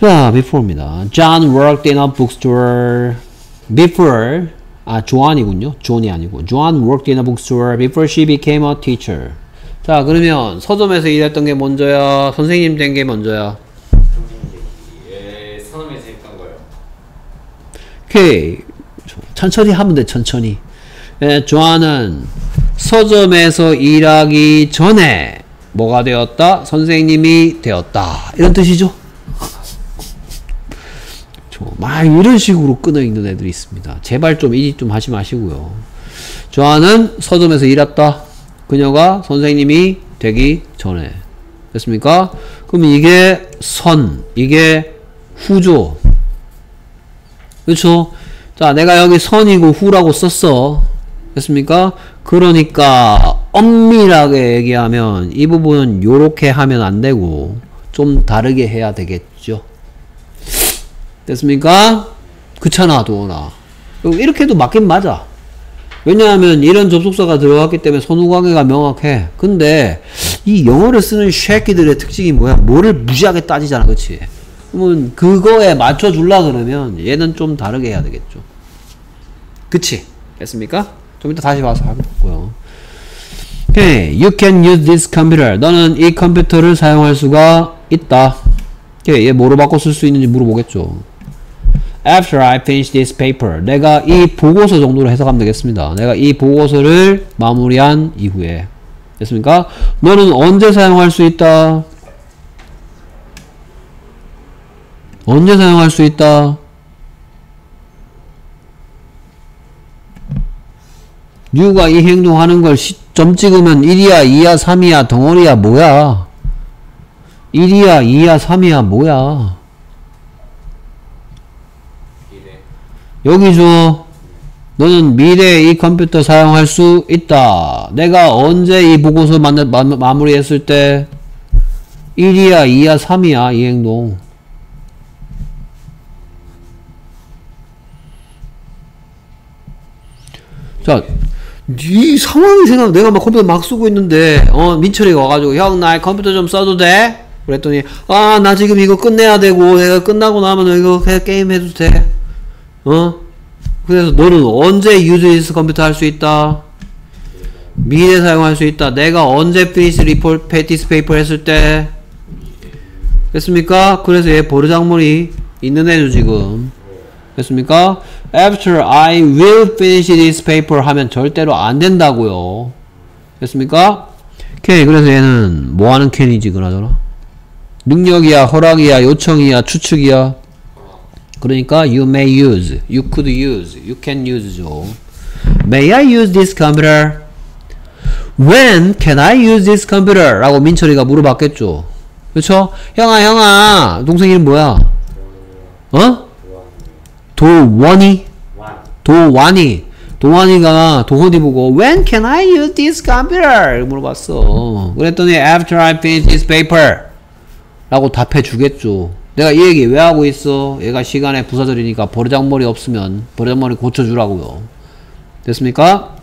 자, before입니다. John worked in a bookstore before 아, 조안이군요. 존이 아니고. Joan worked in a bookstore before she became a teacher. 자, 그러면 서점에서 일했던 게 먼저야? 선생님 된 게 먼저야? 예, 선험에서 했던 거요. 오케이. 천천히 하면 돼, 천천히. 예, 조안은 서점에서 일하기 전에 뭐가 되었다? 선생님이 되었다. 이런 뜻이죠? 막 이런 식으로 끊어 읽는 애들이 있습니다. 제발 좀 이짓 좀 하지 마시고요. 조안은 서점에서 일했다. 그녀가 선생님이 되기 전에. 됐습니까? 그럼 이게 선, 이게 후죠. 그렇죠? 자, 내가 여기 선이고 후라고 썼어. 됐습니까? 그러니까 엄밀하게 얘기하면 이 부분은 요렇게 하면 안 되고 좀 다르게 해야 되겠죠. 됐습니까? 그렇잖아 도원아. 이렇게 해도 맞긴 맞아. 왜냐하면 이런 접속사가 들어갔기 때문에 선후관계가 명확해. 근데 이 영어를 쓰는 쉐끼들의 특징이 뭐야? 뭐를 무지하게 따지잖아, 그치? 그러면 그거에 맞춰줄라 그러면 얘는 좀 다르게 해야 되겠죠. 그치? 됐습니까? 좀 이따 다시 와서 하고요. 오케이. You can use this computer. 너는 이 컴퓨터를 사용할 수가 있다. 오케이. 얘 뭐로 바꿔 쓸 수 있는지 물어보겠죠. After I finish this paper. 내가 이 보고서 정도로 해석하면 되겠습니다. 내가 이 보고서를 마무리한 이후에. 됐습니까? 너는 언제 사용할 수 있다? 언제 사용할 수 있다? 유가 이 행동하는 걸 점 찍으면 1이야, 2야, 3이야, 덩어리야, 뭐야? 1이야, 2야, 3이야, 뭐야? 미래 여기서 너는 미래에 이 컴퓨터 사용할 수 있다. 내가 언제 이 보고서 마, 마, 마무리했을 때 1이야, 2야, 3이야, 이 행동. 자, 이 상황이 생각, 내가 막 컴퓨터 막 쓰고 있는데, 어, 민철이가 와가지고, 형, 나 컴퓨터 좀 써도 돼? 그랬더니, 아, 나 지금 이거 끝내야 되고, 내가 끝나고 나면 이거 게임 해도 돼? 어? 그래서 너는 언제 use this computer 할 수 있다? 미래 사용할 수 있다. 내가 언제 리포트 finish this paper 했을 때? 됐습니까? 그래서 얘 버르장머리 있는 애죠 지금. 됐습니까? After I will finish this paper 하면 절대로 안 된다고요. 됐습니까? 오케이. 그래서 얘는 뭐 하는 can이지 그나저나? 능력이야, 허락이야, 요청이야, 추측이야. 그러니까 you may use, you could use, you can use죠. May I use this computer? When can I use this computer? 라고 민철이가 물어봤겠죠. 그쵸? 형아, 형아, 동생 이름 뭐야? 어? 도원이? 완. 도완이. 도완이가 도원이 보고 When can I use this computer? 물어봤어. 그랬더니 After I finish this paper. 라고 답해 주겠죠. 내가 이 얘기 왜 하고 있어? 얘가 시간에 부사절이니까 버르장머리 없으면 버르장머리 고쳐주라고요. 됐습니까?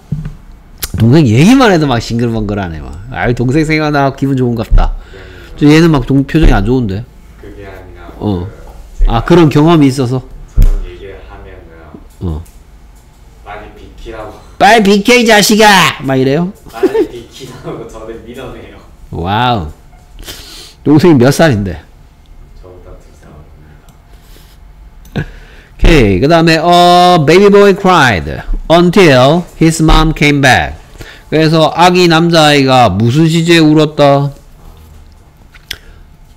동생 얘기만 해도 막 싱글벙글하네 막. 아 동생 생각나 기분 좋은갑다. 저 얘는 막 동, 표정이 안 좋은데. 그게 아니라 어. 아 그런 경험이 있어서. 그런 얘기를 하면은 어. 많이 비키라고 빨리 비켜 이 자식아! 막 이래요. 많이 비키라고 저를 밀어내요. 와우. 동생이 몇 살인데? 저보다 두살 오케이. 그 다음에 어 baby boy cried until his mom came back. 그래서 아기 남자아이가 무슨 시제에 울었다?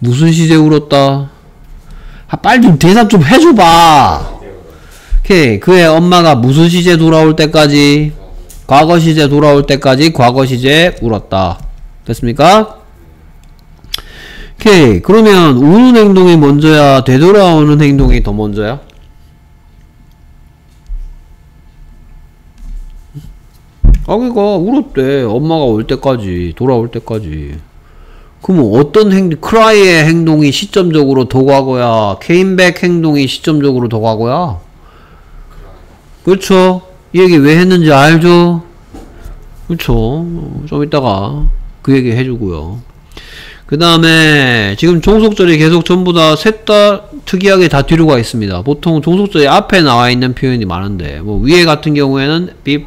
무슨 시제에 울었다? 아, 빨리 좀 대답 좀 해줘봐. 오케이. 그의 엄마가 무슨 시제 돌아올 때까지? 과거 시제 돌아올 때까지 과거 시제 울었다. 됐습니까? 오케이. 그러면 우는 행동이 먼저야? 되돌아오는 행동이 더 먼저야? 아기가 울었대. 엄마가 올 때까지, 돌아올 때까지. 그러면 어떤 행동, 크라이의 행동이 시점적으로 더 과거야? 케인백 행동이 시점적으로 더 과거야? 그렇죠? 이 얘기 왜 했는지 알죠? 그렇죠. 좀 이따가 그 얘기 해주고요. 그 다음에 지금 종속절이 계속 전부 다 셋 다 특이하게 다 뒤로 가 있습니다. 보통 종속절이 앞에 나와 있는 표현이 많은데 뭐 위에 같은 경우에는 be,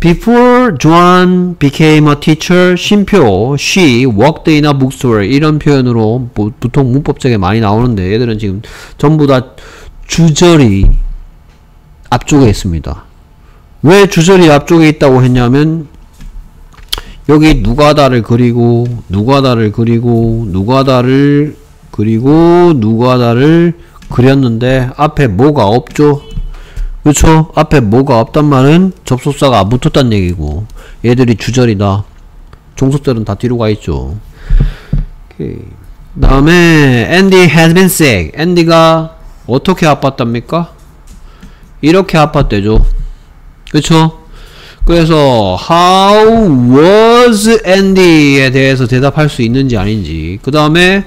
Before John became a teacher, 쉼표, she worked in a bookstore 이런 표현으로 보, 보통 문법적에 많이 나오는데 얘들은 지금 전부 다 주절이 앞쪽에 있습니다. 왜 주절이 앞쪽에 있다고 했냐면 여기 누가다를 그리고 누가다를 그리고 누가다를 그리고 누가다를 그렸는데 앞에 뭐가 없죠? 그렇죠? 앞에 뭐가 없단 말은 접속사가 안 붙었단 얘기고 얘들이 주절이다. 종속절은 다 뒤로 가 있죠. 오케이. 다음에 Andy has been sick. 앤디가 어떻게 아팠답니까? 이렇게 아팠대죠. 그쵸? 그래서 how was Andy에 대해서 대답할 수 있는지 아닌지 그 다음에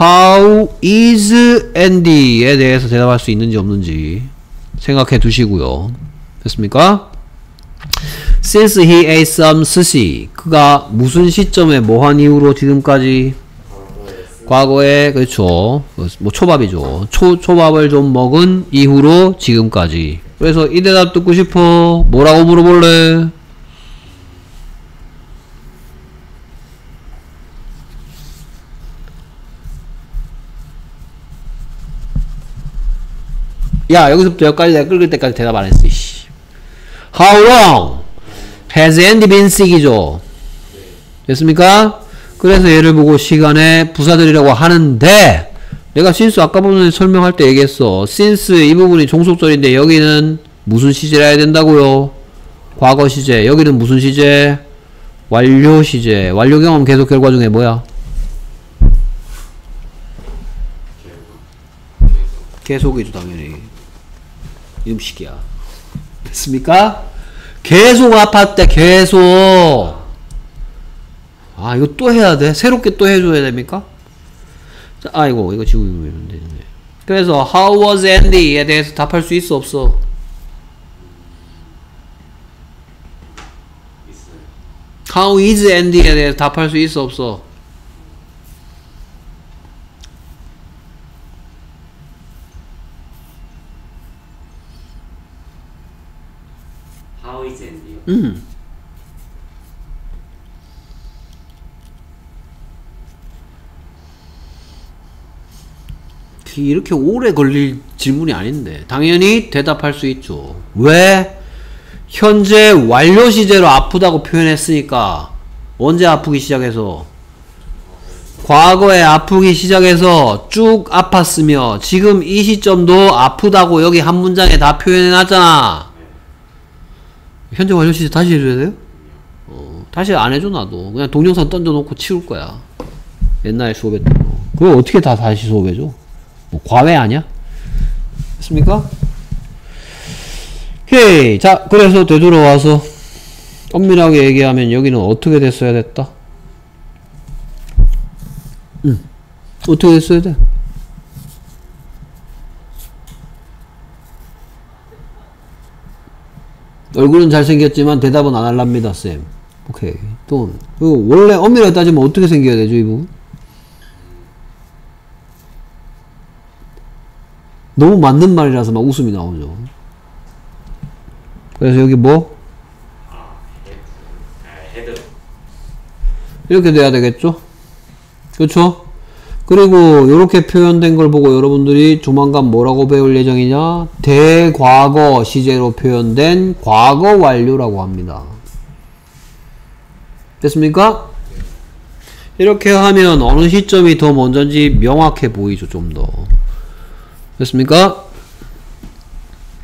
how is Andy에 대해서 대답할 수 있는지 없는지 생각해 두시고요. 됐습니까? since he ate some sushi 그가 무슨 시점에 뭐한 이후로 지금까지? 과거에 그렇죠. 뭐 초밥이죠. 초, 초밥을 좀 먹은 이후로 지금까지. 그래서 이 대답 듣고 싶어? 뭐라고 물어볼래 야 여기서부터 여기까지 내가 끌길 때까지 대답 안 했어 씨. How long has Andy been sick이죠 됐습니까? 그래서 얘를 보고 시간에 부사들이라고 하는데 내가 since 아까 부분에 설명할 때 얘기했어 since 이 부분이 종속절인데 여기는 무슨 시제라 해야 된다고요? 과거 시제 여기는 무슨 시제? 완료 시제 완료 경험 계속 결과 중에 뭐야? 계속이죠 당연히 이 음식이야 됐습니까? 계속 아팠대 계속 아 이거 또 해야 돼? 새롭게 또 해줘야 됩니까? 자, 아이고 이거 있면 되네 그래서 how was Andy에 대해서 답할 수 있어 없어? how is Andy에 대해서 답할 수 있어 없어? How is Andy요? 음. 이렇게 오래 걸릴 질문이 아닌데 당연히 대답할 수 있죠 왜? 현재 완료 시제로 아프다고 표현했으니까 언제 아프기 시작해서 과거에 아프기 시작해서 쭉 아팠으며 지금 이 시점도 아프다고 여기 한 문장에 다 표현해 놨잖아 현재 완료 시제 다시 해줘야 돼요? 어, 다시 안 해줘 나도 그냥 동영상 던져놓고 치울 거야 옛날에 수업했던 거 그걸 어떻게 다 다시 수업해줘? 뭐 과외 아니야? 됐습니까? 오케이 자 그래서 되돌아와서 엄밀하게 얘기하면 여기는 어떻게 됐어야 됐다? 응 어떻게 됐어야 돼? 얼굴은 잘생겼지만 대답은 안 할랍니다 쌤 오케이 또 그리고 원래 엄밀하게 따지면 어떻게 생겨야 되죠 이분? 너무 맞는 말이라서 막 웃음이 나오죠 그래서 여기 뭐? 아. 이렇게 돼야 되겠죠? 그렇죠? 그리고 이렇게 표현된 걸 보고 여러분들이 조만간 뭐라고 배울 예정이냐? 대과거 시제로 표현된 과거 완료라고 합니다. 됐습니까? 이렇게 하면 어느 시점이 더 먼저인지 명확해 보이죠, 좀 더. 됐습니까?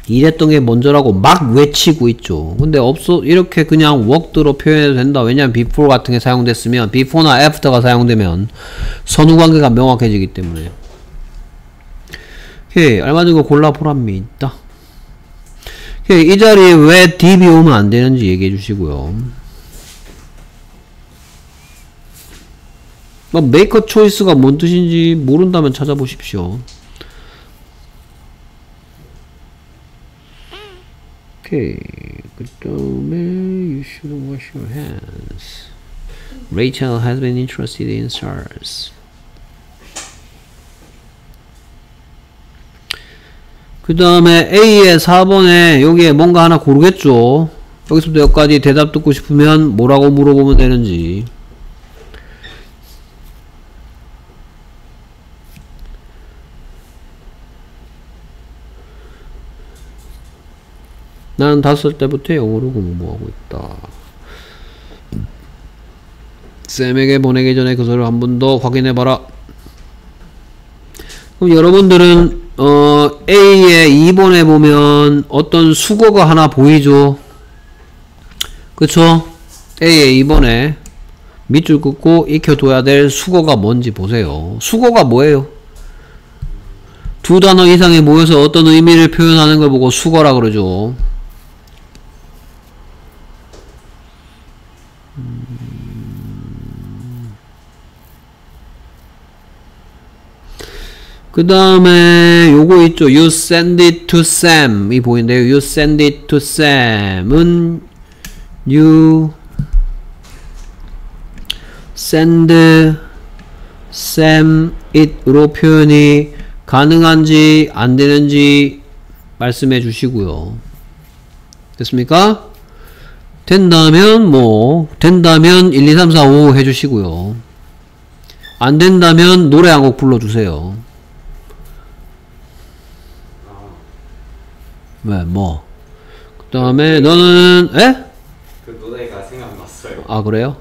이랬던 게 먼저라고 막 외치고 있죠. 근데 없어 이렇게 그냥 worked로 표현해도 된다. 왜냐면 before 같은 게 사용됐으면 before나 after가 사용되면 선후 관계가 명확해지기 때문에. 오케이 알맞은 거 골라보랍니다. 오케이 이 자리에 왜 db이 오면 안 되는지 얘기해 주시고요. 뭐 make a choice가 뭔 뜻인지 모른다면 찾아보십시오. 오케이. 그 다음에 you should wash your hands. Rachel has been interested in stars. 그 다음에 A의 4번에 여기에 뭔가 하나 고르겠죠. 여기서부터 여기까지 대답 듣고 싶으면 뭐라고 물어보면 되는지. 나는 다섯 살 때부터 영어로 공부하고 있다. 쌤에게 보내기 전에 그서를 한 번 더 확인해봐라. 그럼 여러분들은 어, A의 2번에 보면 어떤 수거가 하나 보이죠? 그쵸? A의 2번에 밑줄 긋고 익혀둬야 될 수거가 뭔지 보세요. 수거가 뭐예요? 두 단어 이상이 모여서 어떤 의미를 표현하는 걸 보고 수거라 그러죠. 그 다음에 요거 있죠. You send it to Sam 이 보이는데요. You send it to Sam은 you send Sam it로 표현이 가능한지 안 되는지 말씀해 주시고요. 됐습니까? 된다면 뭐 된다면 1, 2, 3, 4, 5 해주시고요. 안 된다면 노래 한 곡 불러주세요. 왜 뭐? 그 다음에 너는 에? 그 노래가 생각났어요. 아 그래요?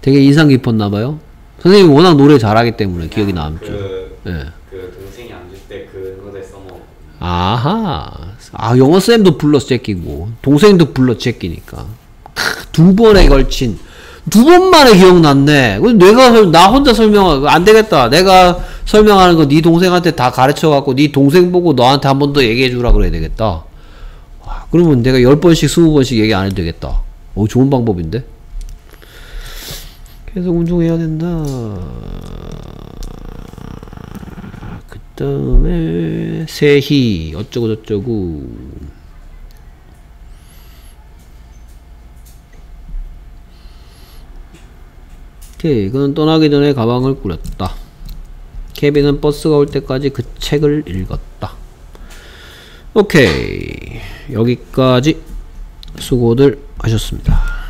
되게 인상 깊었나봐요. 선생님이 워낙 노래 잘하기 때문에 기억이 남죠. 그, 예. 그 동생이 안 줄 때 그 노래 써먹. 아하. 아, 영어 쌤도 불러 제끼고, 동생도 불러 제끼니까. 크, 두 번에 걸친, 두 번만에 기억났네. 그 내가, 설- 나 혼자 설명하, 안 되겠다. 내가 설명하는 거 네 동생한테 다 가르쳐 갖고, 네 동생 보고 너한테 한 번 더 얘기해 주라 그래야 되겠다. 와, 그러면 내가 열 번씩, 스무 번씩 얘기 안 해도 되겠다. 오, 좋은 방법인데? 계속 운동해야 된다. 그 다음에 세희 어쩌고 저쩌고. 오케이 이건 떠나기 전에 가방을 꾸렸다. 케빈은 버스가 올 때까지 그 책을 읽었다. 오케이 여기까지 수고들 하셨습니다